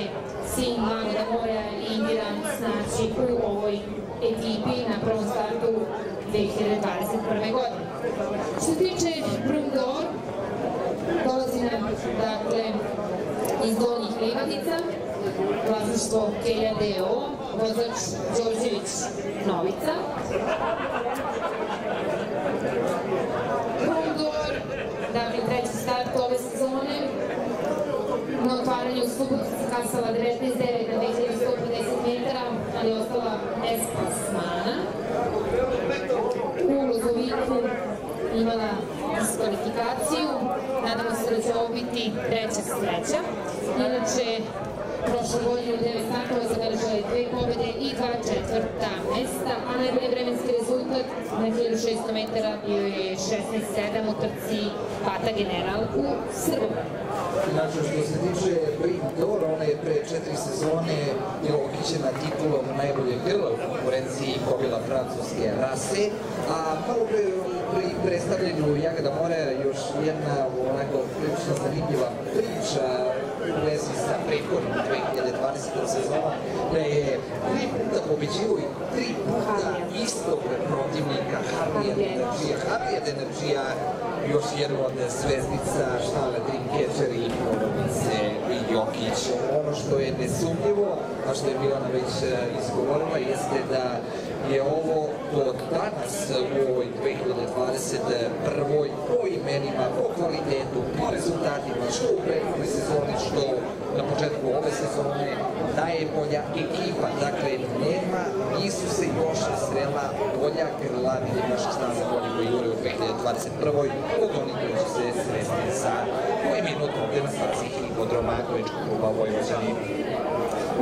sin Magda Moja i Indiran snaći u ovoj ekipi na prvom startu 2021. godine. Što se tiče Brundor, dolazi nam, dakle, iz Donjih Livadica, vlasništvo Kelja DO, vozač Đorđević Novica. Brundor, treći start ove sezone, na otvaranju u kasala 19.9 na 2150 metara, ali ostala bez plasmana. U Lozoviku imala diskvalifikaciju. Nadamo se da će ovo biti treća sreća. Inače, Prošle godine u 9 startova zabeležila dve pobede i dva četvrta mesta, a najbolji vremenski rezultat na 1600 metara bio je 16.7 u trci Pata General u Srbobranu. Inače, što se tiče Brit Door, ona je pre četiri sezone bila uhićena titulom najbolje grla u konkurenciji pobjela francuske rase, a malo pre pri predstavljanju Jagada More još jedna onako prilično zanimljiva priča u vezi sa prethodnom 2020. sezonom, da je tri puta pobeđivo i tri puta istog protivnika Harriet Energy. Harriet Energy još jedna od zvezdica štale Dreamcatcher i Porodice Jokić. Ono što je nesumljivo, a što je Milana već e, izgovorila, jeste da je ovo od danas u ovoj 2021. po imenima, po kvalitetu, po rezultatima, što u prethodnoj sezoni, što na početku ove sezone najbolja ekipa. Dakle, nema, nisu se još srela bolja grlani naša staza bolji koji jure u 2021. od onih koji će se sresti sa ovim minutom demonstraciji hipodroma Kovičkog kluba Vojvođani.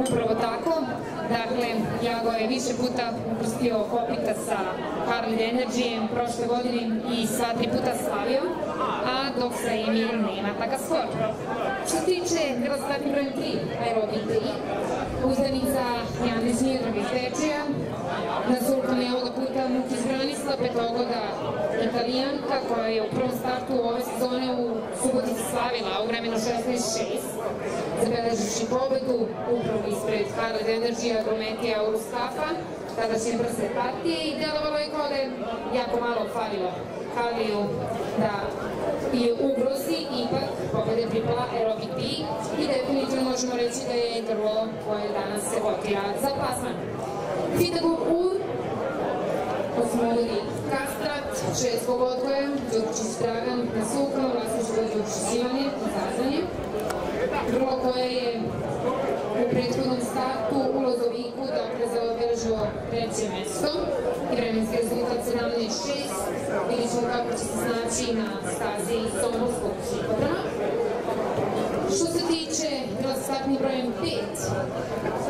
Upravo tako. Dakle, Jago je više puta ukrstio kopita sa Harley Energyjem prošle godine i sva tri puta slavio, a dok sa Emil nema takav skor. Što tiče gradostratni broj 3, Aerobik 3, uzdanica Janis Mirović iz Bečeja, na sulkom je ovoga puta Mukiz Branislav, petogoda Italijanka, koja je u prvom startu ove sezone u Subotici slavila u vremenu 16-6, zabeležiši pobedu upravo ispred Harley Energy, Agrometija, Eurostafa, tadašnje brze partije i delovalo je kao jako malo falilo Haliju da je ugrozi, ipak pobede pripala Aerobic i definitivno možemo reći da je grlo koje danas se kotira za plasman. Fitagub U, osmoligi Kastrat, šestog odgoja, Đurčić Dragan na sukama, vlasničko Đurčićivanje, zazvanje. Grlo koje je u prethodnom startu u Lozoviku dakle zaobeležio treće mesto i vremenski rezultat 17.6. Vidjet ćemo kako će se snaći na stazi Somborskog hipodroma. Što se tiče startni brojem 5,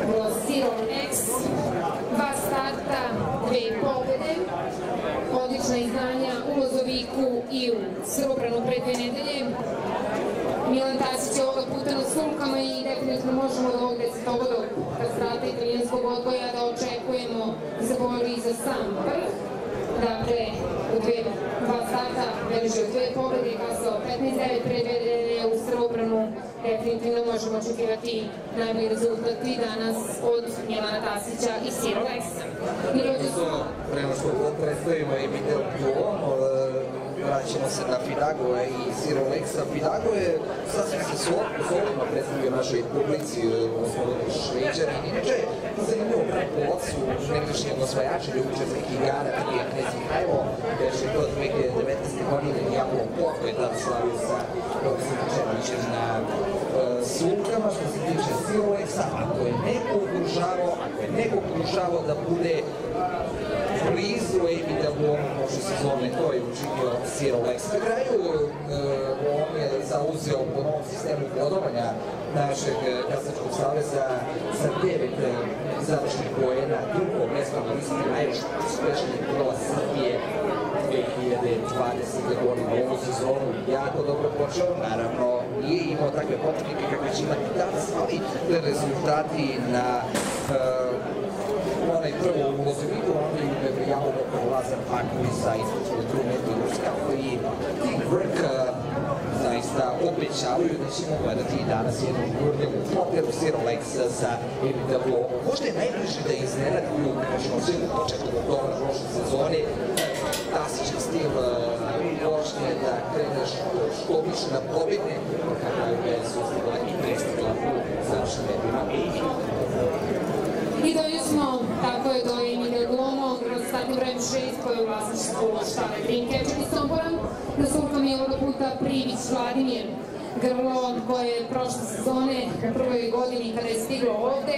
bilo Zero X, dva starta, dve pobede, odlična izdanja u Lozoviku i u Srbobranu pre dve nedelje, Milan Tasić je ovoga puta na sulkama i definitivno možemo od ovog desetogod kastrata italijanskog odgoja da očekujemo se bori za sam vrh. Dakle, u dve, dva starta beležio dve pobede i kasao 15-9 pre dve nedelje u Srbobranu. Definitivno možemo očekivati najbolji rezultat i danas od Milana Tasića i Siro su Prema što predstavimo i video duom, vraćamo se na Fidago i Zero Lexa. Fidago je sasvim se solidno predstavio našoj publici, odnosno šveđani. Inače, zanimljivo prepolovcu nekdašnjeg osvajača ljubičarskih igara, kad je Knez Mihajlo, beše to 2019. godine Jablon Pot, koji je tada slavio sa Robisom Černićem na sulkama, što se tiče Zero Lexa, ako je neko ugrožavao, ako je neko pokušavao da bude blizu Amy Delbon prošle to je učinio Sir Lex. Na kraju on je zauzeo po novom sistemu bodovanja našeg Kasačkog saveza sa devet završnih pojena, drugo mesto na listi najviše uspešnih krola Srbije 2020. godine ovu sezonu jako dobro počeo, naravno nije imao takve potrebnike kakve će imati danas, ali rezultati na onaj prvo u Lozoviku, onda i u Gabrielu Dr. Lazar sa istočne trumete Ruska, koji Tim Grk zaista obećavaju da ćemo gledati i danas jednu gurnjegu floteru Sir Alexa za MW. Možda je najbliže da iznenaduju, kažemo sve u početku oktobra prošle sezone, klasičan stil vožnje da kreneš što više na pobjedne, kako je sustigla i prestigla u završnom medijima. I smo, tako je do Emilija Glomo, kroz startni brojem 6 koji je u vlasništvu štale Dreamcatcher iz Sombora. Na sulkom je puta Privić Vladimir, grlo koje je prošle sezone u prvoj godini kada je stiglo ovde,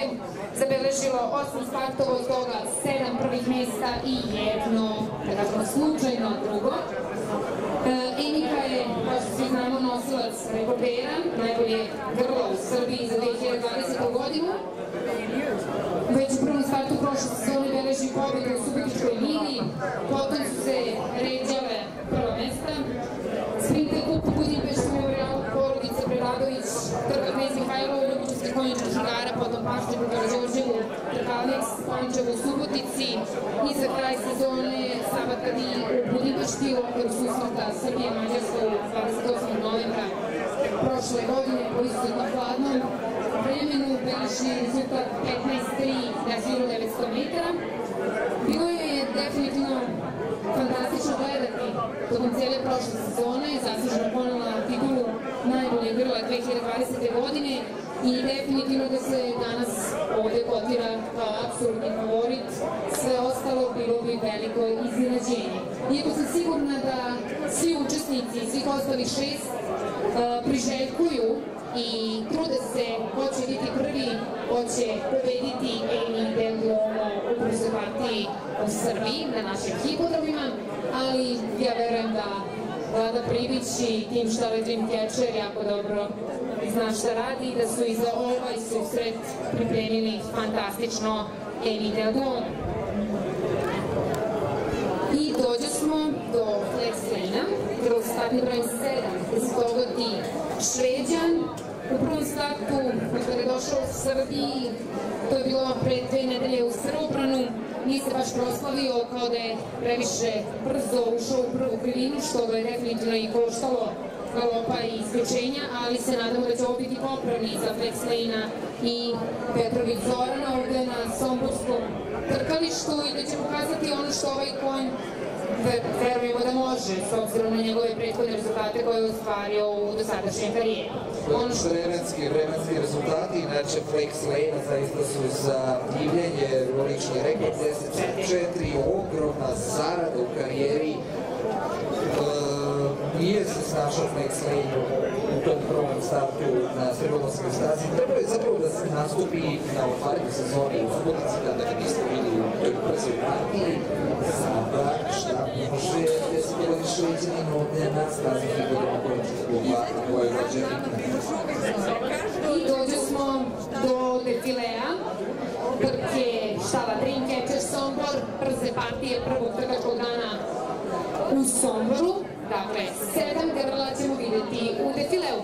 zabeležilo osam startova, od toga sedam prvih mesta i jedno, da slučajno drugo. E, Emika je, kao što svi znamo, nos nosilac rekordera, najbolje grlo u Srbiji za 2020. godinu. Već u prvom startu prošle sezone beleži pobedu u Subotičkoj ligi, potom su se ređale prva mesta. Sprinter kup u Budimpeštu Memorial porodice Preradović, Trga Knez Mihajlova, Ljubičevski konjički žigara, potom Pašće u Trkalnik, Konjičevo u Subotici i za kraj sezone Sabatadi u Budimpešti u okviru susreta Srbije Mađarska u 28. novembra prošle godine po izuzetno hladnom vremenu beleži rezultat 15-3 na 1900 metara. Bilo je definitivno fantastično gledati tokom cijele prošle sezone, zasluženo ponela titulu najbolje grla 2020. godine i definitivno da se danas ovdje kotira kao apsolutni favorit, sve ostalo bilo bi veliko iznenađenje. Iako sam sigurna da svi učesnici, svih ostalih šest, priželjkuju i trude se ko će biti prvi, ko će pobediti Amy Del Duomo u prvoj partiji u Srbiji na našim hipodromima, ali ja verujem da Vlada Privić i tim Štale Dreamcatcher jako dobro zna šta radi i da su i za ovaj susret pripremili fantastično Amy Del Duomo. I dođe smo do Flex Lane-a, kroz startni broj 7, gde se dogodi Šveđan. U prvom startu, kada je došao u Srbiji, to je bilo pre dve nedelje u Srbobranu, nije se baš proslavio kao da je previše brzo ušao u prvu krivinu, što ga je definitivno i koštalo galopa i isključenja, ali se nadamo da će ovo biti popravni za Flex Lane-a i Petrović Zorana ovde na Somborskom trkalištu i da će pokazati ono što ovaj konj verujemo da može, s obzirom na njegove prethodne rezultate koje je ostvario u dosadašnjem karijeri. Što vremenski, vremenski rezultati, inače Flex Lane zaista su za divljenje lični rekord 10.4, ogromna zarada u karijeri. E, nije se snašao Flex Lane tom prvom startu na Srebrnonskoj stazi. Trebalo je zapravo da se nastupi na otvaranju sezoni u Subotici, kada ga nismo vidjeli u toj brzoj partiji. Sada šta može 10 godini šveđanin ovdje na stazi hipodroma Kojičkog kluba Vojvođani. I dođe smo do defilea, trke štala Dreamcatcher Sombor, brze partije prvog trkačkog dana u Somboru. Dakle, sedam grla ćemo vidjeti u defileu.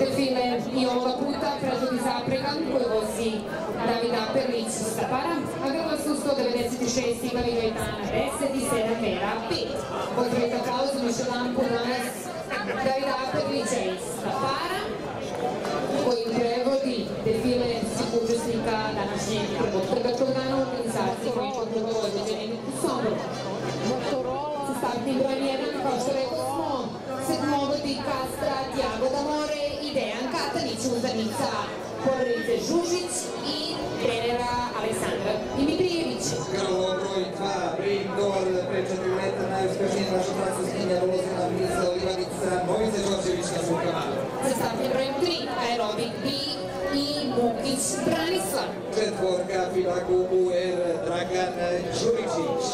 Defile i ovoga puta predvodi zapregan koji vozi David Aperlić iz Stapara, a grla su 196 Igali Gajetana 10 i 7 Vera 5. Pozdravite aplauzom još danas Davida Aperlića iz Stapara, koji prevodi defile svih učesnika današnjeg prvog trgačkog dana u organizaciji Kliničkog kluba Vojvođanin u Somboru. Sa startnim brojem 1, kao što rekao smo, sedmovodi Kastra, Jagoda More i Dejan Katanić, uzdanica porodice Žužić i trenera Aleksandra Dimitrijevića. Grlo broj 2, Brindor, pre 4 leta najuspešnija naša francuskinja Rozina Misa Livanica, Mojica Đorđević na zvukama. Sa startnim brojem 3, Aerobik B i Mukić Branislav. Četvorka Filaku UR Dragan Đuričić.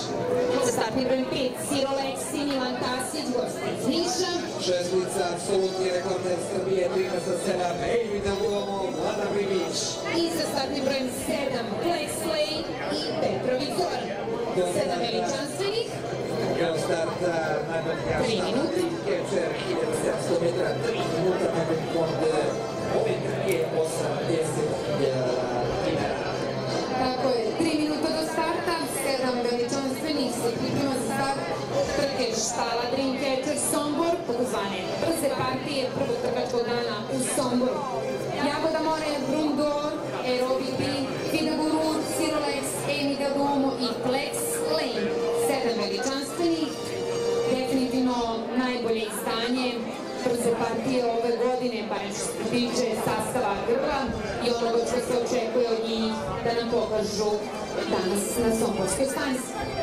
Sa startnim brojem 5, Siro Leksi, Milan Tasić, gosti iz Niša. Šestlica, apsolutni rekorder Srbije, 13 sa 7, Ejmi Davuomo, Vlada Brimić. I sa startnim brojem 7, Flex Lane i Petrović Zoran. Sedam veličanstvenih, Kao starta najbolja Tri štaba minute. Dreamcatcher, 1700 metara, 3 minuta, najbolji fond ove trke 80.000 dinara. Tako je, 3 minuta do starta, 7 veličanstvenih se priprema za start štala brze partije prvog trkačkog dana u Somboru. Brundor, i definitivno najbolje izdanje brze partije ove godine, se tiče sastava grla i onoga što se očekuje od njih da nam pokažu danas na Somborskoj stanici.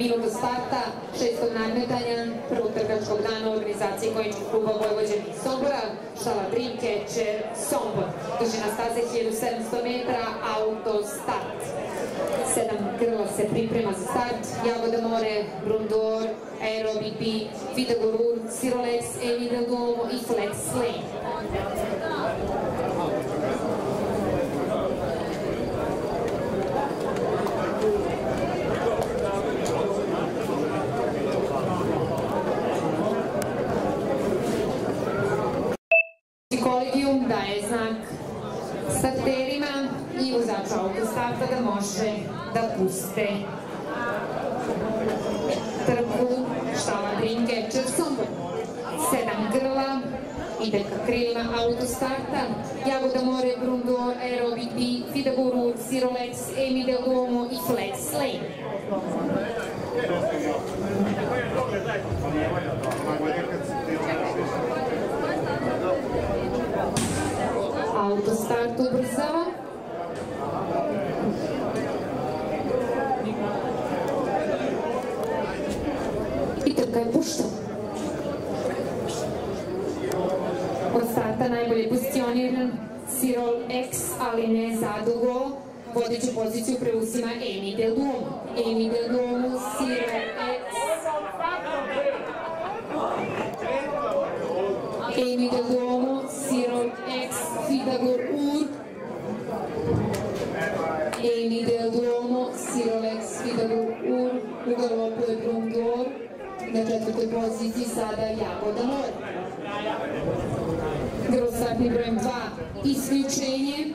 Starta. Minut do starta šestog nadmetanja prvog trkačkog dana u organizaciji konjičkog kluba Vojvođani iz Sombora, šala Dreamcatcher Sombor. Dužina staze 1700 metara, auto start. Sedam grla se priprema za start. Jagoda More, Brundor, Aero BP, Vitagorur, Sirolex, Emil Domo i Flex Lane. Vozaču autostarta da može da puste trku štala Dreamcatcher Sombor. Sedam grla, ide ka krilima autostarta, Jagoda More, Brundor, Aerobic B, Fidaguru, Sirolex, Emi Del Duomo i Flex Lane. Autostart ubrzava. I trka je pušta. Od starta najbolje pozicioniran Sirol X, ali ne zadugo. Vodeću poziciju preuzima Emi Del Duomo. Emi Del Duomo, Sirol X. Emi Del Duomo, Sirol X, Fidagor Ur. Emi Del Duomo, Sirol X, Fidagor Ur. U galopu je sada Jagoda Mor. Grostartni brojem 2 isključenje,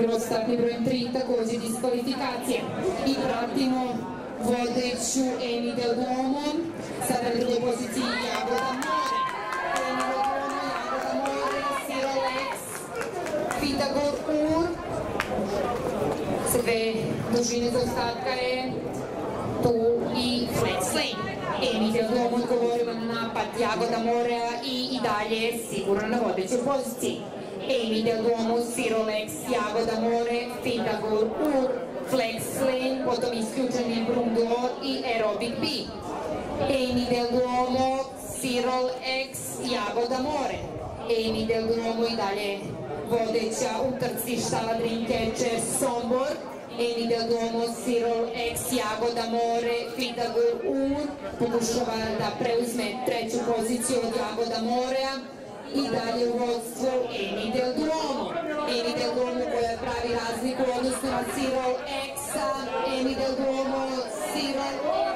grostartni brojem 3 takođe diskvalifikacija. I pratimo vodeću Emi Del Duomo, sada na drugoj poziciji Jagoda More. X, Pitagor Ur. Sve dužine zaostatka je tu i Flex Lane. Emi Del Duomo odgovorila na napad Jagoda Morea i i dalje sigurno na vodećoj poziciji. Emi Del Duomo, Sirolex, Jagoda More, Fitagor, Ur, Flex Lane, potom isključeni Brundor i Aerobic B. Emi Del Duomo, Cyril X, Jagoda More. Emi Del Duomo i dalje vodeća u trci štala Dreamcatcher Sombor. Emi Del Duomo, Cyril X, Jagoda More, Fitagor Ur. Pokušava da preuzme treću poziciju od Jagoda Morea. I dalje u vodstvu Emi Del Duomo. Emi Del Duomo koja pravi razliku u odnosu na Cyril X-a. Emi Del Duomo, Cyril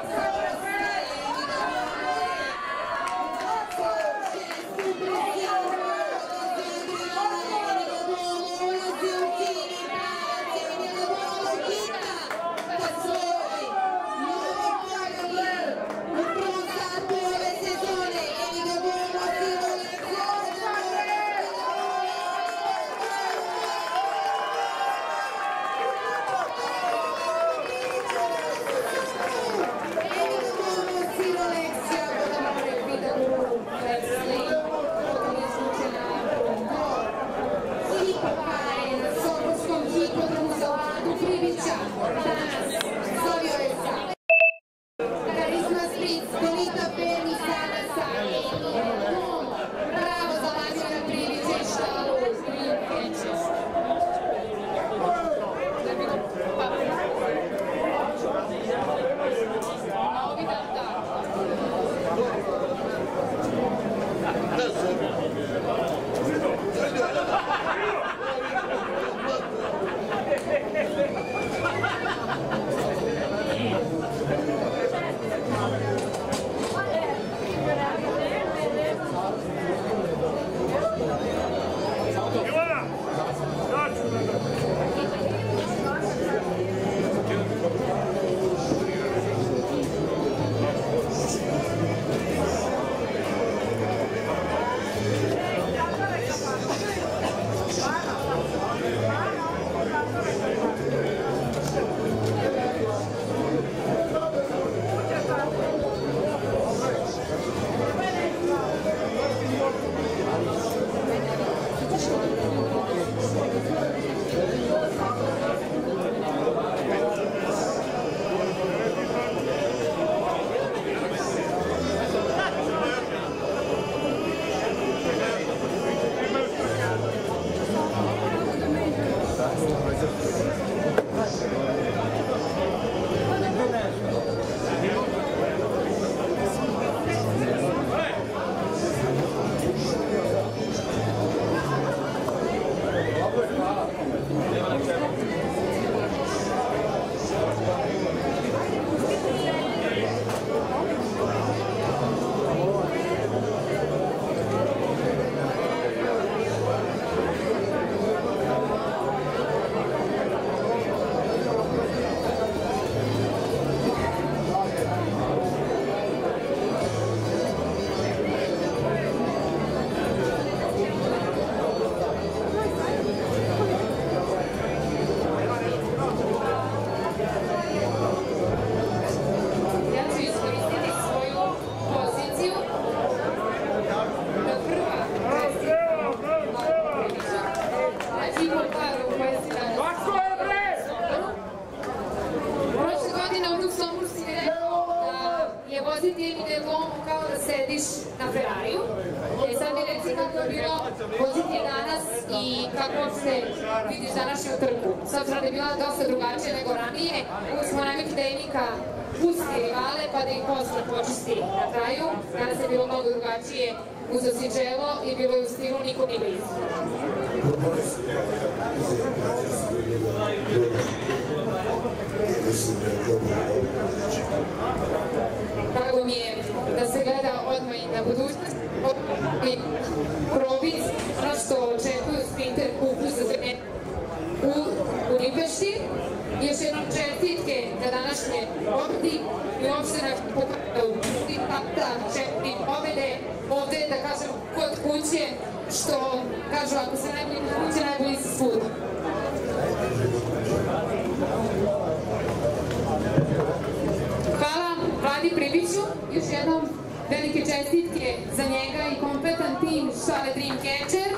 čestitke za njega i kompletan tim Šale Dreamcatcher.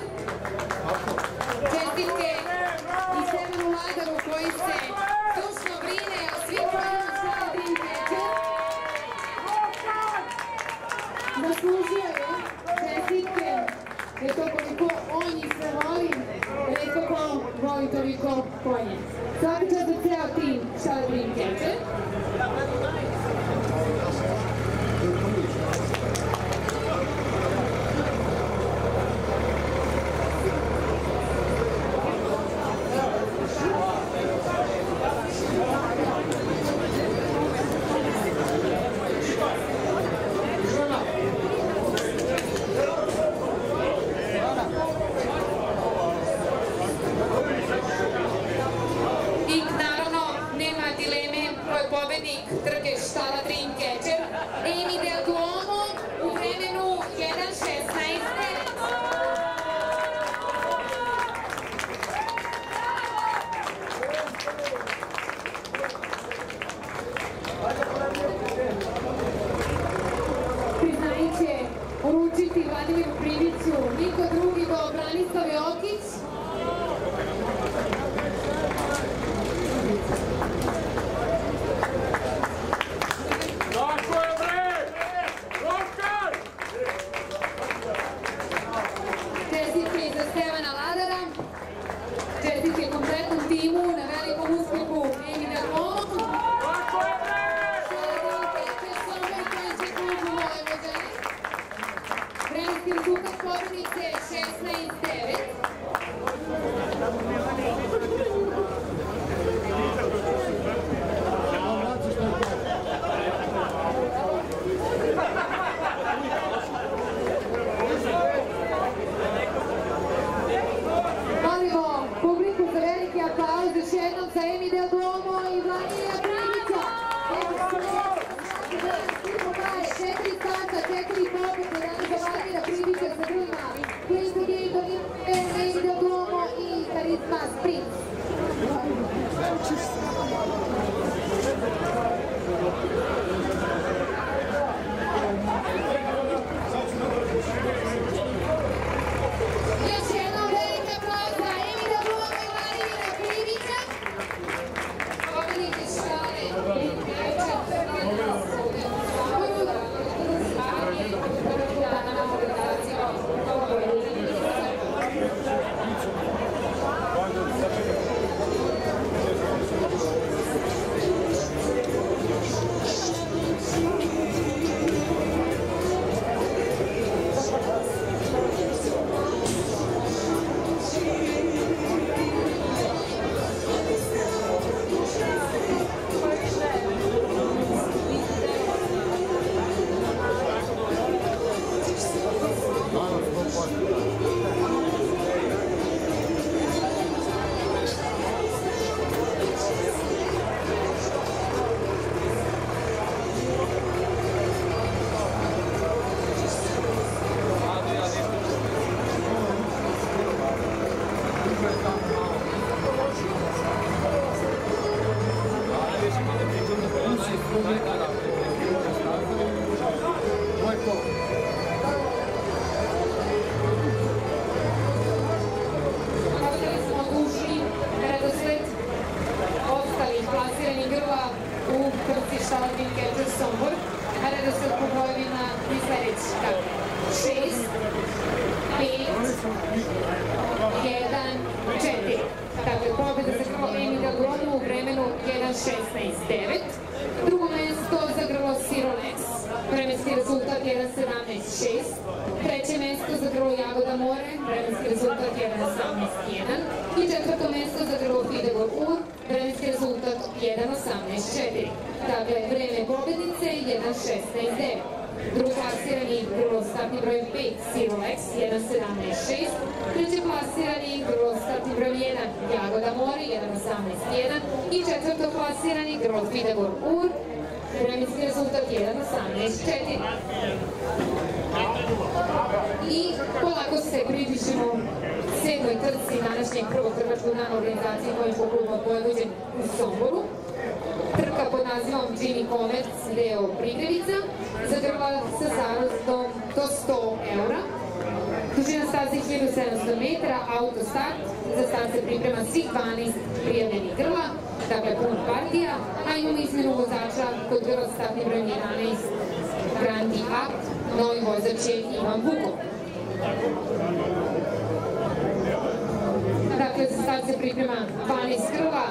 sad se priprema 12 krva,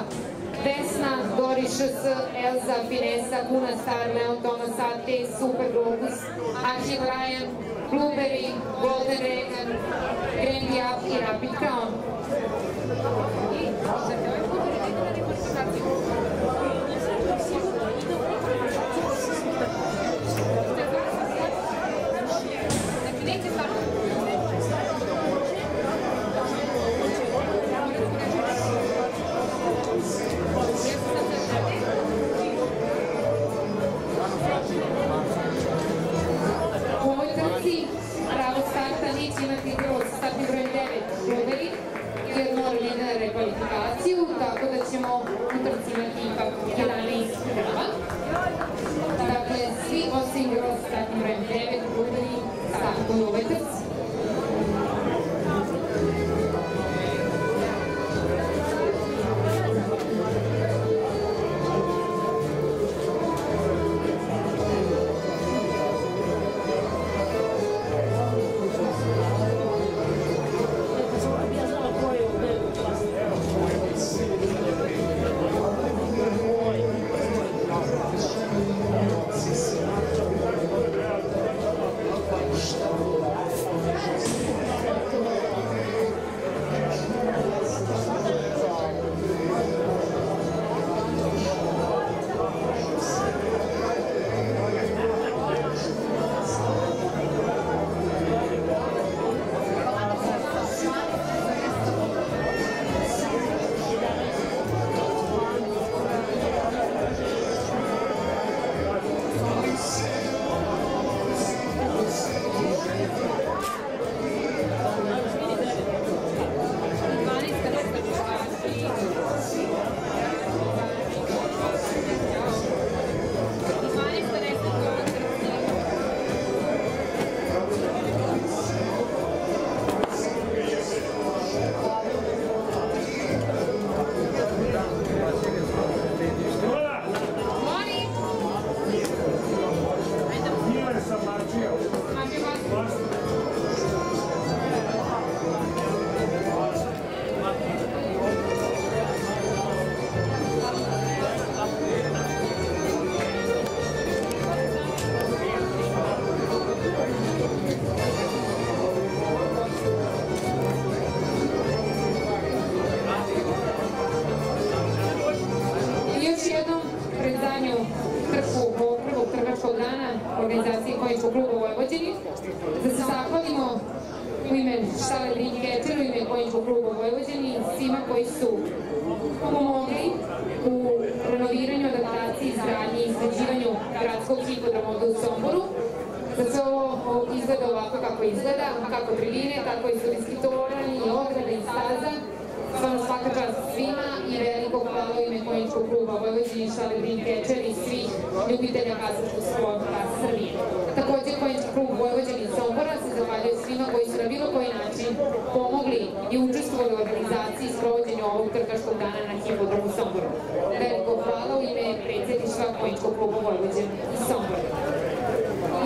Vesna, Gori ŠS, Elza, Finesa, Kuna Star, Leon Thomas, Ate, Super Globus, Archie Ryan, Blueberry, Golden Regan, Grand Up i Rapid Crown. Poljskog kluba Vojvodin Sombor.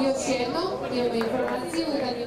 I još jedno, imamo informaciju da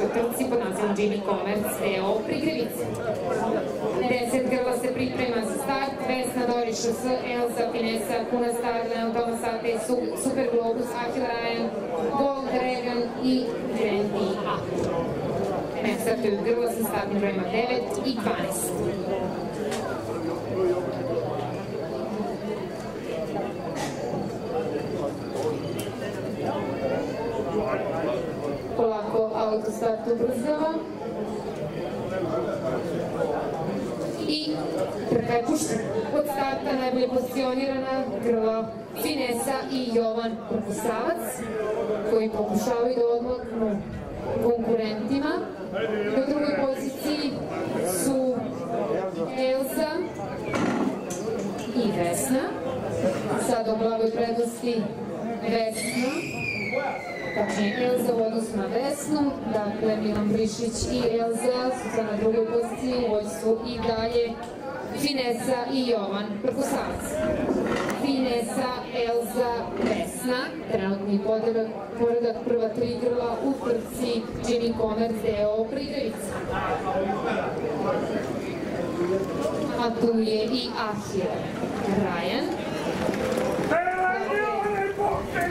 sedmoj kasačkoj trci pod nazivom Jimmy Commerce Deo Prigrevice. Deset grla se priprema za start, Vesna Doriša S, Elza Finesa, Kuna Star, Leon Thomas Ate, Su- Super Globus, Akil Ryan, Gold Dragon i Trendy Up. Ne startuju grla sa startnim brojima 9 i 12. start ubrzava. I trka je puštena. Od starta pozicionirana Grla Finesa i Jovan Prkusavac koji pokušavaju da odmaknu konkurentima. Na drugoj poziciji su Elza i Vesna. Sad u glavoj prednosti Vesna. Tačnije Elza u odnosu na Vesnu. Dakle, Milan Brišić i Elza su na drugoj poziciji u vojstvu i dalje Finesa i Jovan Prkusavac. Finesa, Elza, Vesna, trenutni poredak, prva tri grla u trci Jimmy Comer deo Pridevica. A tu je i Ahir Ryan.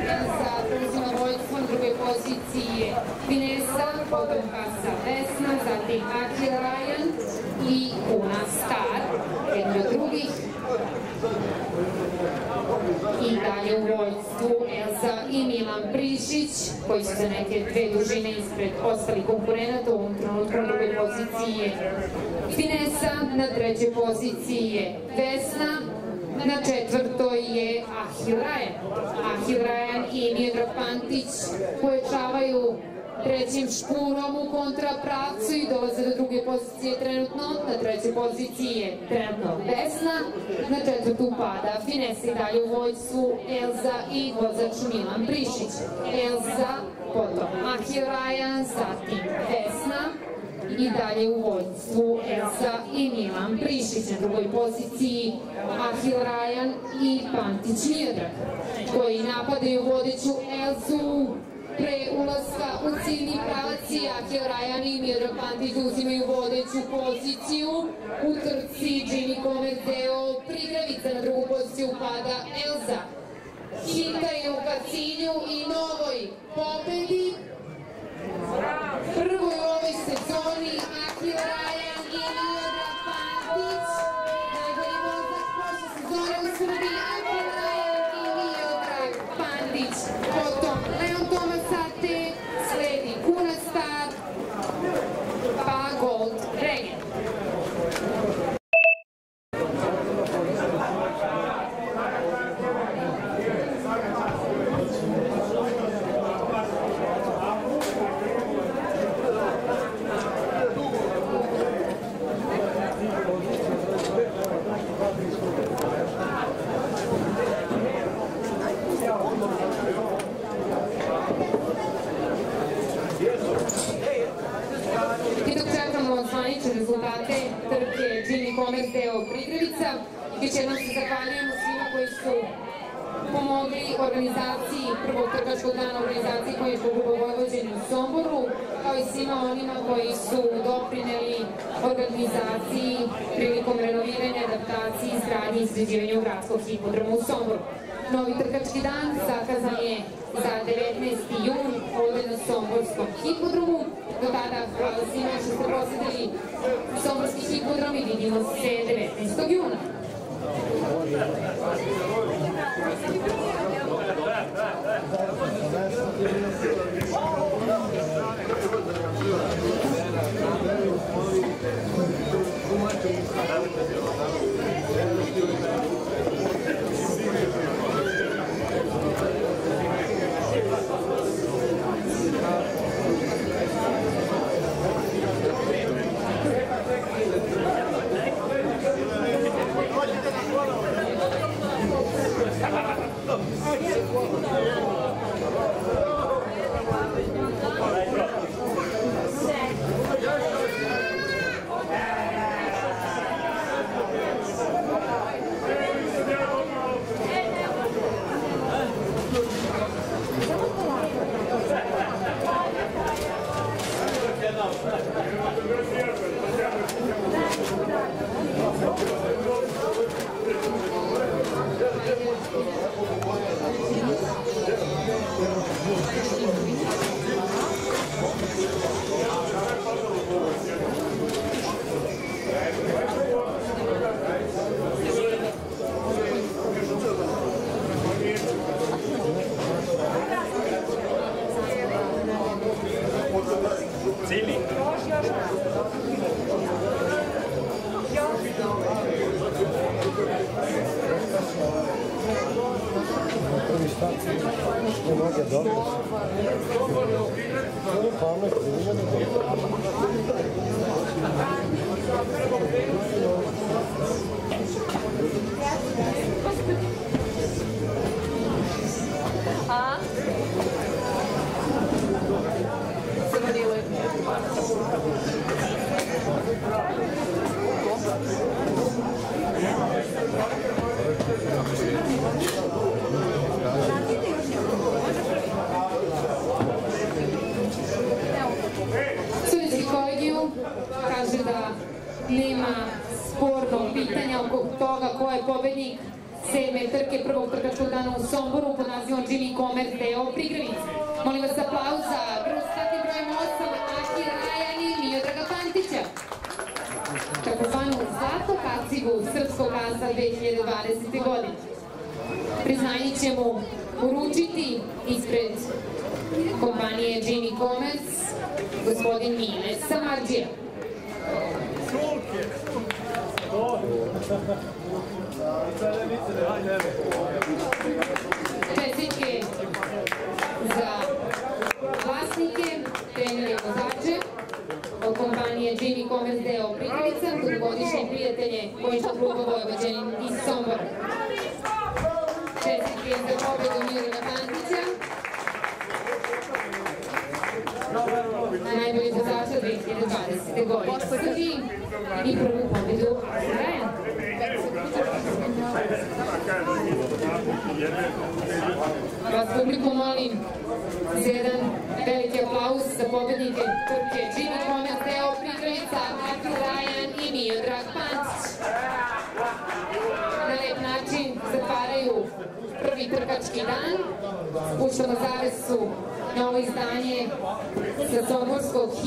Elza preuzima vojstvo na drugoj poziciji je Finesa, potom Kasa Vesna, zatim Ahir Ryan i Una Star, jedni od drugih i dalje u vojstvu Elza i Milan Prišić, koji su za neke dve dužine ispred ostalih konkurenata, u ovom trenutku na drugoj poziciji je Finesa, na trećoj poziciji je Vesna, na četvrtoj je Ahil Rajan. Ahil Rajan i Miodrag Pantić pojačavaju trećim špurom u kontrapravcu i dolaze do druge pozicije trenutno. Na trećoj poziciji je trenutno Vesna, na četvrtu pada Finesa i dalje u vojstvu Elza i vozač Milan Prišić. Elza, potom Ahil Rajan, zatim Vesna, i dalje u vojstvu Elsa i Milan Prišić na drugoj poziciji Ahil Rajan i Pantić Miodrag koji napadaju vodeću Elsu pre ulaska u ciljni pravac i Ahil Rajan i Miodrag Pantić uzimaju vodeću poziciju. U trci Jimmy Comer deo Prigravica na drugu poziciju pada Elza. Hitaju ka cilju i novoj pobedi. Prvoj u ovoj sezoni Akil Rajan i Miodrag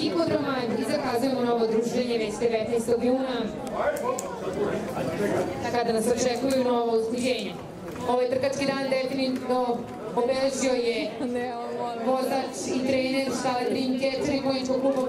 hipodroma i zakazujemo novo druženje već 19. juna kada nas očekuju novo uzbuđenje. Ovaj trkački dan definitivno obeležio je vozač i trener Štale Trinke Čerimojničkog kluba